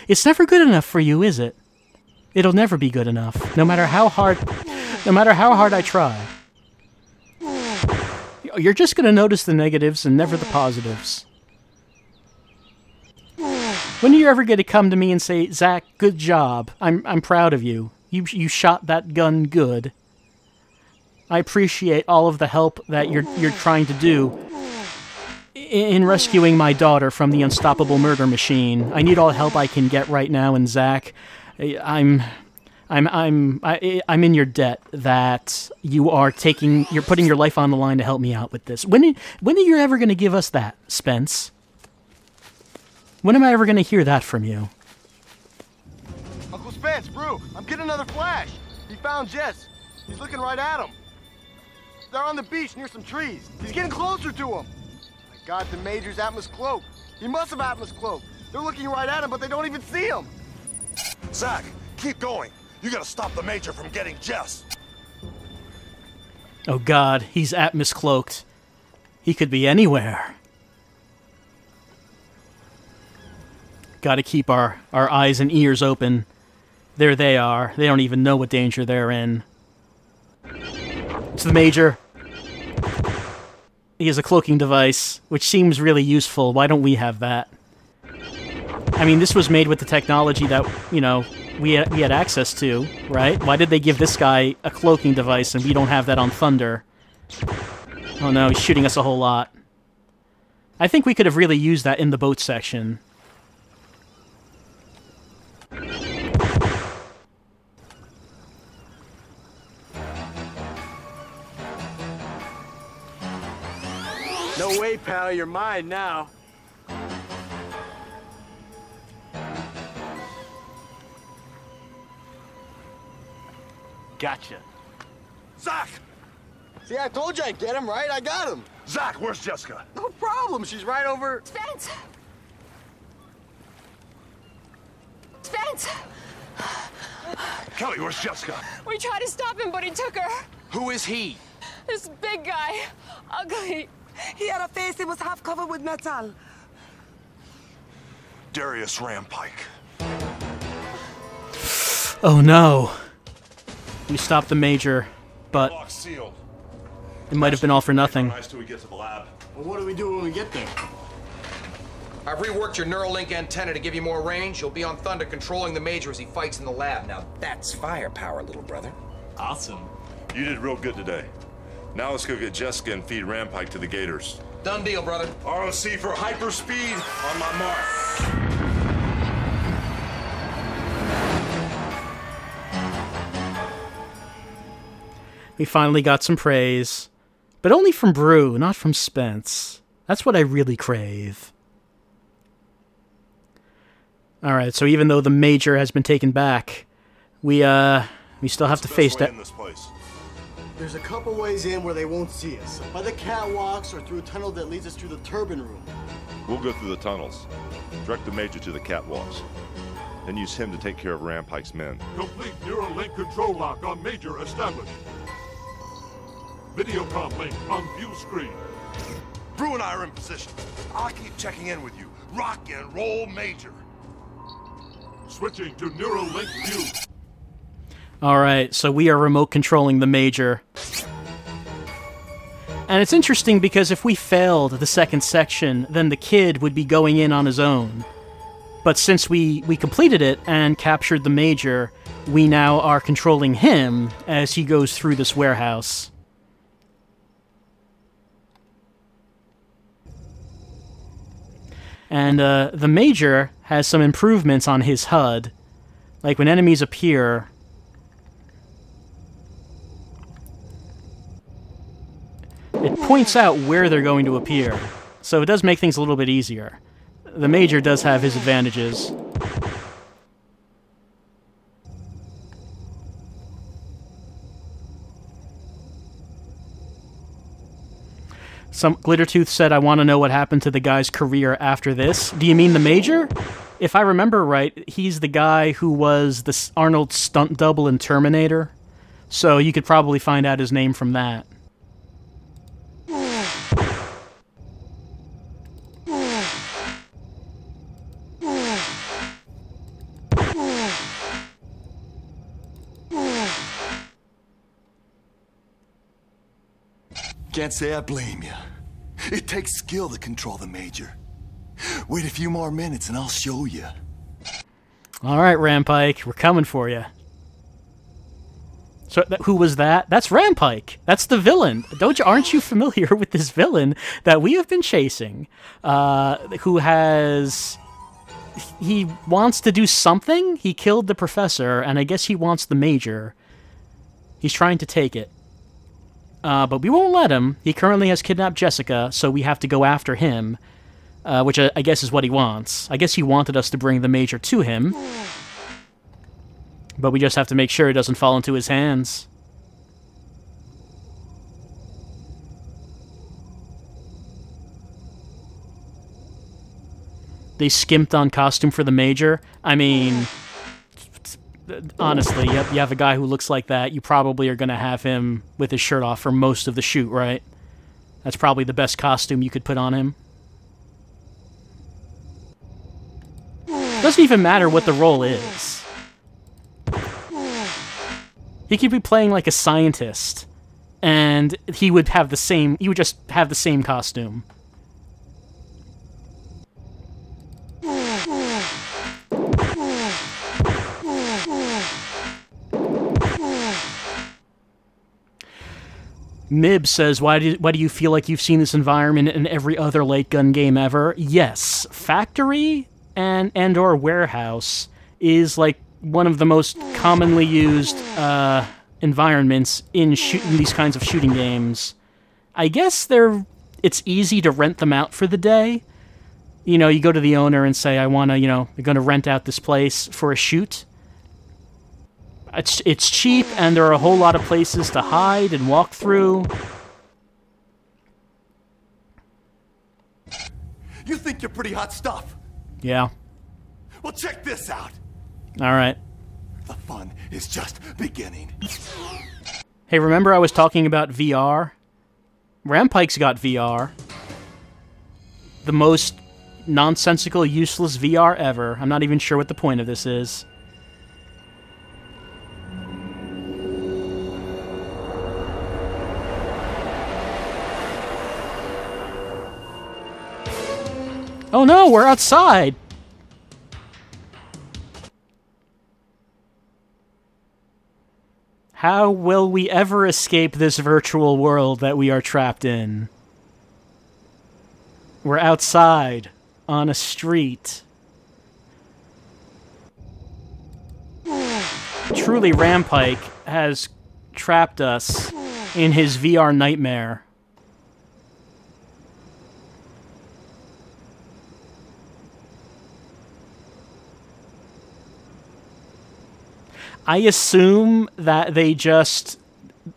It's never good enough for you, is it? It'll never be good enough, no matter how hard, no matter how hard I try. You're just gonna notice the negatives and never the positives. When are you ever gonna come to me and say, Zach, good job. I'm I'm proud of you. You you shot that gun good. I appreciate all of the help that you're you're trying to do in rescuing my daughter from the unstoppable murder machine. I need all help I can get right now, and Zach, I'm, I'm, I'm, I, I'm in your debt that you are taking, you're putting your life on the line to help me out with this. When, when are you ever going to give us that, Spence? When am I ever going to hear that from you? Uncle Spence, Bru, I'm getting another flash. He found Jess. He's looking right at him. They're on the beach near some trees. He's getting closer to him. My God, the Major's Atmos cloak. He must have Atmos cloak. They're looking right at him, but they don't even see him. Zach, Keep going. You gotta stop the Major from getting Jess. Oh god, he's Atmos cloaked. He could be anywhere. Gotta keep our, our eyes and ears open. There they are. They don't even know what danger they're in. It's the Major. He has a cloaking device, which seems really useful. Why don't we have that? I mean, this was made with the technology that, you know, we had, we had access to, right? Why did they give this guy a cloaking device and we don't have that on Thunder? Oh no, he's shooting us a whole lot. I think we could have really used that in the boat section. No way, pal, you're mine now. Gotcha. Zach! See, I told you I'd get him, right? I got him. Zach, where's Jessica? No problem. She's right over. Spence! Spence! Kelly, where's Jessica? We tried to stop him, but he took her. Who is he? This big guy. Ugly. He had a face that was half covered with metal. Darius Rampike. Oh no. We stopped the Major, but it might have been all for nothing. Nice till we get to the lab. Well, what do we do when we get there? I've reworked your Neuralink antenna to give you more range. You'll be on Thunder controlling the Major as he fights in the lab. Now that's firepower, little brother. Awesome. You did real good today. Now let's go get Jessica and feed Rampike to the Gators. Done deal, brother. ROC for hyperspeed on my mark. We finally got some praise. But only from Bru, not from Spence. That's what I really crave. Alright, so even though the Major has been taken back, we, uh, we still have to face that. in this place. There's a couple ways in where they won't see us. By the catwalks or through a tunnel that leads us to the turbine room. We'll go through the tunnels. Direct the Major to the catwalks. Then use him to take care of Rampike's men. Complete Neuralink control lock on Major established. Videocom link on view screen. Bru and I are in position. I'll keep checking in with you. Rock and roll Major. Switching to Neuralink view. Alright, so we are remote controlling the Major. And it's interesting because if we failed the second section, then the kid would be going in on his own. But since we, we completed it and captured the Major, we now are controlling him as he goes through this warehouse. And uh, the Major has some improvements on his HUD. Like when enemies appear, it points out where they're going to appear. So it does make things a little bit easier. The Major does have his advantages. Some Glittertooth said, I want to know what happened to the guy's career after this. Do you mean the Major? If I remember right, he's the guy who was the Arnold stunt double in Terminator. So you could probably find out his name from that. Can't say I blame you. It takes skill to control the Major. Wait a few more minutes and I'll show you. All right, Rampike, we're coming for you. So who was that? That's Rampike. That's the villain. Don't you? Aren't you familiar with this villain that we have been chasing? Uh, who has? He wants to do something. He killed the professor, and I guess he wants the major. He's trying to take it. Uh, but we won't let him. He currently has kidnapped Jessica, so we have to go after him, uh, which I, I guess is what he wants. I guess he wanted us to bring the Major to him, but we just have to make sure it doesn't fall into his hands. They skimped on costume for the Major. I mean, honestly, you have, you have a guy who looks like that, you probably are going to have him with his shirt off for most of the shoot, right? That's probably the best costume you could put on him. Doesn't even matter what the role is. He could be playing like a scientist, and he would have the same. He would just have the same costume. Mib says, why do, why do you feel like you've seen this environment in every other light gun game ever? Yes, Factory and, and or Warehouse is like one of the most commonly used uh, environments in, shoot, in these kinds of shooting games. I guess they're it's easy to rent them out for the day. You know, you go to the owner and say, I want to, you know, I'm going to rent out this place for a shoot. It's, it's cheap, and there are a whole lot of places to hide and walk through. You think you're pretty hot stuff? Yeah. Well, check this out. All right. The fun is just beginning. Hey, remember I was talking about VR? Rampike's got VR. The most nonsensical, useless VR ever. I'm not even sure what the point of this is. Oh no, we're outside! How will we ever escape this virtual world that we are trapped in? We're outside, on a street. Truly, Rampike has trapped us in his VR nightmare. I assume that they just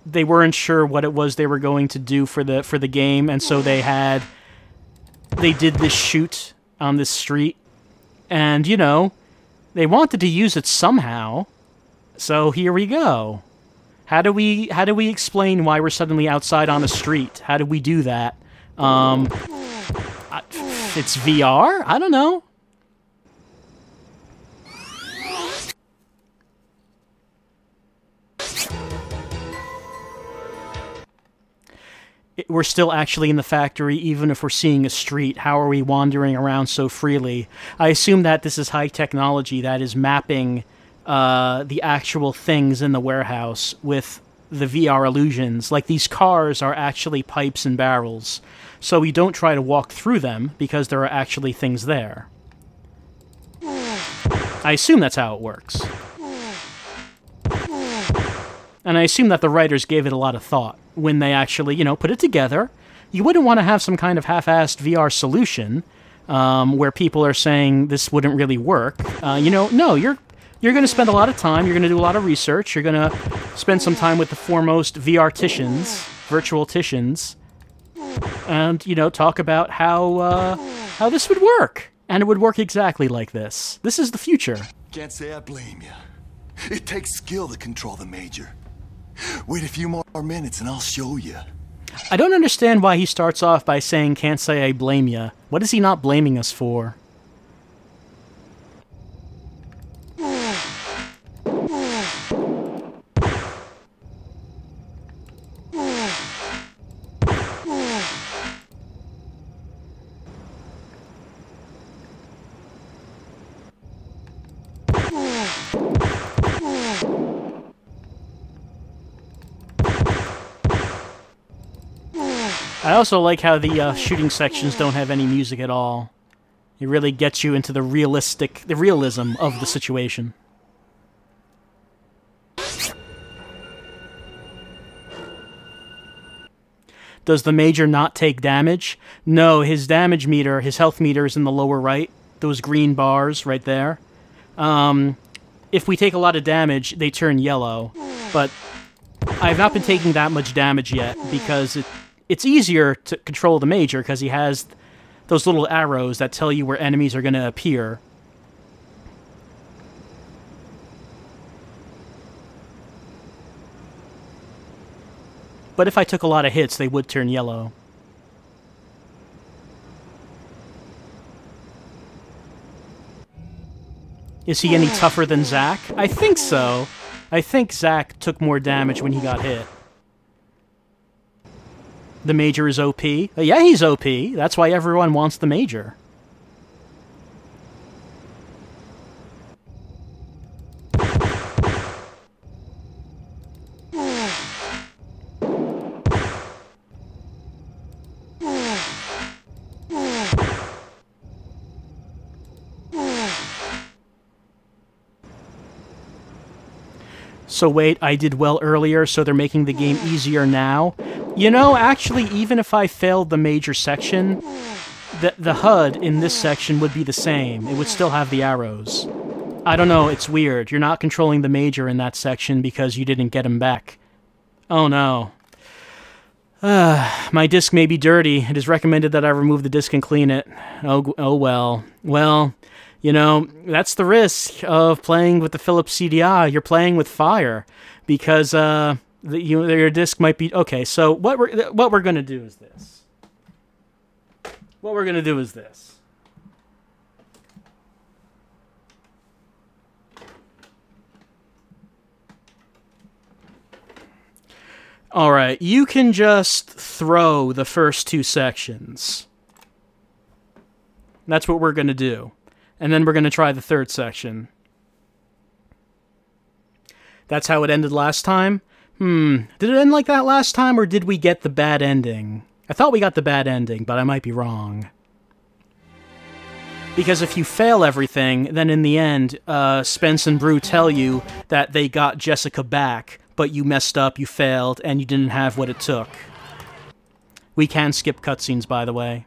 they weren't sure what it was they were going to do for the for the game, and so they had they did this shoot on this street, and you know they wanted to use it somehow. So here we go. How do we how do we explain why we're suddenly outside on a street? How do we do that? Um, it's VR. I don't know. We're still actually in the factory, even if we're seeing a street. How are we wandering around so freely? I assume that this is high technology that is mapping uh, the actual things in the warehouse with the VR illusions. Like these cars are actually pipes and barrels, so we don't try to walk through them because there are actually things there. I assume that's how it works. And I assume that the writers gave it a lot of thought when they actually, you know, put it together. You wouldn't want to have some kind of half-assed VR solution um, where people are saying this wouldn't really work. Uh, you know, no, you're you're going to spend a lot of time. You're going to do a lot of research. You're going to spend some time with the foremost VR-ticians, virtual-ticians, and you know, talk about how uh, how this would work, and it would work exactly like this. This is the future. Can't say I blame you. It takes skill to control the Major. Wait a few more minutes and I'll show you. I don't understand why he starts off by saying, can't say I blame ya. What is he not blaming us for? I also like how the uh, shooting sections don't have any music at all. It really gets you into the realistic, the realism of the situation. Does the Major not take damage? No, his damage meter, his health meter is in the lower right. Those green bars right there. Um, if we take a lot of damage, they turn yellow. But I've not been taking that much damage yet because it, it's easier to control the major because he has those little arrows that tell you where enemies are going to appear. But if I took a lot of hits, they would turn yellow. Is he any tougher than Zack? I think so. I think Zack took more damage when he got hit. The Major is OP. Uh, yeah, he's OP. That's why everyone wants the Major. So wait, I did well earlier, so they're making the game easier now. You know, actually, even if I failed the major section, the, the HUD in this section would be the same. It would still have the arrows. I don't know, it's weird. You're not controlling the major in that section because you didn't get him back. Oh no. Uh, my disc may be dirty. It is recommended that I remove the disc and clean it. Oh, oh well. Well, you know, that's the risk of playing with the Philips CDI. You're playing with fire because uh, the, you, your disc might be okay. So what we're what we're gonna do is this. What we're gonna do is this. All right, you can just throw the first two sections. That's what we're going to do and then we're going to try the third section. That's how it ended last time? Hmm, did it end like that last time, or did we get the bad ending? I thought we got the bad ending, but I might be wrong. Because if you fail everything, then in the end, uh, Spence and Bru tell you that they got Jessica back, but you messed up, you failed, and you didn't have what it took. We can skip cutscenes, by the way.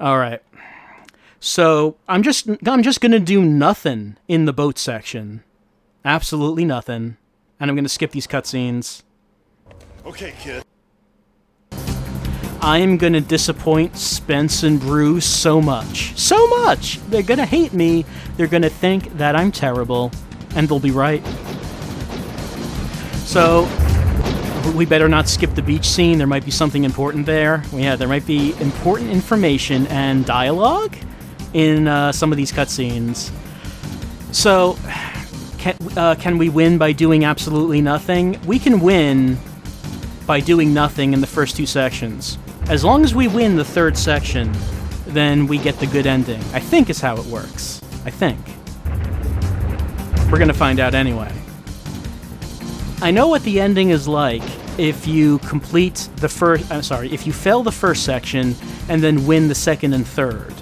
All right. So I'm just I'm just gonna do nothing in the boat section, absolutely nothing, and I'm gonna skip these cutscenes. Okay, kid. I am gonna disappoint Spence and Bru so much, so much. They're gonna hate me. They're gonna think that I'm terrible, and they'll be right. So we better not skip the beach scene. There might be something important there. Yeah, there might be important information and dialogue in uh, some of these cutscenes. So, can, uh, can we win by doing absolutely nothing? We can win by doing nothing in the first two sections. As long as we win the third section, then we get the good ending. I think is how it works. I think. We're gonna find out anyway. I know what the ending is like if you complete the first. I'm uh, sorry, if you fail the first section and then win the second and third.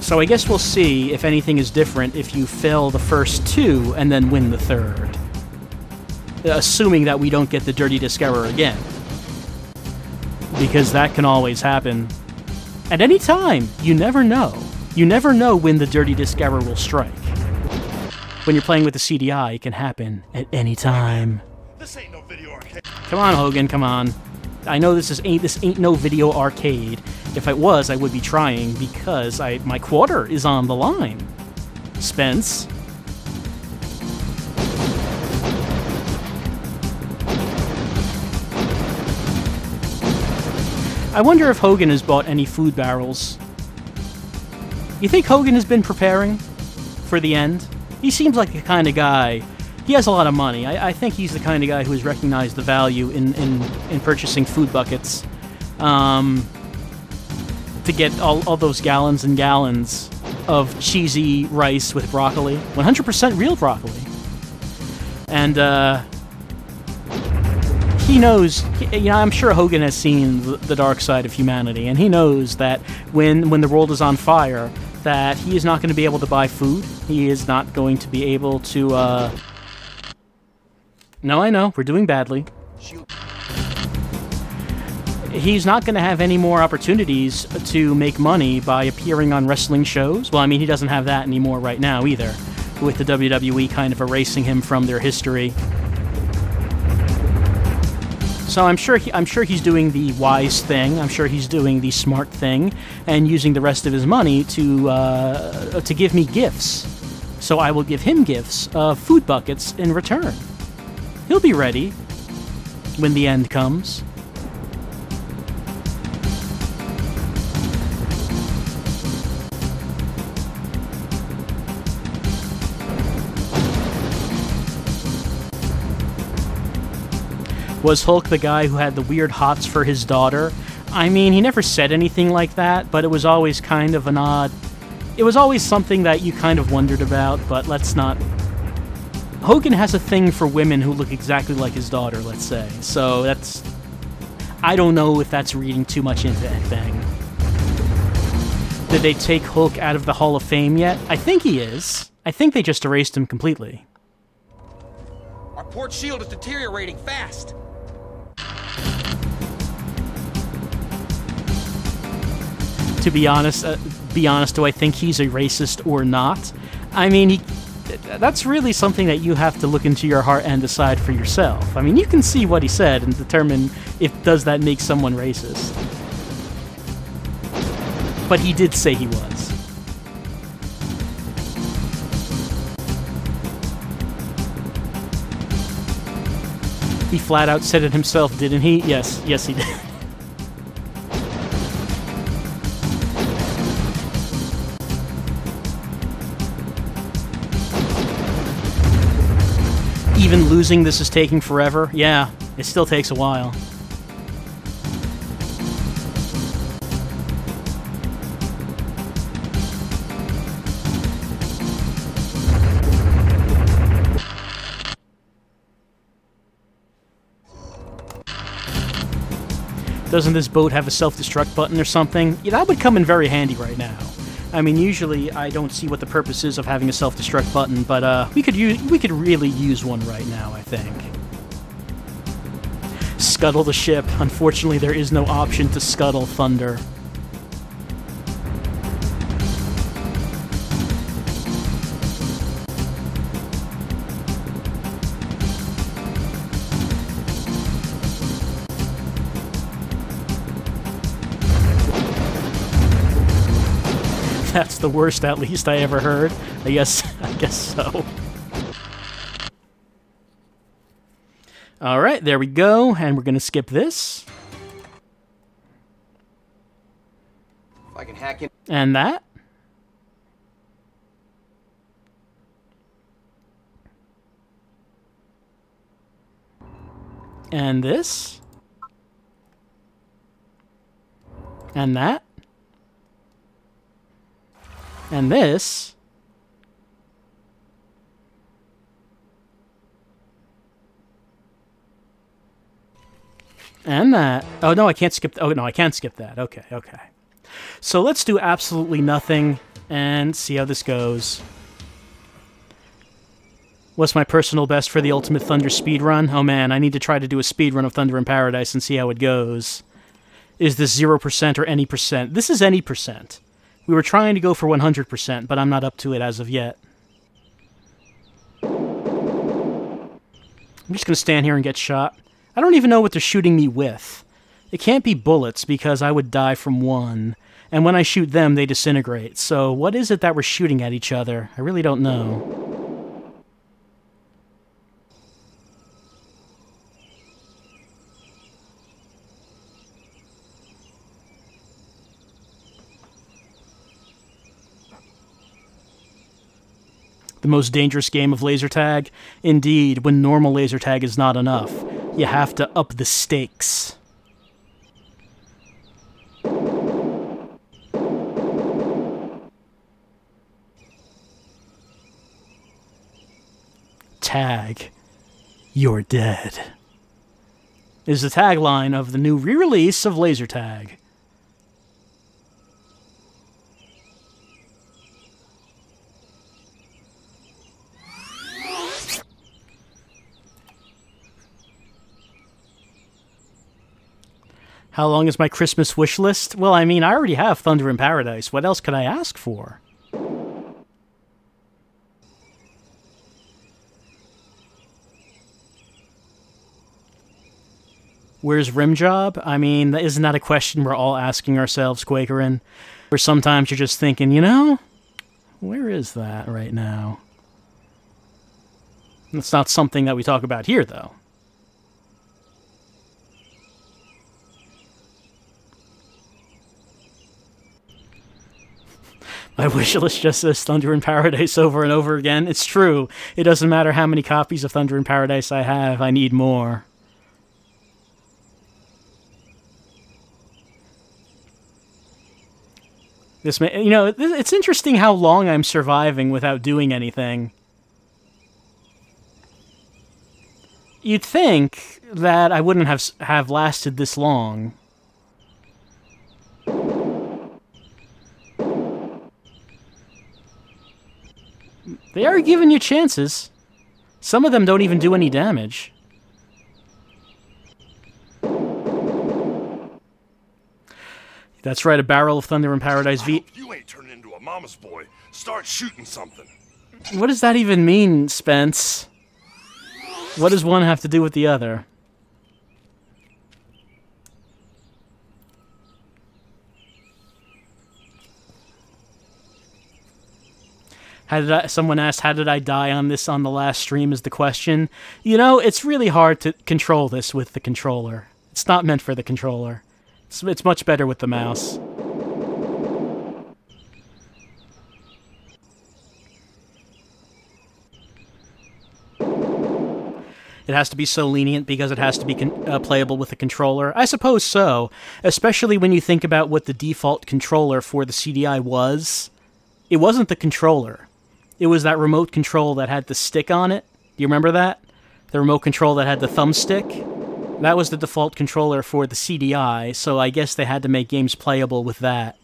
So I guess we'll see if anything is different if you fail the first two and then win the third. Uh, assuming that we don't get the Dirty Disc error again. Because that can always happen. At any time, you never know. You never know when the Dirty Disc error will strike when you're playing with the CDI, it can happen at any time. This ain't no video arcade. Come on, Hogan, come on. I know this is ain't this ain't no video arcade. If it was, I would be trying because I my quarter is on the line. Spence. I wonder if Hogan has bought any food barrels. You think Hogan has been preparing for the end? He seems like the kind of guy. He has a lot of money. I, I think he's the kind of guy who has recognized the value in, in, in purchasing food buckets um, to get all, all those gallons and gallons of cheesy rice with broccoli. 100% real broccoli. And uh, he knows, you know, I'm sure Hogan has seen the, the dark side of humanity, and he knows that when, when the world is on fire, that he is not going to be able to buy food. He is not going to be able to, uh... No, I know, we're doing badly. He's not going to have any more opportunities to make money by appearing on wrestling shows. Well, I mean, he doesn't have that anymore right now either, with the WWE kind of erasing him from their history. So I'm sure he, I'm sure he's doing the wise thing. I'm sure he's doing the smart thing, and using the rest of his money to uh, to give me gifts. So I will give him gifts of food buckets in return. He'll be ready when the end comes. Was Hulk the guy who had the weird hots for his daughter? I mean, he never said anything like that, but it was always kind of an odd. It was always something that you kind of wondered about, but let's not. Hogan has a thing for women who look exactly like his daughter, let's say. So that's. I don't know if that's reading too much into anything. Did they take Hulk out of the Hall of Fame yet? I think he is. I think they just erased him completely. Our port shield is deteriorating fast. To be honest, uh, be honest, do I think he's a racist or not? I mean, he, that's really something that you have to look into your heart and decide for yourself. I mean, you can see what he said and determine if does that make someone racist. But he did say he was. He flat out said it himself, didn't he? Yes, yes he did. even losing this is taking forever? Yeah, it still takes a while. Doesn't this boat have a self-destruct button or something? Yeah, that would come in very handy right now. I mean, usually I don't see what the purpose is of having a self-destruct button, but uh, we could use we could really use one right now. I think. Scuttle the ship. Unfortunately, there is no option to scuttle Thunder. That's the worst at least I ever heard. I guess I guess so. All right, there we go, and we're gonna skip this. If I can hack in. And that. And this. And that. And this... And that. Oh, no, I can't skip... Oh, no, I can't skip that. Okay, okay. So let's do absolutely nothing and see how this goes. What's my personal best for the Ultimate Thunder speed run? Oh man, I need to try to do a speed run of Thunder in Paradise and see how it goes. Is this 0% or any percent? This is any percent. We were trying to go for 100%, but I'm not up to it as of yet. I'm just going to stand here and get shot. I don't even know what they're shooting me with. It can't be bullets because I would die from one. And when I shoot them, they disintegrate. So what is it that we're shooting at each other? I really don't know. The most dangerous game of laser tag? Indeed, when normal laser tag is not enough. You have to up the stakes. Tag, you're dead. Is the tagline of the new re-release of Laser Tag. How long is my Christmas wish list? Well, I mean, I already have Thunder in Paradise. What else could I ask for? Where's Rimjob? I mean, isn't that a question we're all asking ourselves, Quakerin? Where sometimes you're just thinking, you know, where is that right now? It's not something that we talk about here, though. My wish list just says Thunder in Paradise over and over again. It's true. It doesn't matter how many copies of Thunder in Paradise I have, I need more. This may, you know, it's interesting how long I'm surviving without doing anything. You'd think that I wouldn't have have lasted this long. They are giving you chances. Some of them don't even do any damage. That's right, a barrel of thunder in paradise V. You ain't turning into a mama's boy. Start shooting something. What does that even mean, Spence? What does one have to do with the other? How did I, someone asked, how did I die on this on the last stream is the question. You know, it's really hard to control this with the controller. It's not meant for the controller. It's, it's much better with the mouse. It has to be so lenient because it has to be uh, playable with a controller? I suppose so, especially when you think about what the default controller for the CDI was. It wasn't the controller. It was that remote control that had the stick on it. Do you remember that? The remote control that had the thumbstick? That was the default controller for the CDI, so I guess they had to make games playable with that.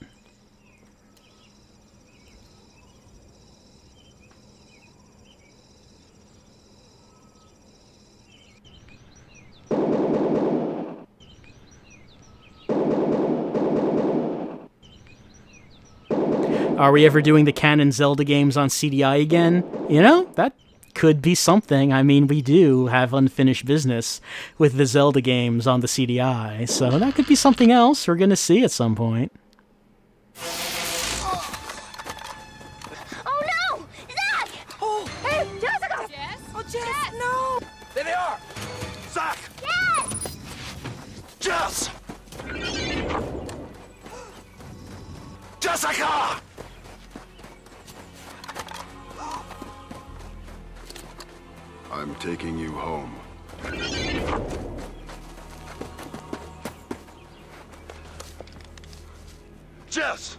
Are we ever doing the canon Zelda games on CDI again? You know, that could be something. I mean, we do have unfinished business with the Zelda games on the CDI, so that could be something else we're going to see at some point. Oh no! Zach! Oh, hey, Jessica! Jess? Oh, Jess, no! There they are! Zach! Yes! Jess! Jessica! Taking you home. Jess!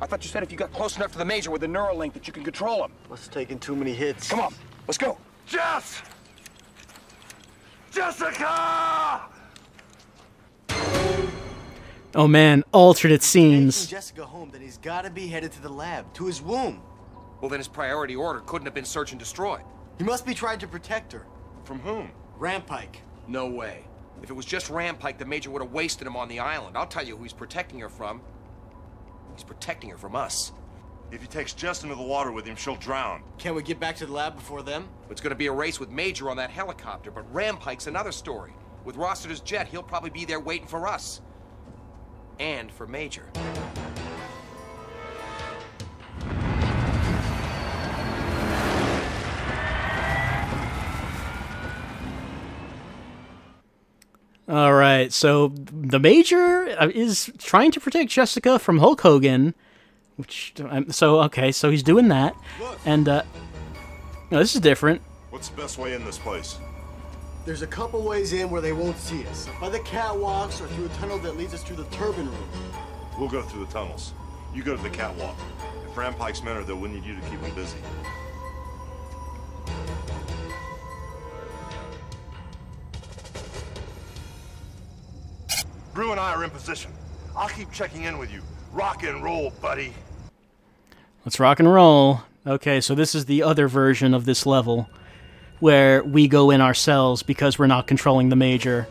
I thought you said if you got close enough to the Major with the neural link that you could control him. Must have taken too many hits. Come on, let's go. Jess! Jessica! Oh man, alternate scenes. Taking Jessica home, then he's got to be headed to the lab, to his womb. Well, then his priority order couldn't have been search and destroy. He must be trying to protect her. From whom? Rampike. No way. If it was just Rampike, the Major would have wasted him on the island. I'll tell you who he's protecting her from. He's protecting her from us. If he takes Jess into the water with him, she'll drown. Can we get back to the lab before them? It's gonna be a race with Major on that helicopter, but Rampike's another story. With Rossiter's jet, he'll probably be there waiting for us. And for Major. All right, so the Major uh, is trying to protect Jessica from Hulk Hogan, which um, so okay, so he's doing that, and uh, no, this is different. What's the best way in this place? There's a couple ways in where they won't see us. By the catwalks or through a tunnel that leads us to the turbine room. We'll go through the tunnels. You go to the catwalk. If Rampike's men are there, we'll need you to keep them busy. Bru and I are in position. I'll keep checking in with you. Rock and roll, buddy. Let's rock and roll. Okay, so this is the other version of this level, where we go in ourselves because we're not controlling the Major.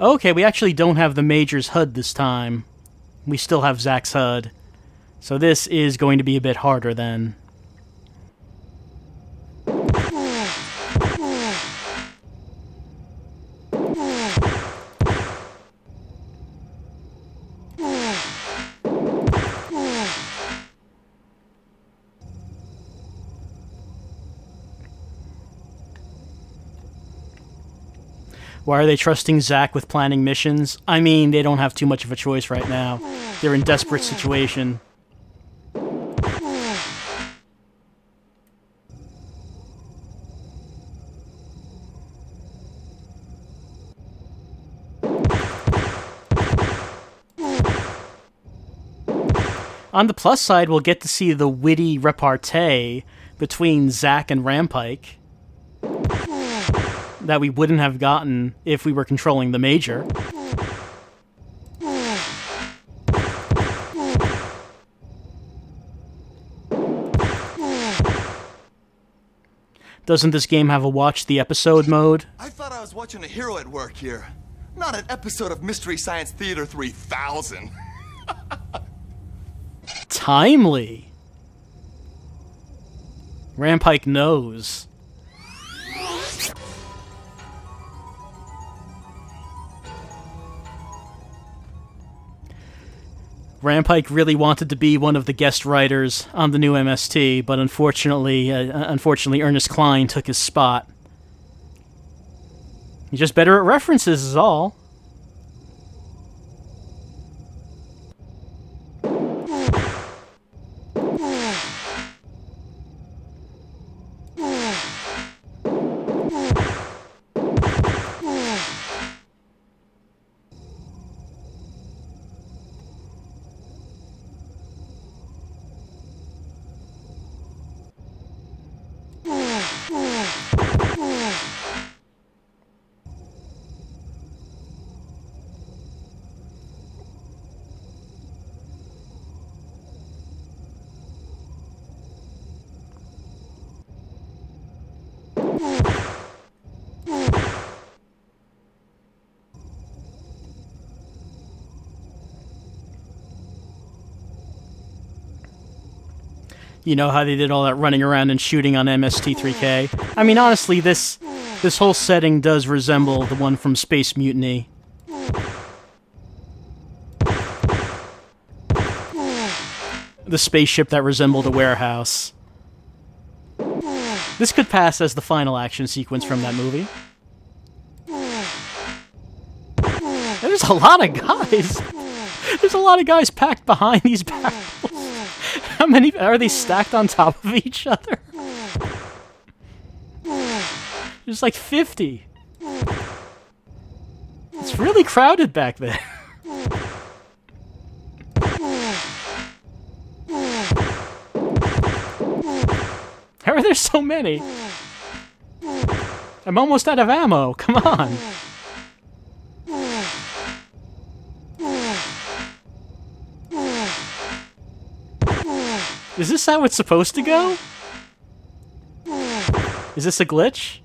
Okay, we actually don't have the Major's HUD this time. We still have Zach's HUD. So this is going to be a bit harder then. Why are they trusting Zack with planning missions? I mean, they don't have too much of a choice right now. They're in desperate situation. On the plus side, we'll get to see the witty repartee between Zack and Rampike that we wouldn't have gotten if we were controlling the Major. Doesn't this game have a watch the episode mode? I thought I was watching a hero at work here, not an episode of Mystery Science Theater 3000. Timely. Rampike knows. Rampike really wanted to be one of the guest writers on the new MST, but unfortunately, uh, unfortunately, Ernest Cline took his spot. He's just better at references, is all. You know how they did all that running around and shooting on MST3K? I mean, honestly, this this whole setting does resemble the one from Space Mutiny. The spaceship that resembled a warehouse. This could pass as the final action sequence from that movie. There's a lot of guys. There's a lot of guys packed behind these barrels. How many are they stacked on top of each other? There's like 50. It's really crowded back there. How are there so many? I'm almost out of ammo. Come on. Is this how it's supposed to go? Is this a glitch?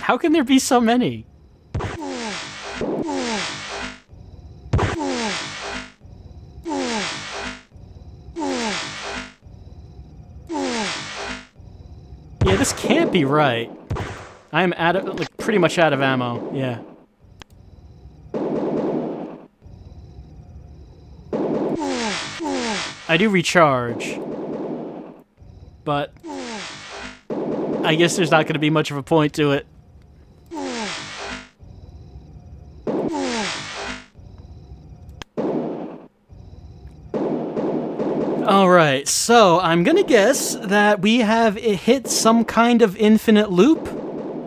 How can there be so many? Yeah, this can't be right. I am out of, like, pretty much out of ammo, yeah. I do recharge. But I guess there's not going to be much of a point to it. Alright, so I'm gonna guess that we have hit some kind of infinite loop.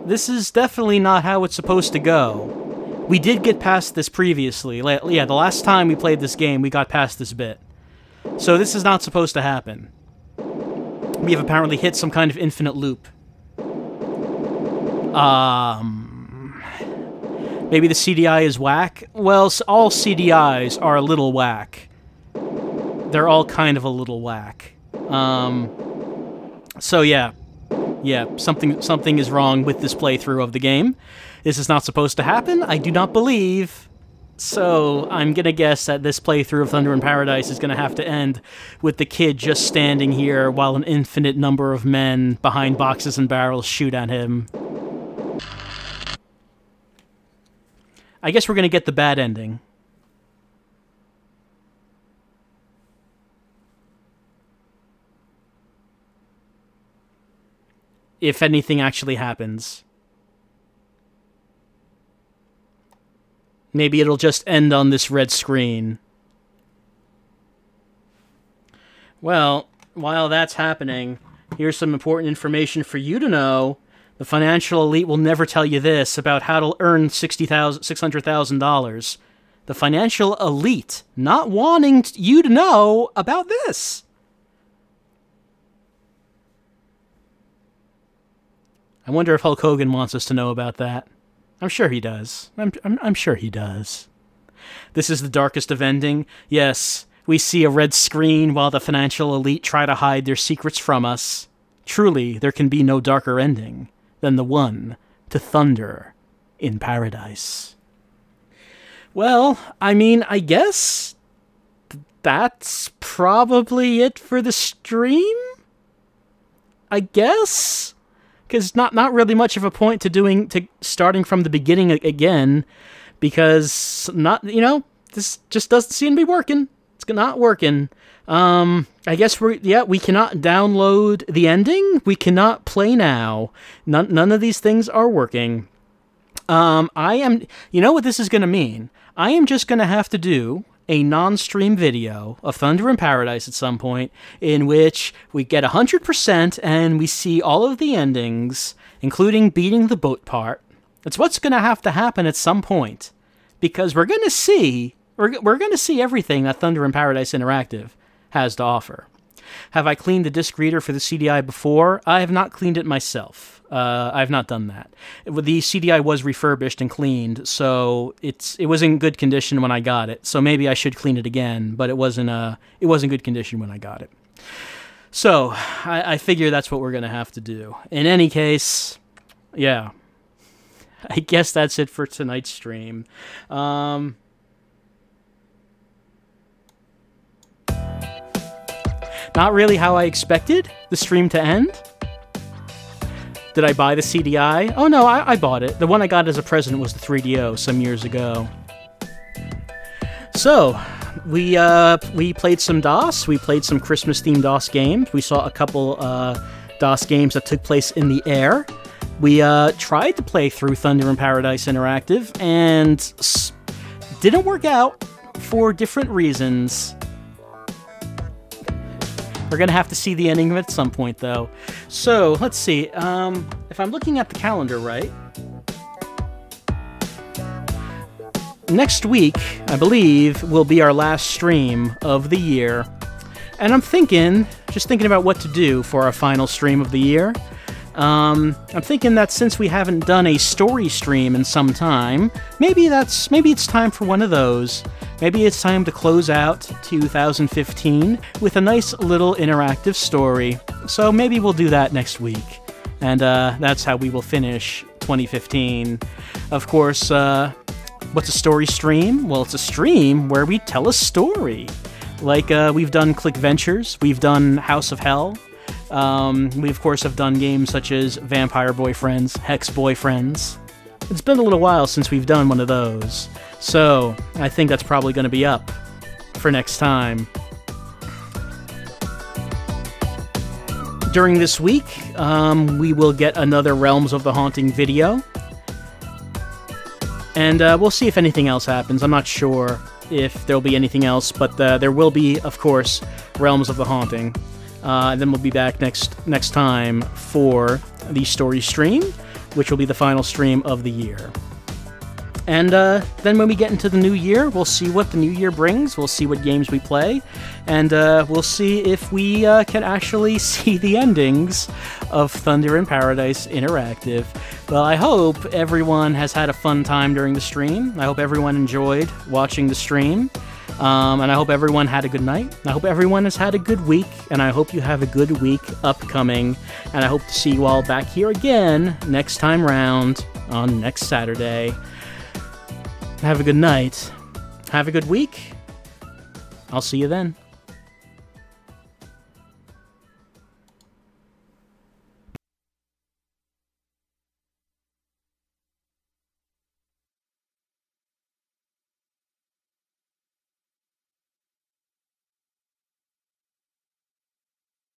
This is definitely not how it's supposed to go. We did get past this previously. Yeah, the last time we played this game, we got past this bit. So this is not supposed to happen. We have apparently hit some kind of infinite loop. Um... Maybe the CDI is whack? Well, all CDIs are a little whack. They're all kind of a little whack. Um... So yeah. Yeah, something something is wrong with this playthrough of the game. This is not supposed to happen. I do not believe so I'm gonna guess that this playthrough of Thunder in Paradise is gonna have to end with the kid just standing here while an infinite number of men behind boxes and barrels shoot at him. I guess we're gonna get the bad ending. If anything actually happens. Maybe it'll just end on this red screen. Well, while that's happening, here's some important information for you to know. The financial elite will never tell you this about how to earn $60,000, $600,000. The financial elite not wanting you to know about this. I wonder if Hulk Hogan wants us to know about that. I'm sure he does. I'm, I'm, I'm sure he does. This is the darkest of ending. Yes, we see a red screen while the financial elite try to hide their secrets from us. Truly, there can be no darker ending than the one to thunder in paradise. Well, I mean, I guess that's probably it for the stream? I guess? Because not not really much of a point to doing to starting from the beginning again because not you know this just doesn't seem to be working. It's not working. Um i guess we're yeah we cannot download the ending. We cannot play now. None, none of these things are working. Um i am you know what this is going to mean? I am just going to have to do a non-stream video of Thunder in Paradise at some point in which we get 100% and we see all of the endings, including beating the boat part. That's what's going to have to happen at some point because we're going to see we're, we're going to see everything that Thunder in Paradise Interactive has to offer. Have I cleaned the disc reader for the CDI before? I have not cleaned it myself. Uh, I've not done that. The CDI was refurbished and cleaned, so it's it was in good condition when I got it. So maybe I should clean it again, but it wasn't uh it was in good condition when I got it. So I, I figure that's what we're gonna have to do. In any case, yeah. I guess that's it for tonight's stream. Um, not really how I expected the stream to end. Did I buy the CDI? Oh no, I, I bought it. The one I got as a present was the 3DO some years ago. So, we uh, we played some DOS. We played some Christmas themed DOS games. We saw a couple uh, DOS games that took place in the air. We uh, tried to play through Thunder in Paradise Interactive and didn't work out for different reasons. We're gonna have to see the ending of it at some point, though. So let's see. Um, if I'm looking at the calendar right, next week, I believe, will be our last stream of the year. And I'm thinking, just thinking about what to do for our final stream of the year. Um, I'm thinking that since we haven't done a story stream in some time, maybe that's maybe it's time for one of those. Maybe it's time to close out 2015 with a nice little interactive story. So maybe we'll do that next week. And uh, that's how we will finish 2015. Of course, uh, what's a story stream? Well, it's a stream where we tell a story. Like uh, we've done Click Ventures, we've done House of Hell. Um, we, of course, have done games such as Vampire Boyfriends, Hex Boyfriends. It's been a little while since we've done one of those. So, I think that's probably going to be up for next time. During this week, um, we will get another Realms of the Haunting video. And uh, we'll see if anything else happens. I'm not sure if there'll be anything else, but uh, there will be, of course, Realms of the Haunting. Uh, and then we'll be back next next time for the story stream, which will be the final stream of the year. And uh, then when we get into the new year, we'll see what the new year brings. We'll see what games we play, and uh, we'll see if we uh, can actually see the endings of Thunder in Paradise Interactive. Well, I hope everyone has had a fun time during the stream. I hope everyone enjoyed watching the stream. Um, and I hope everyone had a good night. I hope everyone has had a good week, and I hope you have a good week upcoming. And I hope to see you all back here again next time round on next Saturday. Have a good night. Have a good week. I'll see you then.